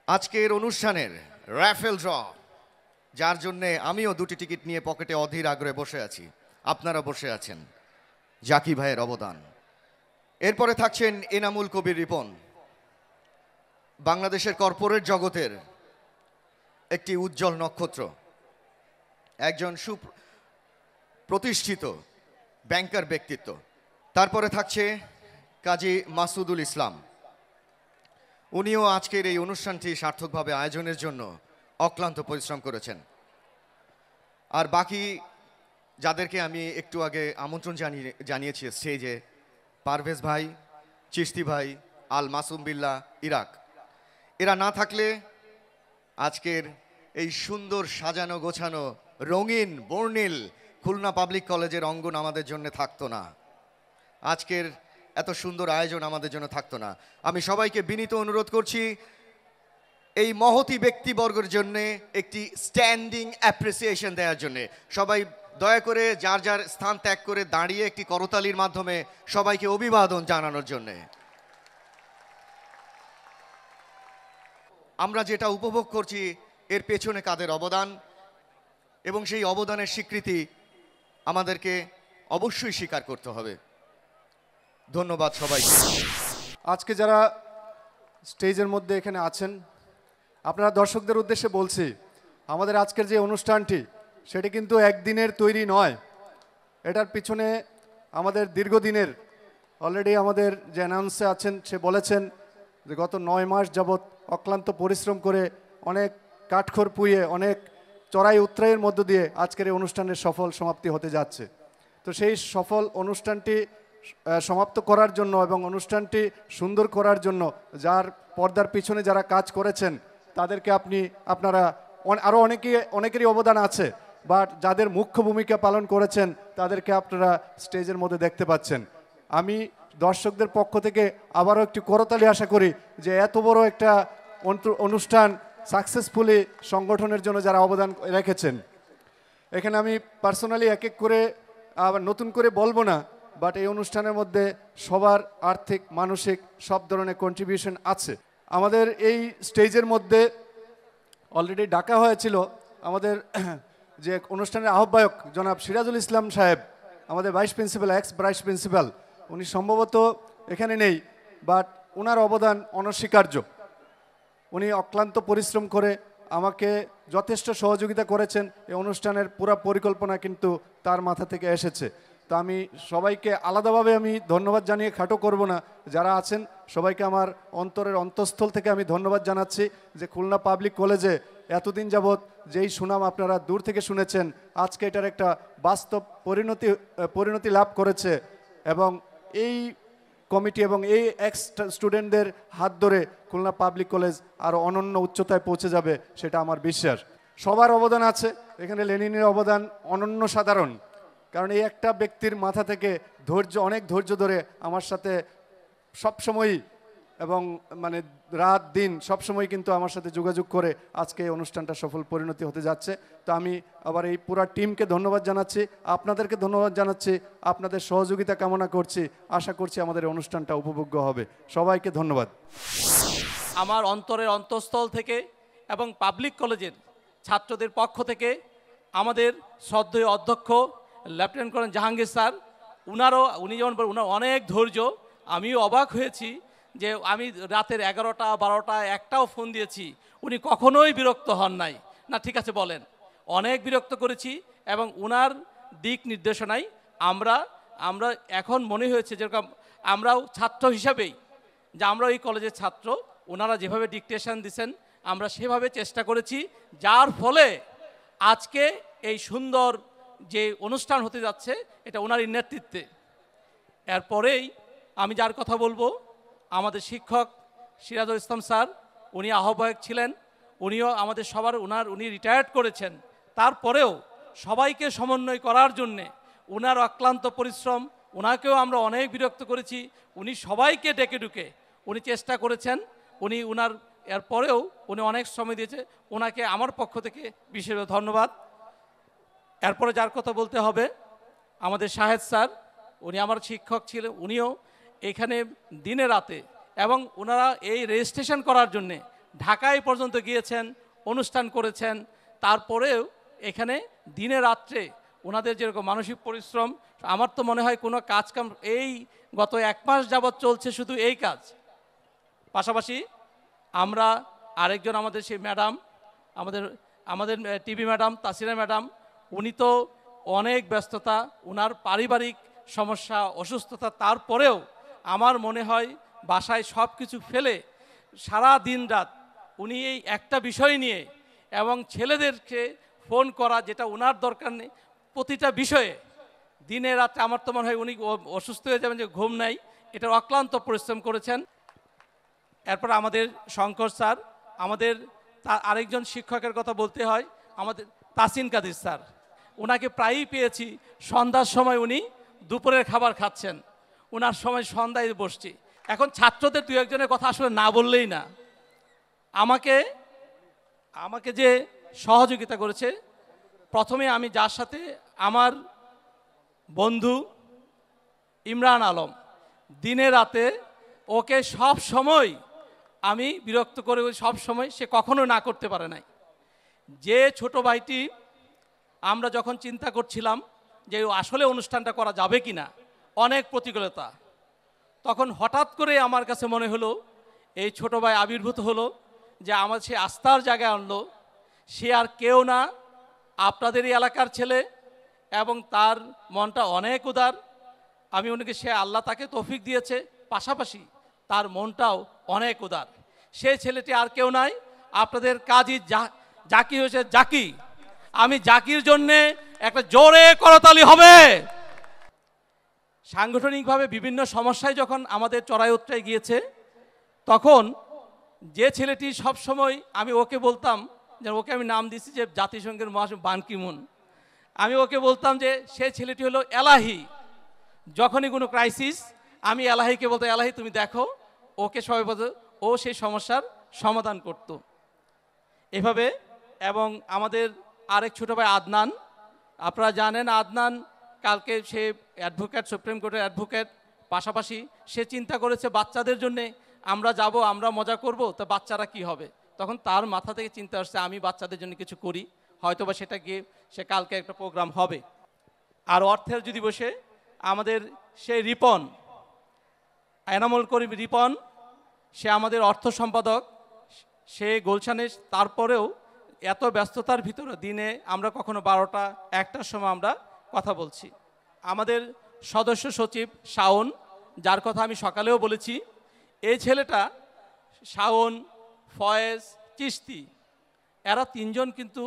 আজকের অনুষ্ঠানের র্যাফেল ড্র যার জন্যে আমিও দুটি টিকিট নিয়ে পকেটে অধীর আগ্রহে বসে আছি। আপনারা বসে আছেন। জাকি ভাইয়ের অবদান। এরপরে থাকছেন এনামুল কবির রিপন। বাংলাদেশের কর্পোরেট জগতের একটি উজ্জ্বল নক্ষত্র। একজন সু প্রতিষ্ঠিত ব্যাংকার ব্যক্তিত্ব। তারপরে থাকছে কাজী মাসুদুল ইসলাম। উনিও আজকের এই অনুষ্ঠানটি সার্থকভাবে আয়োজনের জন্য অক্লান্ত পরিশ্রম করেছেন। আর বাকি যাদেরকে আমি একটু আগে আমন্ত্রণ জানিয়ে, জানিয়েছি স্টেজে, পারভেজ ভাই চিস্তি ভাই, আল মাসুম বিল্লা, ইরাক। এরা না থাকলে আজকের এই সুন্দর সাজানো গোছানো রঙিন বর্ণিল খুলনা পাবলিক কলেজের অঙ্গন আমাদের জন্য থাকতো না। আজকের এত সুন্দর আয়োজন আমাদের জন্য থাকতো না। আমি সবাইকে বিনীত অনুরোধ করছি, এই মহতি ব্যক্তিবর্গের জন্য একটি স্ট্যান্ডিং অ্যাপ্রিসিয়েশন দেওয়ার জন্য। সবাই দয়া করে যার যার স্থান ত্যাগ করে দাঁড়িয়ে একটি করতালির মাধ্যমে সবাইকে অভিবাদন জানানোর জন্য। আমরা যেটা উপভোগ করছি, এর পেছনে কাদের অবদান? এবং সেই অবদানের স্বীকৃতি আমাদেরকে অবশ্যই স্বীকার করতে হবে। ধন্যবাদ সবাইকে আজকে যারা স্টেজের মধ্যে এখানে আছেন, আপনারা দর্শকদের উদ্দেশ্যে বলছি, আমাদের আজকের যে অনুষ্ঠানটি, সেটি কিন্তু একদিনের তৈরি নয়। এটার পিছনে আমাদের দীর্ঘদিনের অলরেডি আমাদের যে অ্যানাউন্সে আছেন, সে বলেছেন যে গত নয় মাস যাবৎ অক্লান্ত পরিশ্রম করে অনেক কাঠখড় পুয়ে অনেক চড়াই উত্তরাইয়ের মধ্য দিয়ে আজকের এই অনুষ্ঠানের সফল সমাপ্তি হতে যাচ্ছে। তো সেই সফল অনুষ্ঠানটি সমাপ্ত করার জন্য এবং অনুষ্ঠানটি সুন্দর করার জন্য যার পর্দার পিছনে যারা কাজ করেছেন, তাদেরকে আপনি, আপনারা আরও অনেকে, অনেকেরই অবদান আছে বাট যাদের মুখ্য ভূমিকা পালন করেছেন, তাদেরকে আপনারা স্টেজের মধ্যে দেখতে পাচ্ছেন। আমি দর্শকদের পক্ষ থেকে আবারও একটি করতালি আশা করি যে এত বড় একটা অনুষ্ঠান সাকসেসফুলি সংগঠনের জন্য যারা অবদান রেখেছেন। এখানে আমি পার্সোনালি এক এক করে আবার নতুন করে বলব না বাট এই অনুষ্ঠানের মধ্যে সবার আর্থিক, মানসিক সব ধরনের কন্ট্রিবিউশন আছে। আমাদের এই স্টেজের মধ্যে অলরেডি ডাকা হয়েছিল আমাদের যে অনুষ্ঠানের আহ্বায়ক জনাব সিরাজুল ইসলাম সাহেব, আমাদের vice principal ex vice principal উনি সম্ভবত এখানে নেই বাট ওনার অবদান অনস্বীকার্য। উনি অক্লান্ত পরিশ্রম করে আমাকে যথেষ্ট সহযোগিতা করেছেন, এই অনুষ্ঠানের পুরা পরিকল্পনা কিন্তু তার মাথা থেকে এসেছে। তো আমি সবাইকে আলাদাভাবে আমি ধন্যবাদ জানিয়ে খাটো করব না। যারা আছেন, সবাইকে আমার অন্তরের অন্তঃস্থল থেকে আমি ধন্যবাদ জানাচ্ছি যে খুলনা পাবলিক কলেজে এতদিন যাবৎ যেই সুনাম আপনারা দূর থেকে শুনেছেন, আজকে এটার একটা বাস্তব পরিণতি পরিণতি লাভ করেছে এবং এই কমিটি এবং এই এক্স স্টুডেন্টদের হাত ধরে খুলনা পাবলিক কলেজ আরও অনন্য উচ্চতায় পৌঁছে যাবে, সেটা আমার বিশ্বাস। সবার অবদান আছে, এখানে লেনিনের অবদান অনন্য সাধারণ। কারণ এই একটা ব্যক্তির মাথা থেকে ধৈর্য, অনেক ধৈর্য ধরে আমার সাথে সবসময়ই এবং মানে রাত দিন সবসময় কিন্তু আমার সাথে যোগাযোগ করে আজকে এই অনুষ্ঠানটা সফল পরিণতি হতে যাচ্ছে। তো আমি আবার এই পুরা টিমকে ধন্যবাদ জানাচ্ছি, আপনাদেরকে ধন্যবাদ জানাচ্ছি, আপনাদের সহযোগিতা কামনা করছি, আশা করছি আমাদের অনুষ্ঠানটা উপভোগ্য হবে। সবাইকে ধন্যবাদ। আমার অন্তরের অন্তঃস্থল থেকে এবং পাবলিক কলেজের ছাত্রদের পক্ষ থেকে আমাদের শ্রদ্ধেয় অধ্যক্ষ লেফটেন্যান্ট কর্নেল জাহাঙ্গীর স্যার উনারও, উনি যেমন উনার অনেক ধৈর্য। আমিও অবাক হয়েছি যে আমি রাতের এগারোটা, বারোটা, একটাও ফোন দিয়েছি। উনি কখনোই বিরক্ত হন নাই। না, ঠিক আছে, বলেন। অনেক বিরক্ত করেছি এবং উনার দিক নির্দেশনায় আমরা আমরা এখন মনে হয়েছে যেরকম আমরাও ছাত্র হিসাবেই, যে আমরা এই কলেজের ছাত্র ওনারা যেভাবে ডিকটেশন দিছেন, আমরা সেভাবে চেষ্টা করেছি, যার ফলে আজকে এই সুন্দর যে অনুষ্ঠান হতে যাচ্ছে, এটা ওনারই নেতৃত্বে। এরপরেই আমি যার কথা বলব, আমাদের শিক্ষক সিরাজুল ইসলাম স্যার, উনি আহ্বায়ক ছিলেন, উনিও আমাদের সবার ওনার উনি রিটায়ার্ড করেছেন। তারপরেও সবাইকে সমন্বয় করার জন্যে ওনার অক্লান্ত পরিশ্রম ওনাকেও আমরা অনেক বিরক্ত করেছি, উনি সবাইকে ডেকে ডুকে উনি চেষ্টা করেছেন, উনি উনার, এরপরেও উনি অনেক সময় দিয়েছে ওনাকে আমার পক্ষ থেকে বিশেষ ধন্যবাদ। এরপরে যার কথা বলতে হবে, আমাদের শাহেদ স্যার, উনি আমার শিক্ষক ছিলেন, উনিও এখানে দিনে রাতে এবং ওনারা এই রেজিস্ট্রেশন করার জন্যে ঢাকায় পর্যন্ত গিয়েছেন, অনুষ্ঠান করেছেন, তারপরেও এখানে দিনে রাত্রে ওনাদের যেরকম মানসিক পরিশ্রম, আমার তো মনে হয় কোনো কাজ কাম এই গত এক মাস যাবৎ চলছে শুধু এই কাজ। পাশাপাশি আমরা আরেকজন আমাদের সেই ম্যাডাম, আমাদের আমাদের টিভি ম্যাডাম তাসিরা ম্যাডাম উনি তো অনেক ব্যস্ততা ওনার পারিবারিক সমস্যা, অসুস্থতা, তারপরেও আমার মনে হয় বাসায় সব কিছু ফেলে সারা দিন রাত উনি এই একটা বিষয় নিয়ে এবং ছেলেদেরকে ফোন করা যেটা ওনার দরকার নেই, প্রতিটা বিষয়ে। দিনে রাতে আমার তো মনে হয় উনি অসুস্থ হয়ে যাবেন যে ঘুম নাই এটার অক্লান্ত পরিশ্রম করেছেন। এরপর আমাদের শঙ্কর স্যার, আমাদের তা আরেকজন শিক্ষকের কথা বলতে হয়, আমাদের তাসিন কাদির স্যার। ওনাকে প্রায়ই পেয়েছি, সন্ধ্যার সময় উনি দুপুরের খাবার খাচ্ছেন। ওনার সময় সন্ধ্যায় বসছি। এখন ছাত্রদের দু একজনের কথা আসলে না বললেই না। আমাকে আমাকে যে সহযোগিতা করেছে, প্রথমে আমি যার সাথে আমার বন্ধু ইমরান আলম, দিনে রাতে ওকে সব সময় আমি বিরক্ত করে সব সময় সে কখনো না করতে পারে নাই। যে ছোট ভাইটি আমরা যখন চিন্তা করছিলাম যে আসলে অনুষ্ঠানটা করা যাবে কি না, অনেক প্রতিকূলতা। তখন হঠাৎ করে আমার কাছে মনে হলো, এই ছোট ভাই আবির্ভূত হলো যে আমার সে আস্থার জায়গায় আনলো, সে আর কেউ না, আপনাদেরই এলাকার ছেলে এবং তার মনটা অনেক উদার। আমি উনিকে সে আল্লাহ তাকে তৌফিক দিয়েছে, পাশাপাশি তার মনটাও অনেক উদার। সে ছেলেটি আর কেউ নাই, আপনাদের কাজী জাহ জাকি হয়েছে জাকি। আমি জাকির জন্যে একটা জোরে করতালি হবে। সাংগঠনিকভাবে বিভিন্ন সমস্যায় যখন আমাদের চড়াই উত্তরায় গিয়েছে, তখন যে ছেলেটি সব সময় আমি ওকে বলতাম, যে ওকে আমি নাম দিছি যে জাতিসংঘের মহাসচিব বান কিমুন। আমি ওকে বলতাম যে সে ছেলেটি হলো এলাহি। যখনই কোনো ক্রাইসিস আমি এলাহিকে বলতো এলাহি, তুমি দেখো, ওকে সবাই বলতো, ও সেই সমস্যার সমাধান করত। এভাবে এবং আমাদের আরেক ছোটো ভাই আদনান। আপনারা জানেন আদনান কালকে সে অ্যাডভোকেট সুপ্রিম কোর্টের অ্যাডভোকেট পাশাপাশি সে চিন্তা করেছে বাচ্চাদের জন্যে, আমরা যাব, আমরা মজা করব, তো বাচ্চারা কি হবে? তখন তার মাথা থেকে চিন্তা আসছে, আমি বাচ্চাদের জন্য কিছু করি। হয়তোবা সেটা গিয়ে সে কালকে একটা প্রোগ্রাম হবে। আর অর্থের যদি বসে, আমাদের সেই রিপন, এনামুল করিম রিপন, সে আমাদের অর্থ সম্পাদক, সে গোলশানে, তারপরেও এত ব্যস্ততার ভিতরে দিনে আমরা কখনো বারোটা, একটার সময় আমরা কথা বলছি। আমাদের সদস্য সচিব শাওন, যার কথা আমি সকালেও বলেছি এই ছেলেটা শাওন, ফয়েজ চিস্তি এরা তিনজন কিন্তু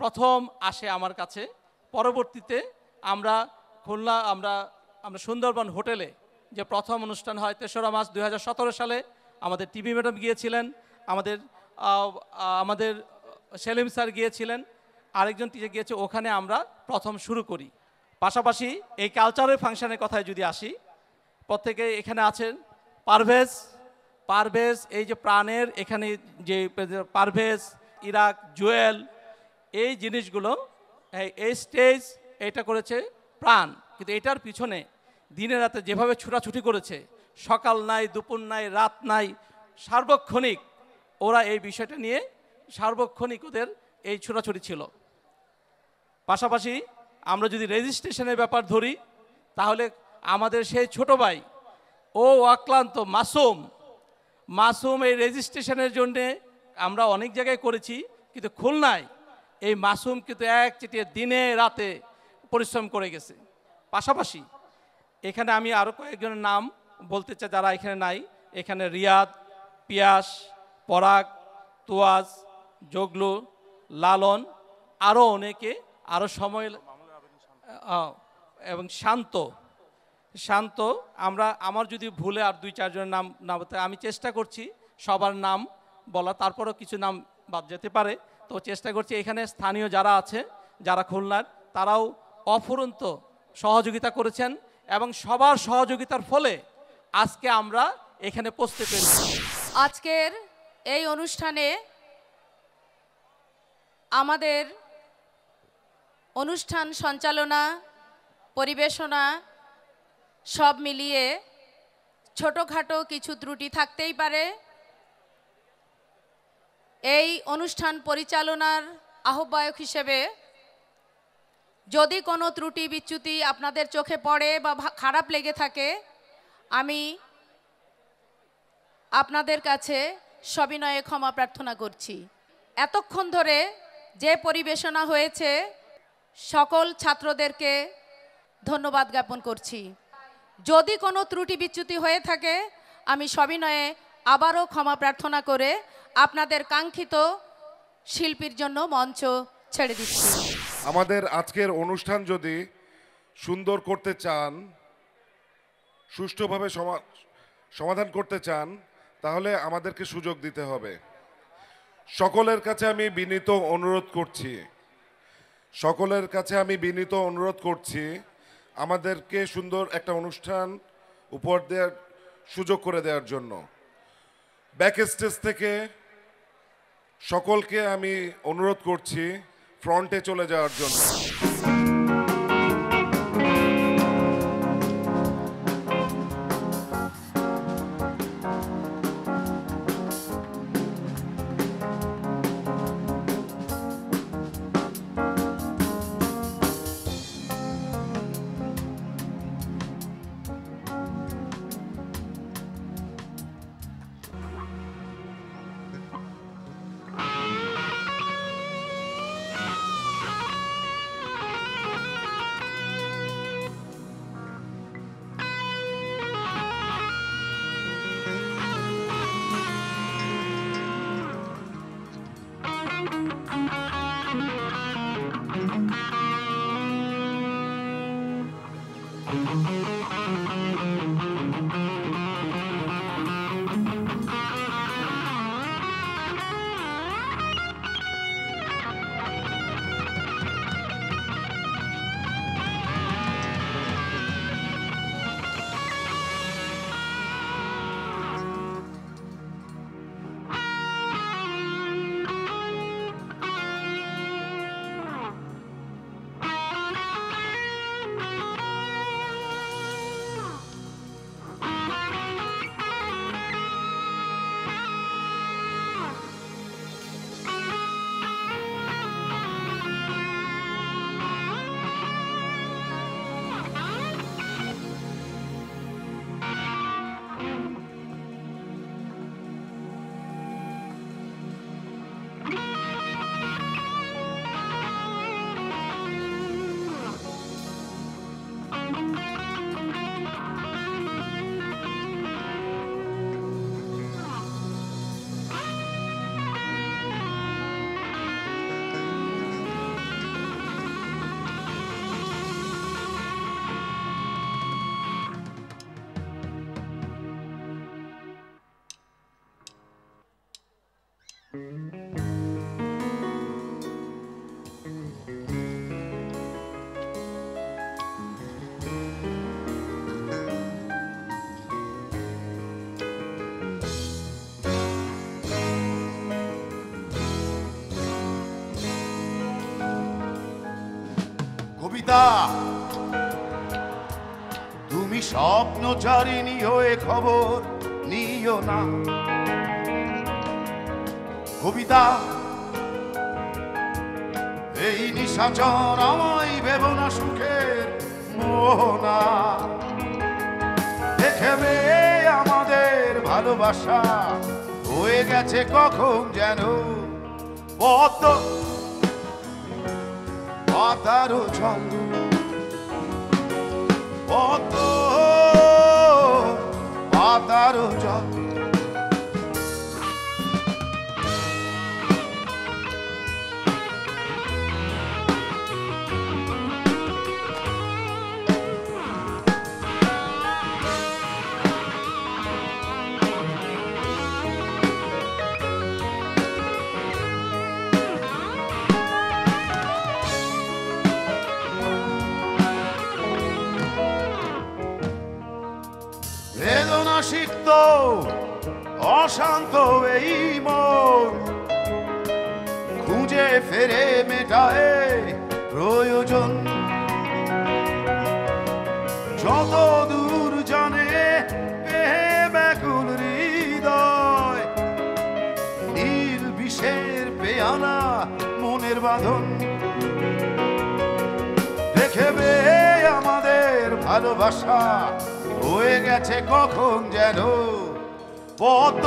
প্রথম আসে আমার কাছে। পরবর্তীতে আমরা খুলনা, আমরা আমরা সুন্দরবন হোটেলে যে প্রথম অনুষ্ঠান হয় তেসরা মার্চ দু সালে, আমাদের টিভি ম্যাডাম গিয়েছিলেন। আমাদের আমাদের সেলিম স্যার গিয়েছিলেন, আরেকজন টিচার গিয়েছে, ওখানে আমরা প্রথম শুরু করি। পাশাপাশি এই কালচারের ফাংশনের কথায় যদি আসি, প্রত্যেকে এখানে আছেন, পারভেজ পারভেজ, এই যে প্রাণের এখানে যে পারভেজ, ইরাক, জুয়েল, এই জিনিসগুলো, এই- স্টেজ এটা করেছে প্রাণ। কিন্তু এটার পিছনে দিনে রাতে যেভাবে ছুটাছুটি করেছে, সকাল নাই, দুপুর নাই, রাত নাই, সার্বক্ষণিক ওরা এই বিষয়টা নিয়ে সার্বক্ষণিক ওদের এই ছোটাছুটি ছিল। পাশাপাশি আমরা যদি রেজিস্ট্রেশনের ব্যাপার ধরি, তাহলে আমাদের সেই ছোট ভাই, ও অক্লান্ত, মাসুম। মাসুম এই রেজিস্ট্রেশনের জন্যে আমরা অনেক জায়গায় করেছি, কিন্তু খুলনায় এই মাসুম কিন্তু এক চিটিয়ে দিনে রাতে পরিশ্রম করে গেছে। পাশাপাশি এখানে আমি আরও কয়েকজনের নাম বলতে চাই যারা এখানে নাই। এখানে রিয়াদ, পিয়াস, পরাগ, তুয়াজ জগলু, লালন আরও অনেকে আরও সময় এবং শান্ত। শান্ত, আমরা, আমার যদি ভুলে আর দুই চারজনের নাম না আমি চেষ্টা করছি সবার নাম বলা, তারপরও কিছু নাম বাদ যেতে পারে। তো চেষ্টা করছি, এখানে স্থানীয় যারা আছে, যারা খুলনার, তারাও অফুরন্ত সহযোগিতা করেছেন এবং সবার সহযোগিতার ফলে আজকে আমরা এখানে পৌঁছতে পেরেছি। আজকের এই অনুষ্ঠানে আমাদের অনুষ্ঠান সঞ্চালনা, পরিবেশনা সব মিলিয়ে ছোটোখাটো কিছু ত্রুটি থাকতেই পারে। এই অনুষ্ঠান পরিচালনার আহ্বায়ক হিসেবে যদি কোনো ত্রুটি, বিচ্যুতি আপনাদের চোখে পড়ে বা খারাপ লেগে থাকে, আমি আপনাদের কাছে সবিনয়ে ক্ষমা প্রার্থনা করছি। এতক্ষণ ধরে যে পরিবেশনা হয়েছে, সকল ছাত্রদেরকে ধন্যবাদ জ্ঞাপন করছি। যদি কোনো ত্রুটি বিচ্যুতি হয়ে থাকে, আমি সবিনয়ে আবারও ক্ষমা প্রার্থনা করে আপনাদের কাঙ্ক্ষিত শিল্পীর জন্য মঞ্চ ছেড়ে দিচ্ছি। আমাদের আজকের অনুষ্ঠান যদি সুন্দর করতে চান, সুষ্ঠুভাবে সমা- সমাধান করতে চান, তাহলে আমাদেরকে সুযোগ দিতে হবে। সকলের কাছে আমি বিনীত অনুরোধ করছি। সকলের কাছে আমি বিনীত অনুরোধ করছি, আমাদেরকে সুন্দর একটা অনুষ্ঠান উপহার দেওয়ার সুযোগ করে দেওয়ার জন্য। ব্যাক স্টেজ থেকে সকলকে আমি অনুরোধ করছি ফ্রন্টে চলে যাওয়ার জন্য। সীতা তুমি স্বপ্নচারিণী হয়ে খবর নিও না। কবিতা, এই নিশাচর আমায় বেবনা সুখের মোহনা। দেখে আমাদের ভালোবাসা হয়ে গেছে কখন যেন পদ্ম 바다로 전부 어떤 바다로 전부 কখন যেন পদ্ম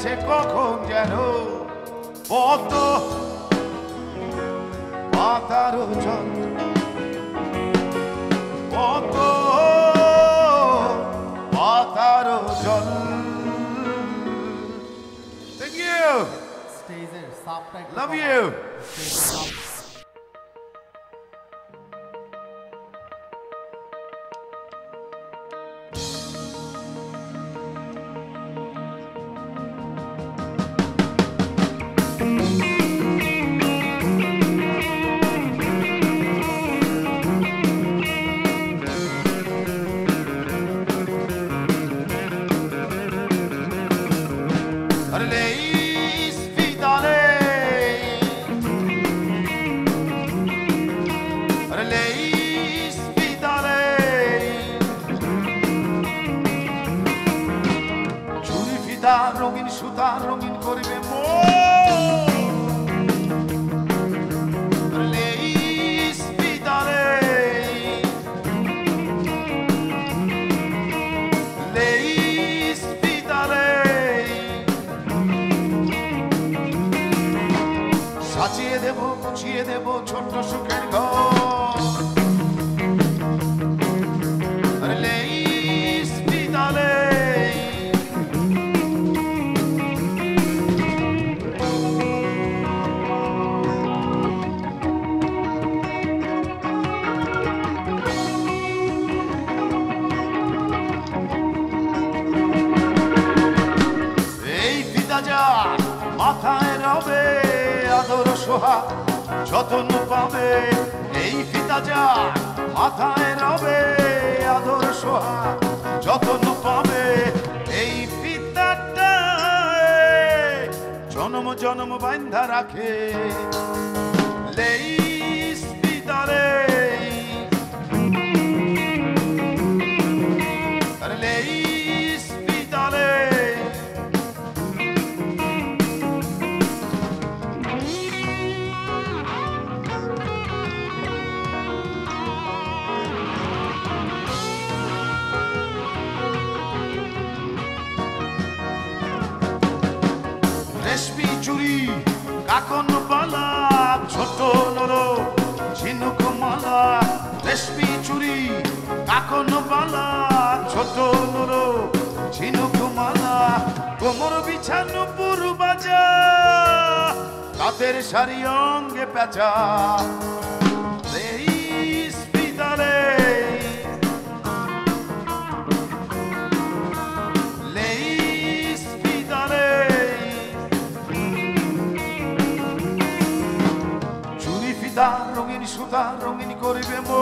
গেছে কখন যেন? বদল জন্ম বান্ধা রাখে। লেইস পিতারে doloro ঝিনুক মালা, রেশমি চুরি, কাকন বালা, ছোট নরো ঝিনুক মালা, কোমর বিছানো পুরু বাজা তাদের সারি অঙ্গে পেঁচা করিবে মো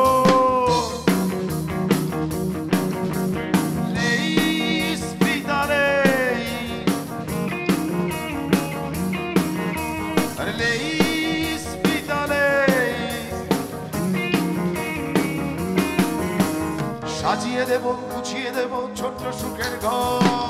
সাজিয়ে দেব গুছিয়ে দেব ছোট্ট সুখের ঘর।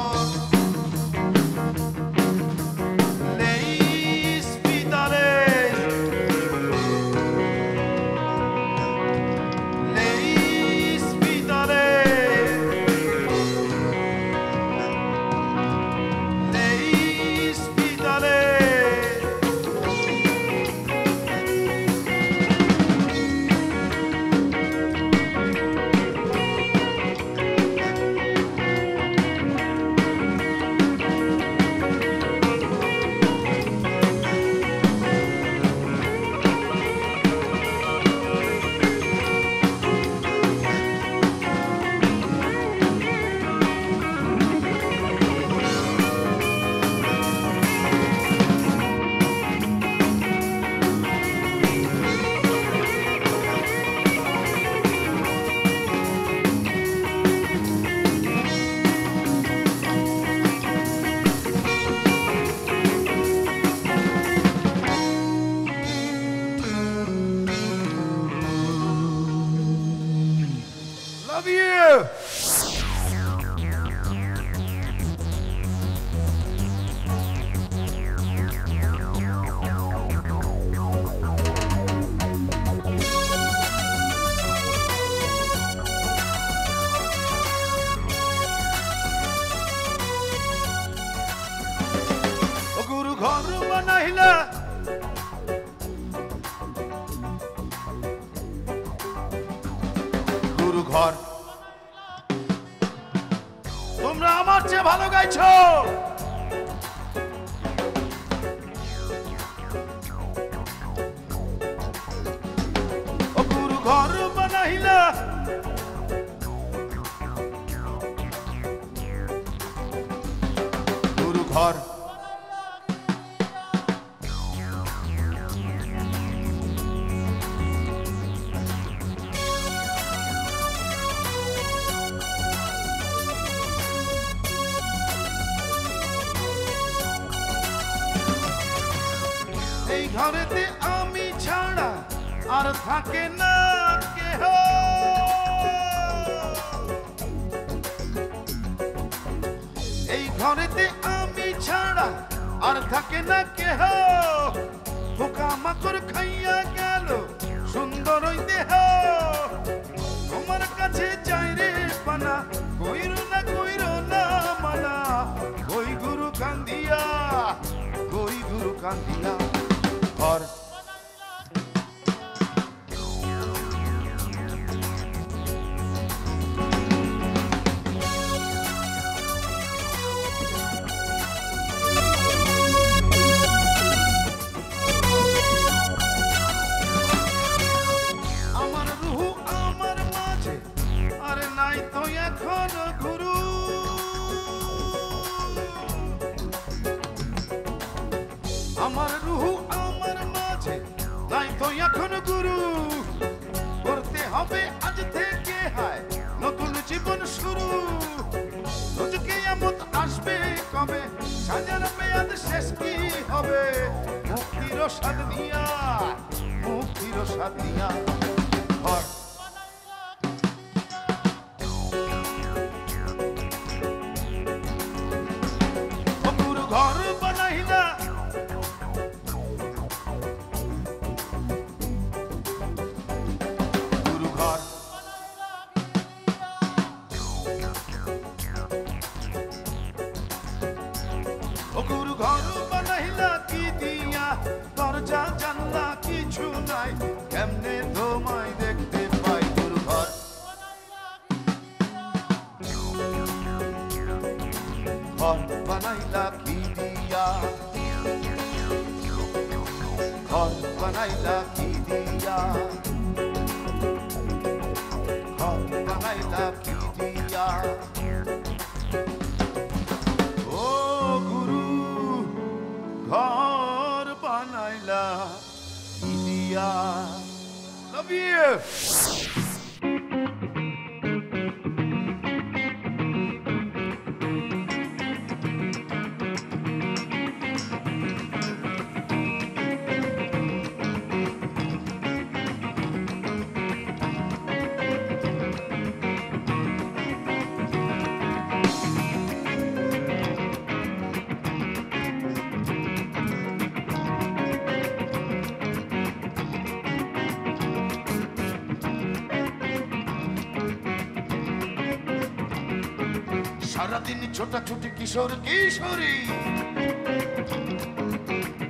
ছোটাছুটি কিশোর কিশোরী।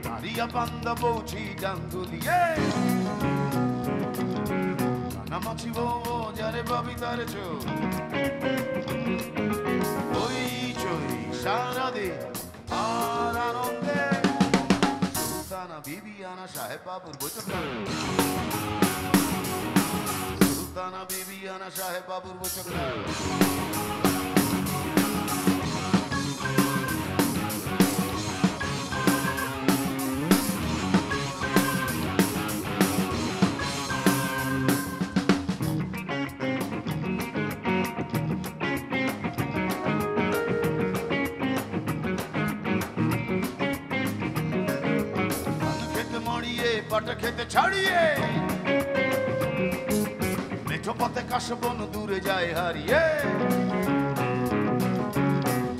দাঁড়িয়া বান্দা বৌছি ডাঙ্গুলিয়ে নামাছি বউ যারে ভাবি তার ওই চই সারাদিন আর আনন্দে। সুলতানা বিবিয়ানা সাহেব বাবুর বৈঠক সুলতানা বিবিয়ানা সাহেব বাবুর বৈঠক কাশবন দূরে যায় হারিয়ে।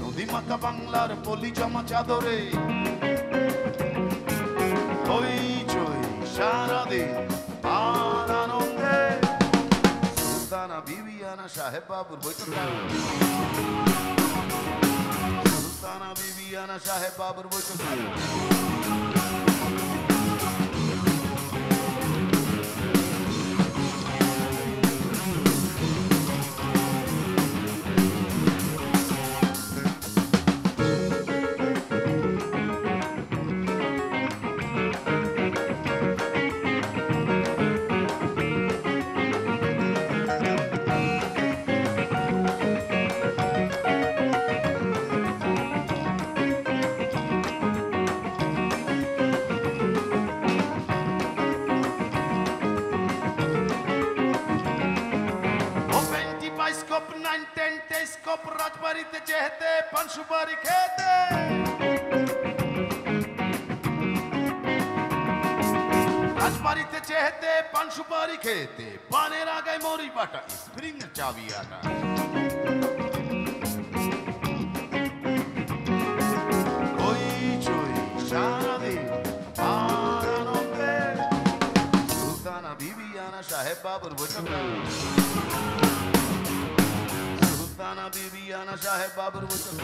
নদী মাতা বাংলার পলি জমা চাদরে। ওই চই সারাদিন আর সুলতানা বিবিয়ানা সাহেব বাবুর বৈঠক। সুলতানা বিবিয়ানা সাহেব বাবুর সুপারি খেতে পানের আগায় মরি বাটা স্প্রিং এর চাবি আটা ওই চই সারাদিন আর আনন্দে সুলতানা বিবিয়ানা সাহেব বাবুর বৈঠক সুলতানা বিবিয়ানা সাহেব বাবুর বৈঠক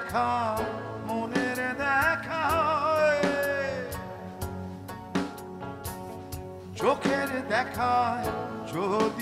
দেখা মনের দেখা হয়। চোখের দেখায় যদি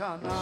নিশানা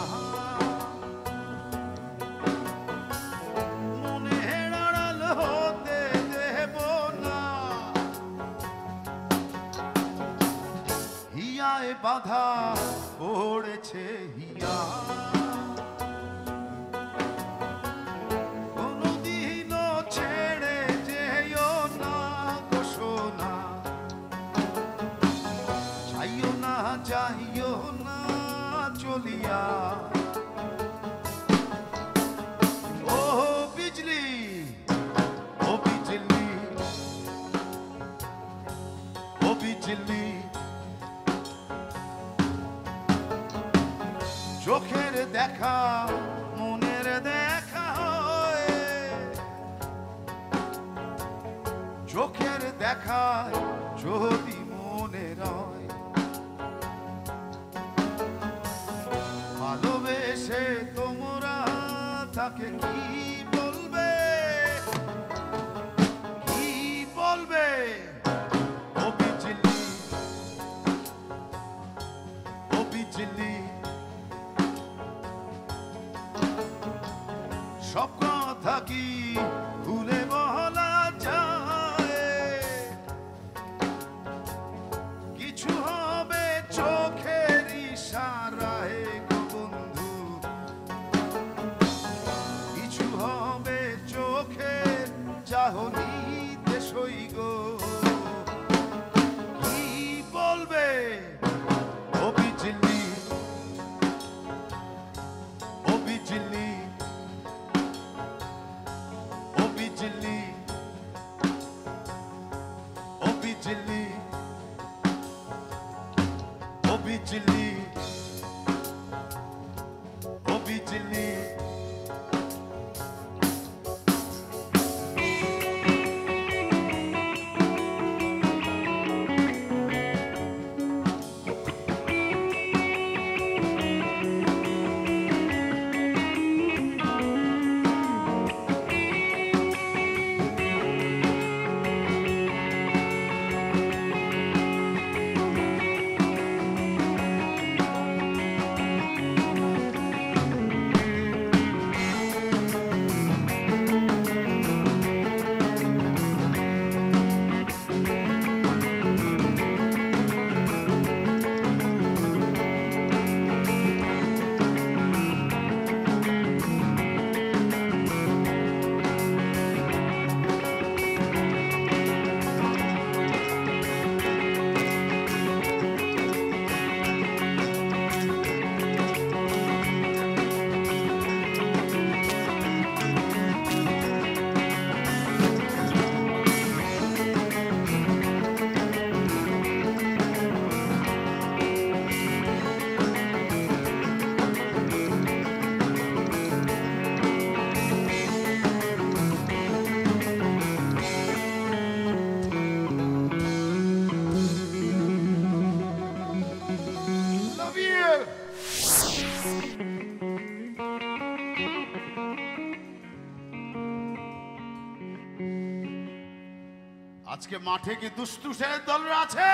আজকে মাঠে কি দুষ্টু সেনের দলরা আছে?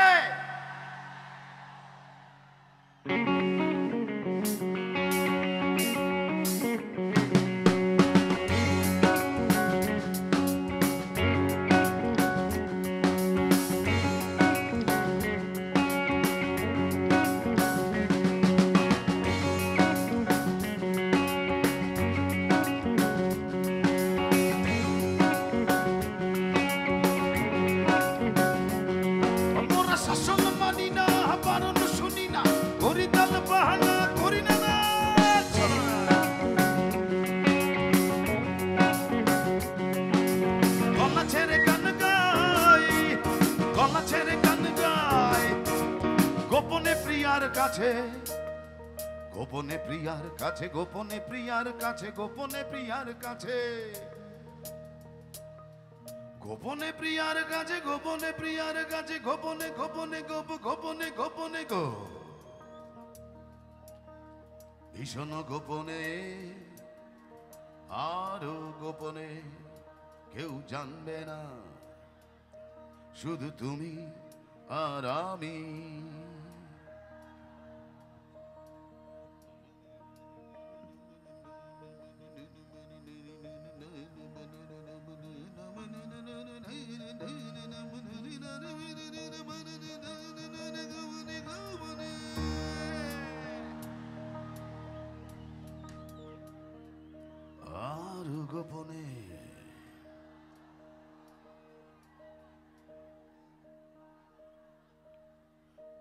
কাছে, গোপনে প্রিয়ার কাছে, গোপনে প্রিয়ার কাছে। গোপনে প্রিয়ার কাছে, গোপনে প্রিয়ার কাছে, গোপনে গোপনে, গোপ, গোপনে গোপনে গো। ভীষণ গোপনে, আরও গোপনে, কেউ জানবে না। শুধু তুমি আর আমি। আর গোপনে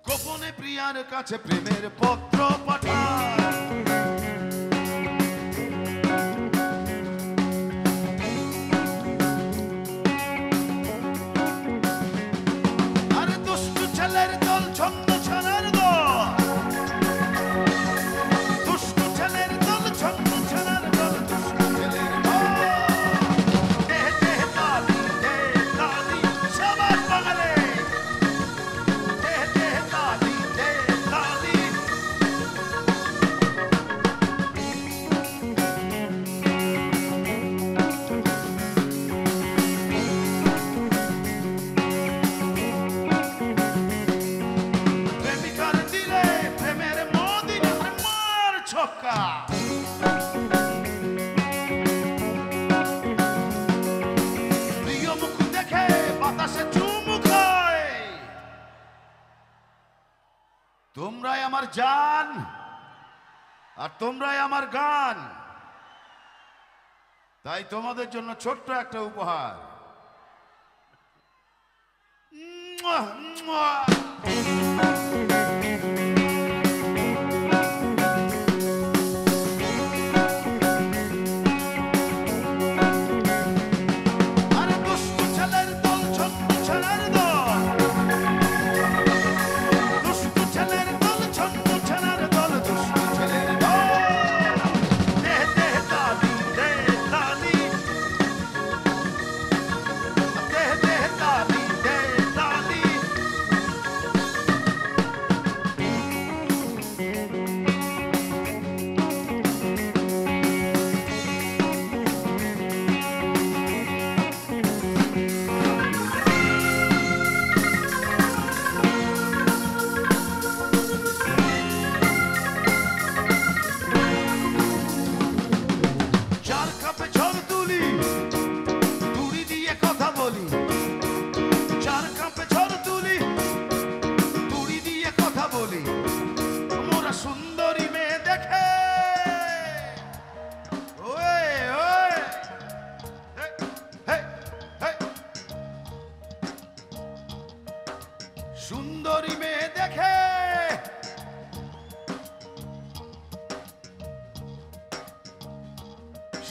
গোপনে প্রিয়ার কাছে প্রেমের পত্র পাঠায় আমার জান আর তোমরাই আমার গান তাই তোমাদের জন্য ছোট্ট একটা উপহার Mwah, mwah.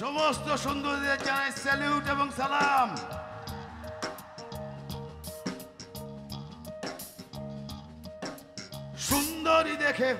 সমস্ত সুন্দরীদের জানাই স্যালিউট এবং সালাম। সুন্দরী দেখে।